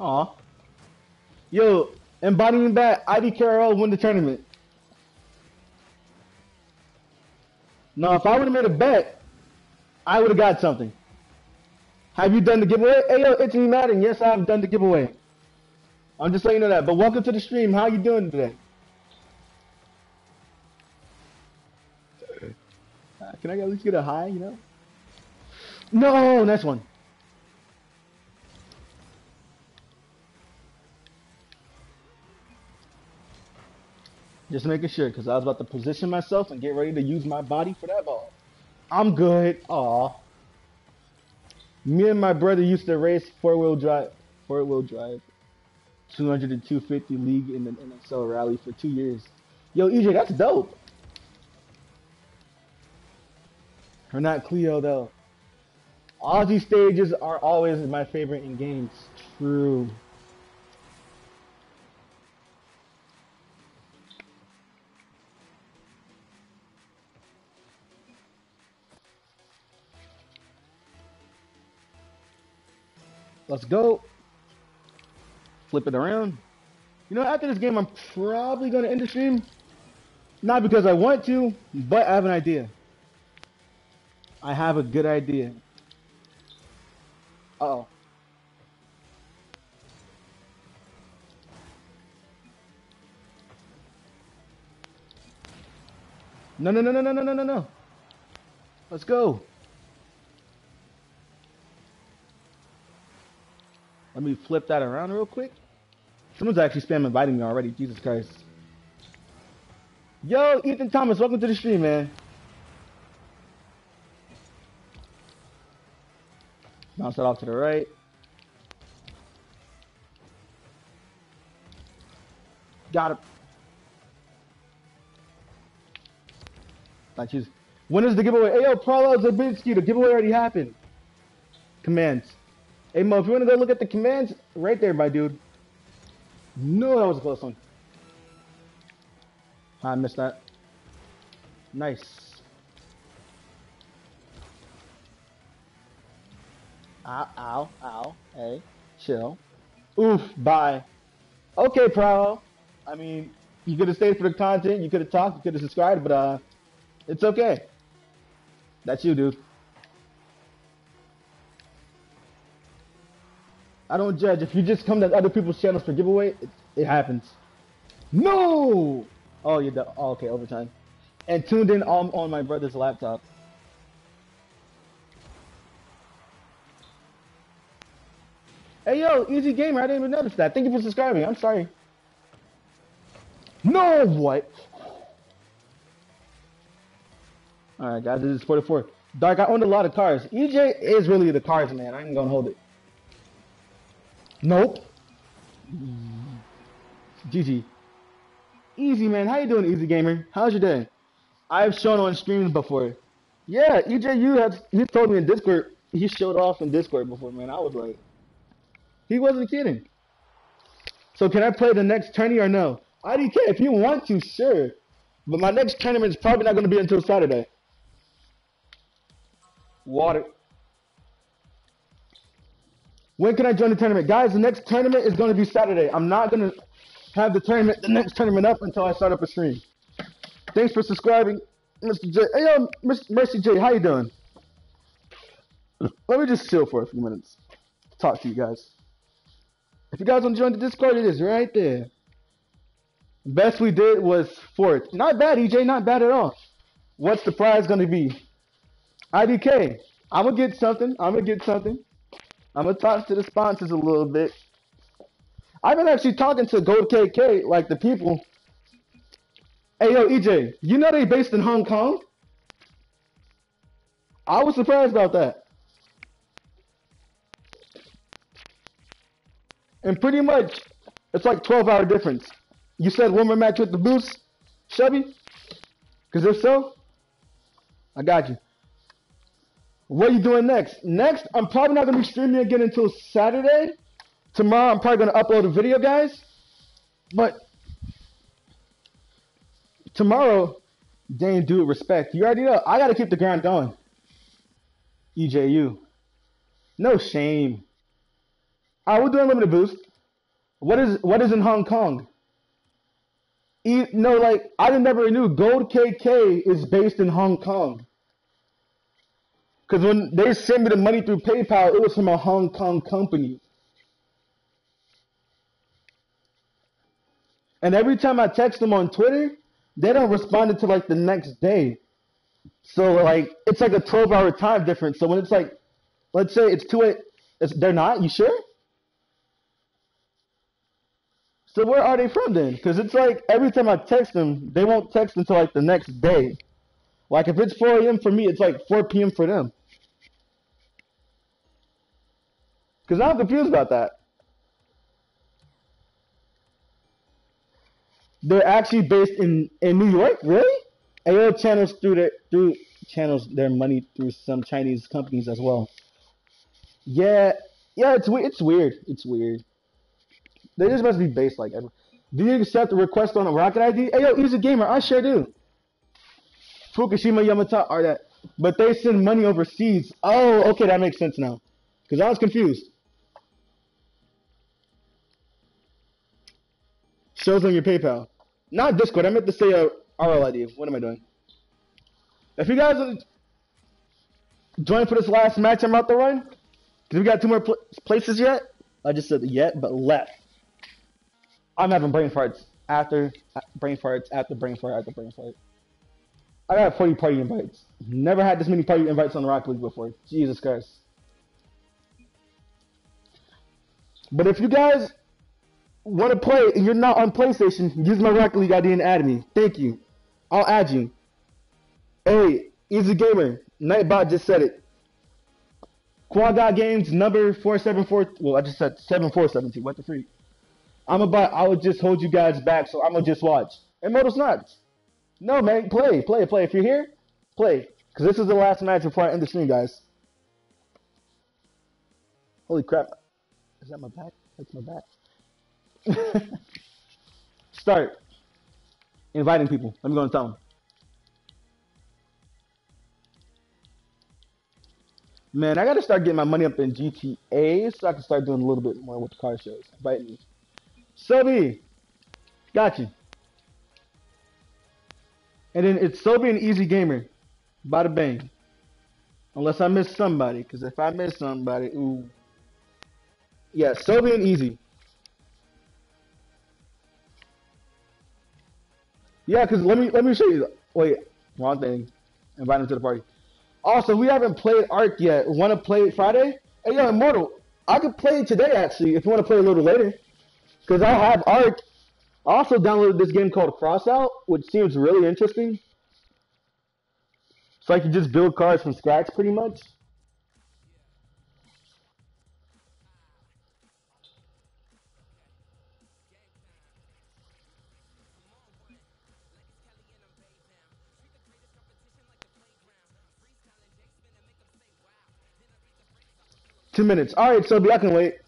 Aw. Yo, embodying that, ID Carroll won the tournament. Now, if I would have made a bet, I would have got something. Have you done the giveaway? Hey, yo, it's me, Madden. Yes, I've done the giveaway. I'm just letting you know that. But welcome to the stream. How you doing today? Uh, can I at least get a high, you know? No, next one. Just making sure, because I was about to position myself and get ready to use my body for that ball. I'm good. Aw. Me and my brother used to race four-wheel drive, four-wheel drive, 200 and 250 league in the NSL rally for two years. Yo, EJ, that's dope. Or not Cleo though. Aussie stages are always my favorite in games. True. Let's go. Flip it around. You know, after this game, I'm probably going to end the stream. Not because I want to, but I have an idea. I have a good idea. Uh oh No, no, no, no, no, no, no, no. Let's go. Let me flip that around real quick. Someone's actually spam inviting me already. Jesus Christ. Yo, Ethan Thomas, welcome to the stream, man. Bounce that off to the right. Got it. I choose. When is the giveaway? Hey, yo, Prolo Zabinski, the giveaway already happened. Commands. Hey, Mo, if you want to go look at the commands, right there, my dude. No, that was a close one. I missed that. Nice. Ow, ow, ow. Hey, chill. Oof, bye. Okay, Prowl. I mean, you could have stayed for the content, you could have talked, you could have subscribed, but uh, it's okay. That's you, dude. I don't judge. If you just come to other people's channels for giveaway, it, it happens. No! Oh, you're done. Oh, okay, overtime. And tuned in on, on my brother's laptop. Hey, yo, easy gamer. I didn't even notice that. Thank you for subscribing. I'm sorry. No, what? Alright, guys, this is 44. Dark, I owned a lot of cars. EJ is really the cars man. I ain't gonna hold it. Nope. Mm. GG. Easy, man. How you doing, Easy Gamer? How's your day? I've shown on streams before. Yeah, EJ, you have you told me in Discord. He showed off in Discord before, man. I was like, he wasn't kidding. So can I play the next tourney or no? IDK, if you want to, sure. But my next tournament is probably not going to be until Saturday. Water. When can I join the tournament? Guys, the next tournament is going to be Saturday. I'm not going to... have the tournament, the next tournament up until I start up a stream. Thanks for subscribing, Mr. J. Hey, yo, Mr. Mercy J, how you doing? Let me just chill for a few minutes. Talk to you guys. If you guys want to join the Discord, it is right there. Best we did was fourth. Not bad, EJ. Not bad at all. What's the prize going to be? IDK. I'm going to get something. I'm going to get something. I'm to talk to the sponsors a little bit. I've been actually talking to Gold KK, like the people. Hey, yo, EJ, you know they based in Hong Kong? I was surprised about that. And pretty much, it's like 12 hour difference. You said one more match with the boost, Chevy? Because if so, I got you. What are you doing next? Next, I'm probably not going to be streaming again until Saturday. Tomorrow, I'm probably going to upload a video, guys. But tomorrow, Dane, do it respect. You already know. I got to keep the grind going. EJU. No shame. Right, we're doing limited boost. What is what is in Hong Kong? E, no, like I never knew Gold KK is based in Hong Kong. Because when they sent me the money through PayPal, it was from a Hong Kong company. And every time I text them on Twitter, they don't respond until like the next day. So like it's like a 12 hour time difference. So when it's like, let's say it's two eight, it's, they're not. You sure? So where are they from then? Because it's like every time I text them, they won't text until like the next day. Like if it's 4 a.m. for me, it's like 4 p.m. for them. Because I'm confused about that. They're actually based in, in New York, really? AO channels through their through channels their money through some Chinese companies as well. Yeah, yeah, it's it's weird. It's weird. They just must be based like. Do you accept a request on a Rocket ID? Hey yo, he's a gamer. I sure do. Fukushima Yamata are that, but they send money overseas. Oh, okay, that makes sense now. Cause I was confused. Shows on your PayPal, not Discord. I meant to say uh, a RL ID. What am I doing? If you guys join for this last match I'm about to run, because we got two more pl places yet. I just said yet, but left. I'm having brain farts after uh, brain farts after brain fart after brain fart. I got 40 party invites. Never had this many party invites on Rock League before. Jesus Christ. But if you guys want to play and you're not on PlayStation, use my Rocket League ID and add me. Thank you. I'll add you. Hey, Easy Gamer, Nightbot just said it. Quad Games number 474. Well, I just said 7417. What the freak? I'm about. I would just hold you guys back, so I'm gonna just watch. And Moto's not. No, man, play, play, play. If you're here, play, because this is the last match before I end the stream, guys. Holy crap! Is that my back? That's my back. Start inviting people. Let me go and tell them. Man, I gotta start getting my money up in GTA so I can start doing a little bit more with the car shows. Invite me. Sobi, got you. And then it's Sobi and Easy Gamer. Bada bang. Unless I miss somebody, because if I miss somebody, ooh. Yeah, Sobi and Easy. Yeah, because let me let me show you. Wait, wrong thing. Invite him to the party. Also, we haven't played Ark yet. Want to play it Friday? Hey, yo, Immortal, I could play today actually if you want to play a little later. Because I have Ark. I also downloaded this game called Crossout, which seems really interesting. So I can just build cars from scratch pretty much. Two minutes. All right, Sobi, I can wait.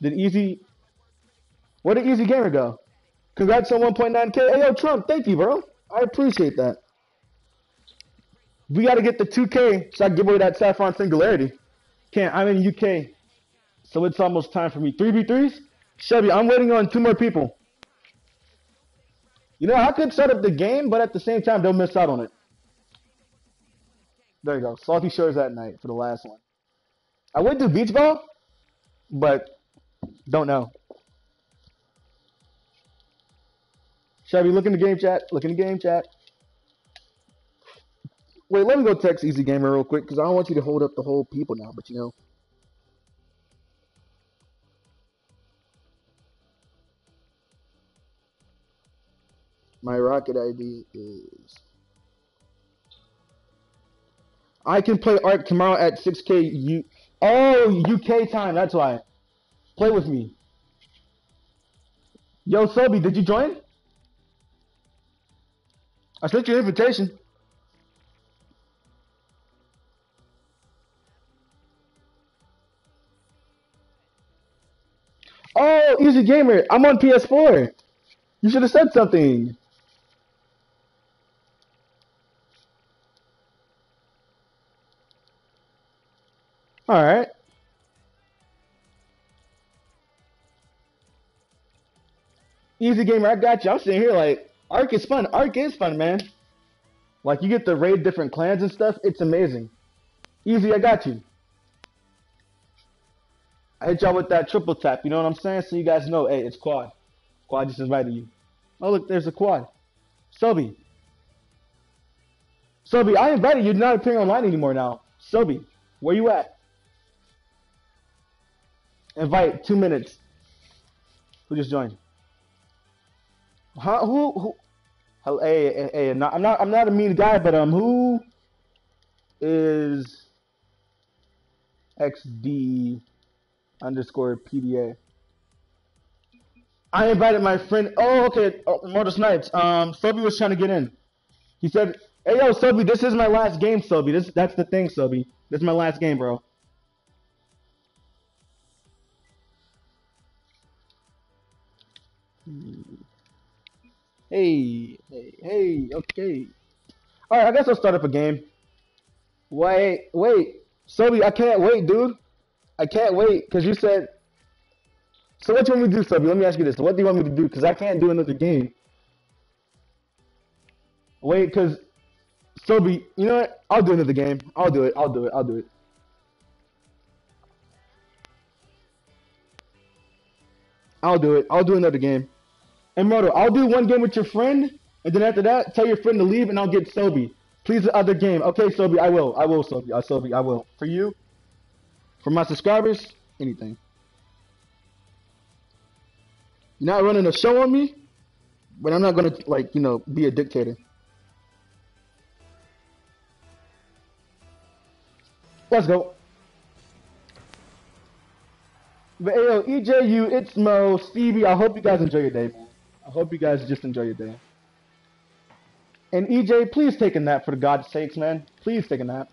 Did Easy... Where did Easy Gamer go? Congrats on 1.9K. Hey, yo, Trump, thank you, bro. I appreciate that. We got to get the 2K so I give away that Saffron Singularity. Can't. I'm in UK. So it's almost time for me. 3v3s? Chevy, I'm waiting on two more people. You know, I could set up the game, but at the same time, don't miss out on it. There you go. Salty Shores at night for the last one. I would do beach ball, but don't know. Chevy, look in the game chat. Look in the game chat. Wait, let me go text Easy Gamer real quick because I don't want you to hold up the whole people now, but you know. My rocket ID is. I can play Ark tomorrow at 6K U. Oh, UK time. That's why. Play with me. Yo, Sobi, did you join? I sent you an invitation. Oh, Easy Gamer, I'm on PS4. You should have said something. All right. Easy Gamer, I got you. I'm sitting here like, Ark is fun. Ark is fun, man. Like, you get to raid different clans and stuff. It's amazing. Easy, I got you. I hit y'all with that triple tap, you know what I'm saying? So you guys know, hey, it's quad. Quad just invited you. Oh, look, there's a quad. Sobi. Sobi, I invited you. You're not appearing online anymore now. Sobi, where you at? Invite, two minutes. Who just joined? Huh? Who? Who? Hey, hey, hey, not, I'm not. I'm not a mean guy, but um, who is XD underscore PDA? I invited my friend. Oh, okay. Oh, Mortal Snipes. Um, Sobi was trying to get in. He said, "Hey, yo, Sobi, this is my last game, Sobi. This, that's the thing, Sobi. This is my last game, bro." Hey, hey, hey. Okay. All right. I guess I'll start up a game. Wait, wait, Sobi, I can't wait, dude. I can't wait because you said. So what do you want me to do, Sobi? Let me ask you this. What do you want me to do? Because I can't do another game. Wait, because Sobi, you know what? I'll do another game. I'll do it. I'll do it. I'll do it. I'll do it. I'll do another game. And Moto, I'll do one game with your friend, and then after that, tell your friend to leave, and I'll get Sobi. Please, the other game. Okay, Sobi, I will. I will, Sobi. Uh, Sobi, I will. For you, for my subscribers, anything. You're not running a show on me, but I'm not gonna like you know be a dictator. Let's go. But yo, EJU, it's Mo, Stevie. I hope you guys enjoy your day, man. I hope you guys just enjoy your day. And EJ, please take a nap for God's sakes, man. Please take a nap.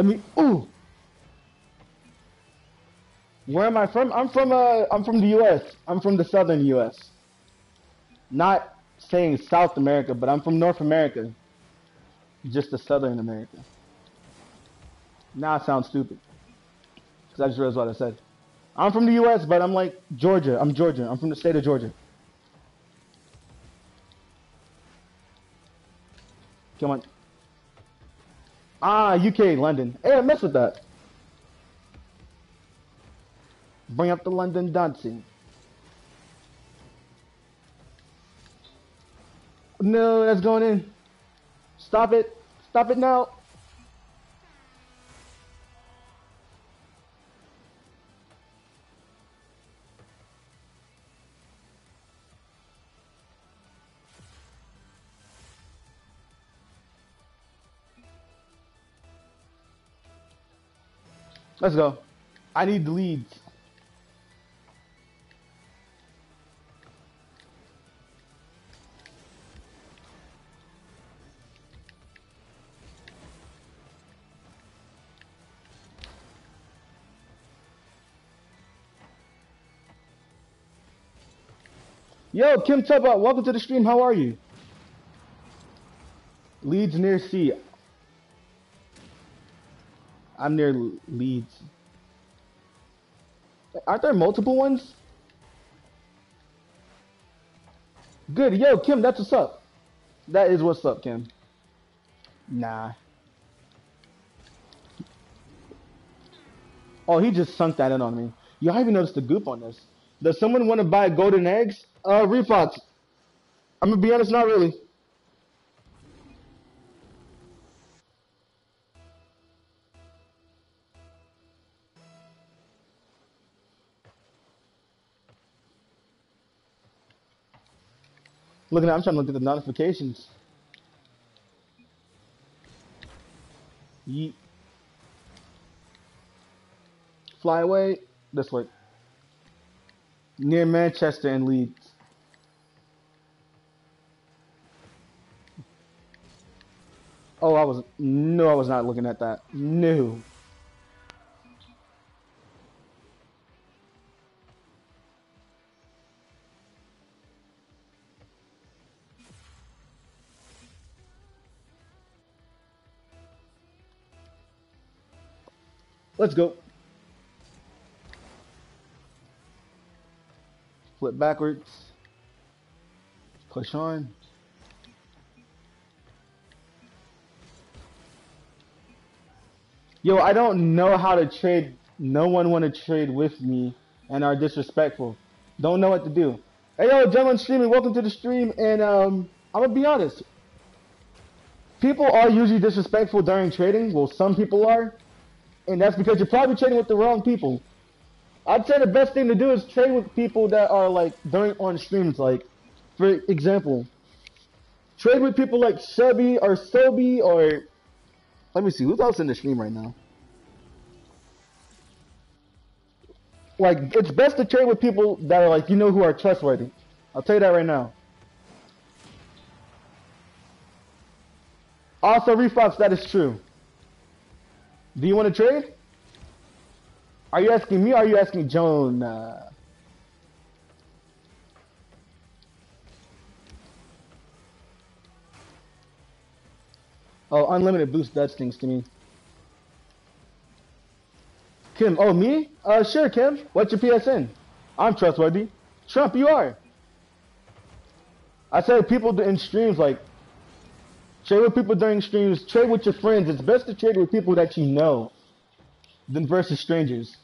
Let me. Ooh. Where am I from? I'm from uh, I'm from the U.S. I'm from the southern U.S. Not saying South America, but I'm from North America. Just the southern America. Now it sounds stupid. Because I just realized what I said. I'm from the U.S., but I'm like Georgia. I'm Georgia. I'm from the state of Georgia. Come on. Ah, UK, London. Hey, I mess with that. Bring up the London dancing. No, that's going in. Stop it. Stop it now. Let's go. I need the leads. Yo, Kim Tuba, welcome to the stream. How are you? Leeds near C. I'm near Leeds. Aren't there multiple ones? Good. Yo, Kim, that's what's up. That is what's up, Kim. Nah. Oh, he just sunk that in on me. I even noticed the goop on this. Does someone want to buy golden eggs? Uh, Refox. I'm gonna be honest, not really. Looking at, I'm trying to look at the notifications. Yeet. Fly away this way. Near Manchester and Leeds. Oh, I was no, I was not looking at that. No. Let's go. Flip backwards. Push on. Yo, I don't know how to trade. No one want to trade with me and are disrespectful. Don't know what to do. Hey, yo, gentlemen streaming, welcome to the stream. And um, I'm gonna be honest. People are usually disrespectful during trading. Well, some people are and that's because you're probably trading with the wrong people. I'd say the best thing to do is trade with people that are like during on streams. Like, for example, trade with people like Shelby or Sobi or let me see who's else in the stream right now. Like, it's best to trade with people that are like you know who are trustworthy. I'll tell you that right now. Also, Refox, that is true. Do you want to trade? Are you asking me or are you asking Joan? Uh... Oh, unlimited boost does things to me. Kim, oh me? Uh, sure, Kim. What's your PSN? I'm trustworthy. Trump, you are. I said people in streams like Trade with people during streams. Trade with your friends. It's best to trade with people that you know than versus strangers.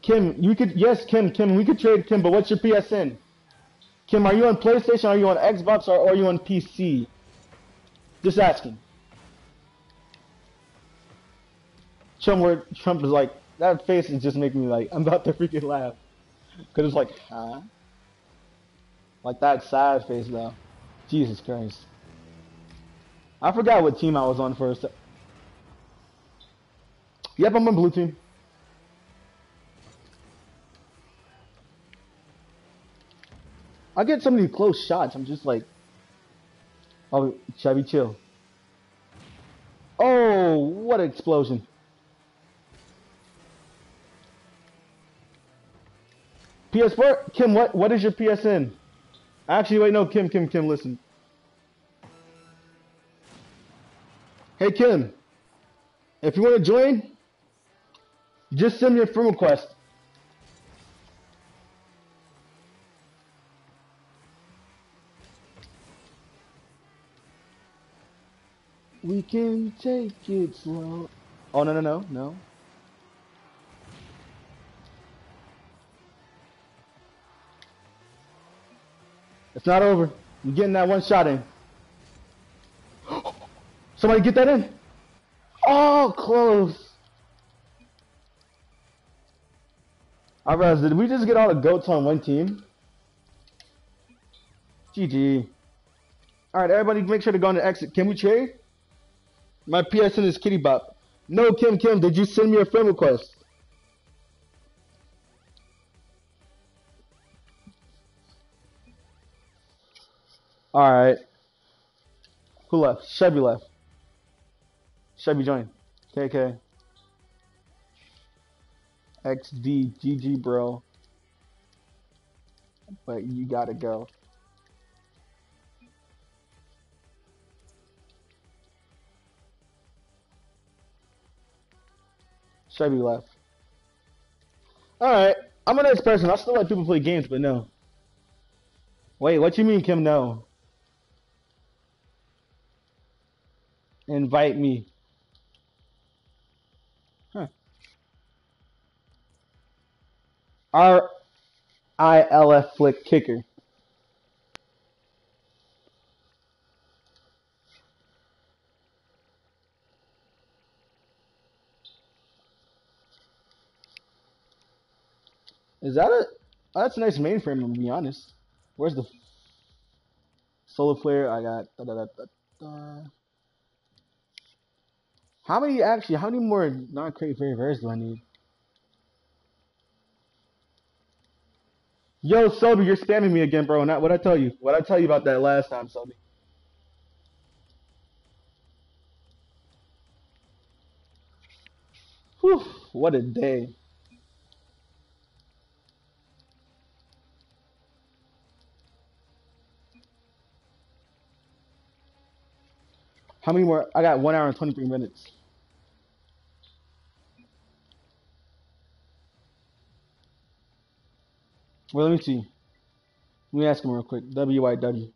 Kim, you could yes, Kim, Kim, we could trade Kim, but what's your PSN? Kim, are you on PlayStation? Are you on Xbox? Or are you on PC? Just asking. Trump, where Trump is like that face is just making me like I'm about to freaking laugh because it's like, huh? Like that sad face though. Jesus Christ. I forgot what team I was on first. Yep, I'm on blue team. I get so many close shots. I'm just like, oh, Chevy, chill. Oh, what an explosion. PS4, Kim, what what is your PSN? Actually, wait, no, Kim, Kim, Kim, listen. Hey, Kim, if you want to join, just send me a friend request. We can take it slow. Oh, no, no, no, no. It's not over. I'm getting that one shot in. Somebody get that in. Oh, close. Alright, did we just get all the goats on one team? GG. Alright, everybody make sure to go on the exit. Can we trade? My PSN is Kitty Bop. No, Kim Kim, did you send me a friend request? Alright. Who left? Chevy left. Chevy joined. KK. XD, GG, bro. But you gotta go. Chevy left. Alright. I'm a nice person. I still let people play games, but no. Wait, what you mean, Kim? No. Invite me. Huh. R I L F flick kicker. Is that a? That's a nice mainframe, to be honest. Where's the solar flare? I got. Da, da, da. How many actually? How many more non-crate very rares do I need? Yo, Sobi, you're spamming me again, bro. Not what I tell you. What I tell you about that last time, Sobi. Whew, what a day. How many more? I got one hour and 23 minutes. Well, let me see. Let me ask him real quick. WYW.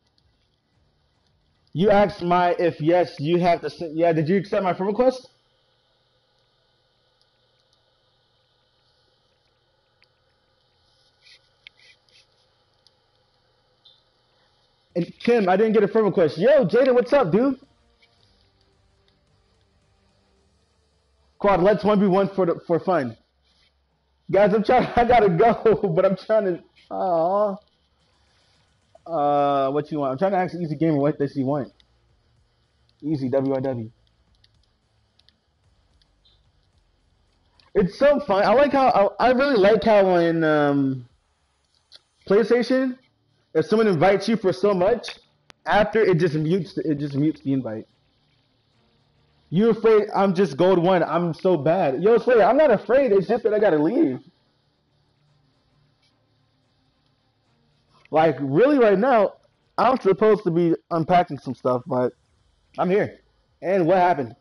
You asked my if yes, you have to send. Yeah, did you accept my friend request? And Kim, I didn't get a friend request. Yo, Jaden, what's up, dude? Quad, let's one v one for the, for fun. Guys, I'm trying. I gotta go, but I'm trying to. Aww. Uh, what you want? I'm trying to ask Easy Gamer what does he want. Easy WRW. It's so fun. I like how I, I really like how in um, PlayStation, if someone invites you for so much, after it just mutes it just mutes the invite. You afraid I'm just gold one? I'm so bad. Yo, Slayer, I'm not afraid. It's just that I gotta leave. Like really, right now, I'm supposed to be unpacking some stuff, but I'm here. And what happened?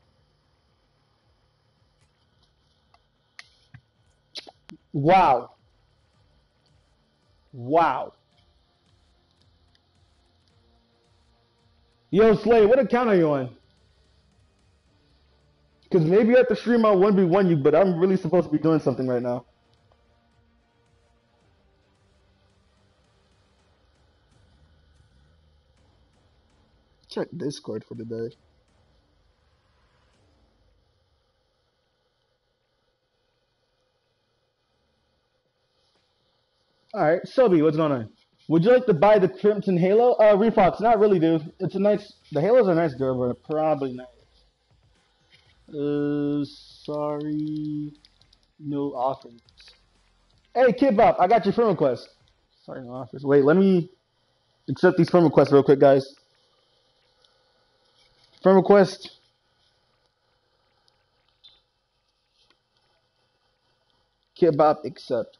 Wow. Wow. Yo, Slay, what account are you on? Because maybe have to stream on 1v1 you, but I'm really supposed to be doing something right now. Check Discord for the day. Alright, Sobi, what's going on? Would you like to buy the Crimson Halo? Uh, Refox, not really, dude. It's a nice, the Halos are nice, girl, but probably not. Uh, sorry, no offers. Hey, Kid Bop, I got your friend request. Sorry, no offers. Wait, let me accept these friend requests real quick, guys. Friend request. Kid Bop, accept.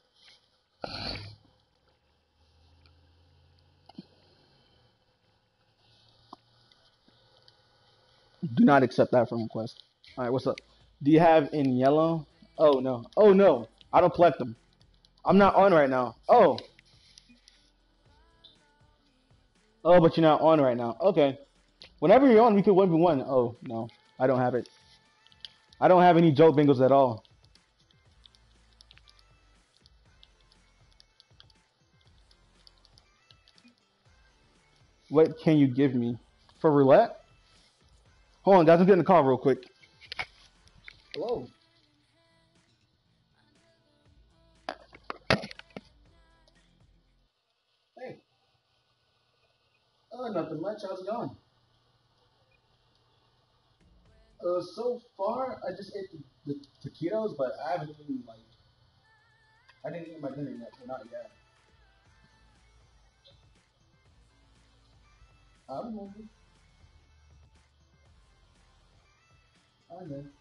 Do not accept that friend request. All right, what's up? Do you have in yellow? Oh no. Oh no. I don't collect them. I'm not on right now. Oh. Oh, but you're not on right now. Okay. Whenever you're on, we could 1v1. Oh, no. I don't have it. I don't have any joke bingos at all. What can you give me? For roulette? Hold on, guys. I'm getting the call real quick. Hello. Hey. Oh, nothing much. How's it going? Uh, so far, I just ate the, the taquitos, but I haven't even like. I didn't eat my dinner yet, so not yet. I'm hungry. I know.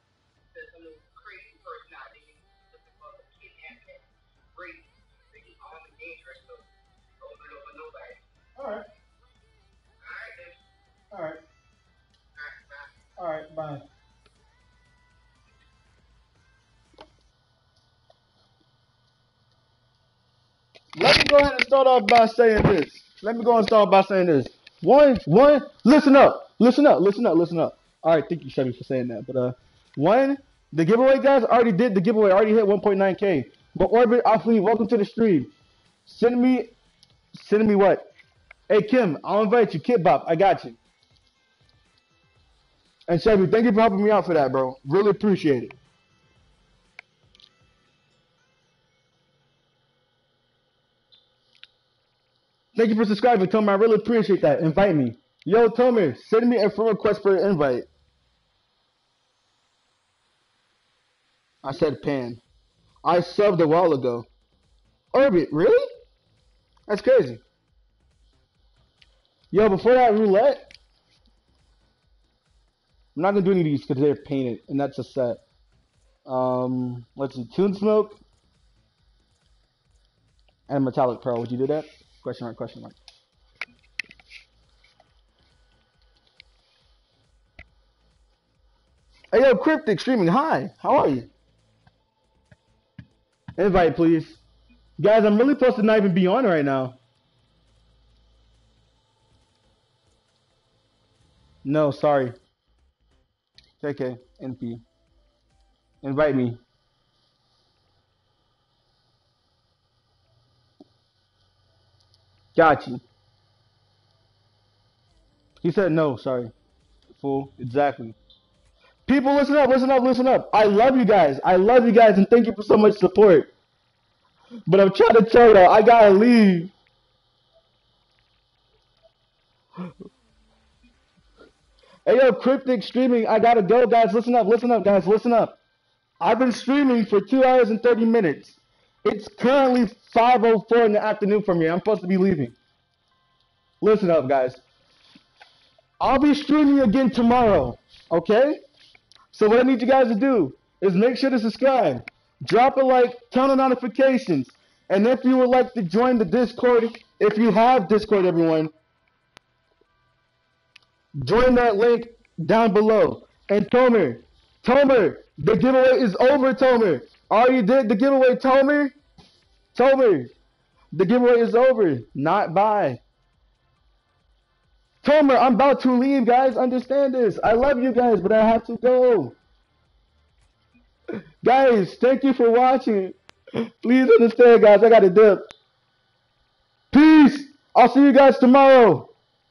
know. All right. All right. All right. Bye. Let me go ahead and start off by saying this. Let me go and start by saying this. One, one, listen up, listen up, listen up, listen up. All right, thank you, Chevy, for saying that. But uh, one, the giveaway guys already did the giveaway, already hit 1.9k. But Orbit, Awfully, welcome to the stream. Send me, send me what? Hey Kim, I'll invite you. Kid Bop, I got you. And Chevy, thank you for helping me out for that, bro. Really appreciate it. Thank you for subscribing, Tomer. I really appreciate that. Invite me. Yo, Tomer, send me a friend request for an invite. I said pan. I subbed a while ago. Orbit, really? That's crazy. Yo, before that roulette, I'm not gonna do any of these because they're painted, and that's a set. Um, let's see, Tune Smoke and Metallic Pearl. Would you do that? Question mark, question mark. Hey yo, Cryptic streaming. Hi, how are you? Invite, please. Guys, I'm really supposed to not even be on right now. No, sorry. JK, NP. Invite me. Got you. He said no, sorry. Fool. Exactly. People, listen up, listen up, listen up. I love you guys. I love you guys and thank you for so much support. But I'm trying to tell y'all, I gotta leave. Hey yo, cryptic streaming. I gotta go, guys. Listen up, listen up, guys. Listen up. I've been streaming for two hours and thirty minutes. It's currently 5:04 in the afternoon for me. I'm supposed to be leaving. Listen up, guys. I'll be streaming again tomorrow. Okay? So what I need you guys to do is make sure to subscribe, drop a like, turn on notifications, and if you would like to join the Discord, if you have Discord, everyone, Join that link down below. And Tomer, Tomer, the giveaway is over, Tomer. you did the giveaway, Tomer. Tomer, the giveaway is over. Not bye. Tomer, I'm about to leave, guys. Understand this. I love you guys, but I have to go. Guys, thank you for watching. Please understand, guys. I got to dip. Peace. I'll see you guys tomorrow.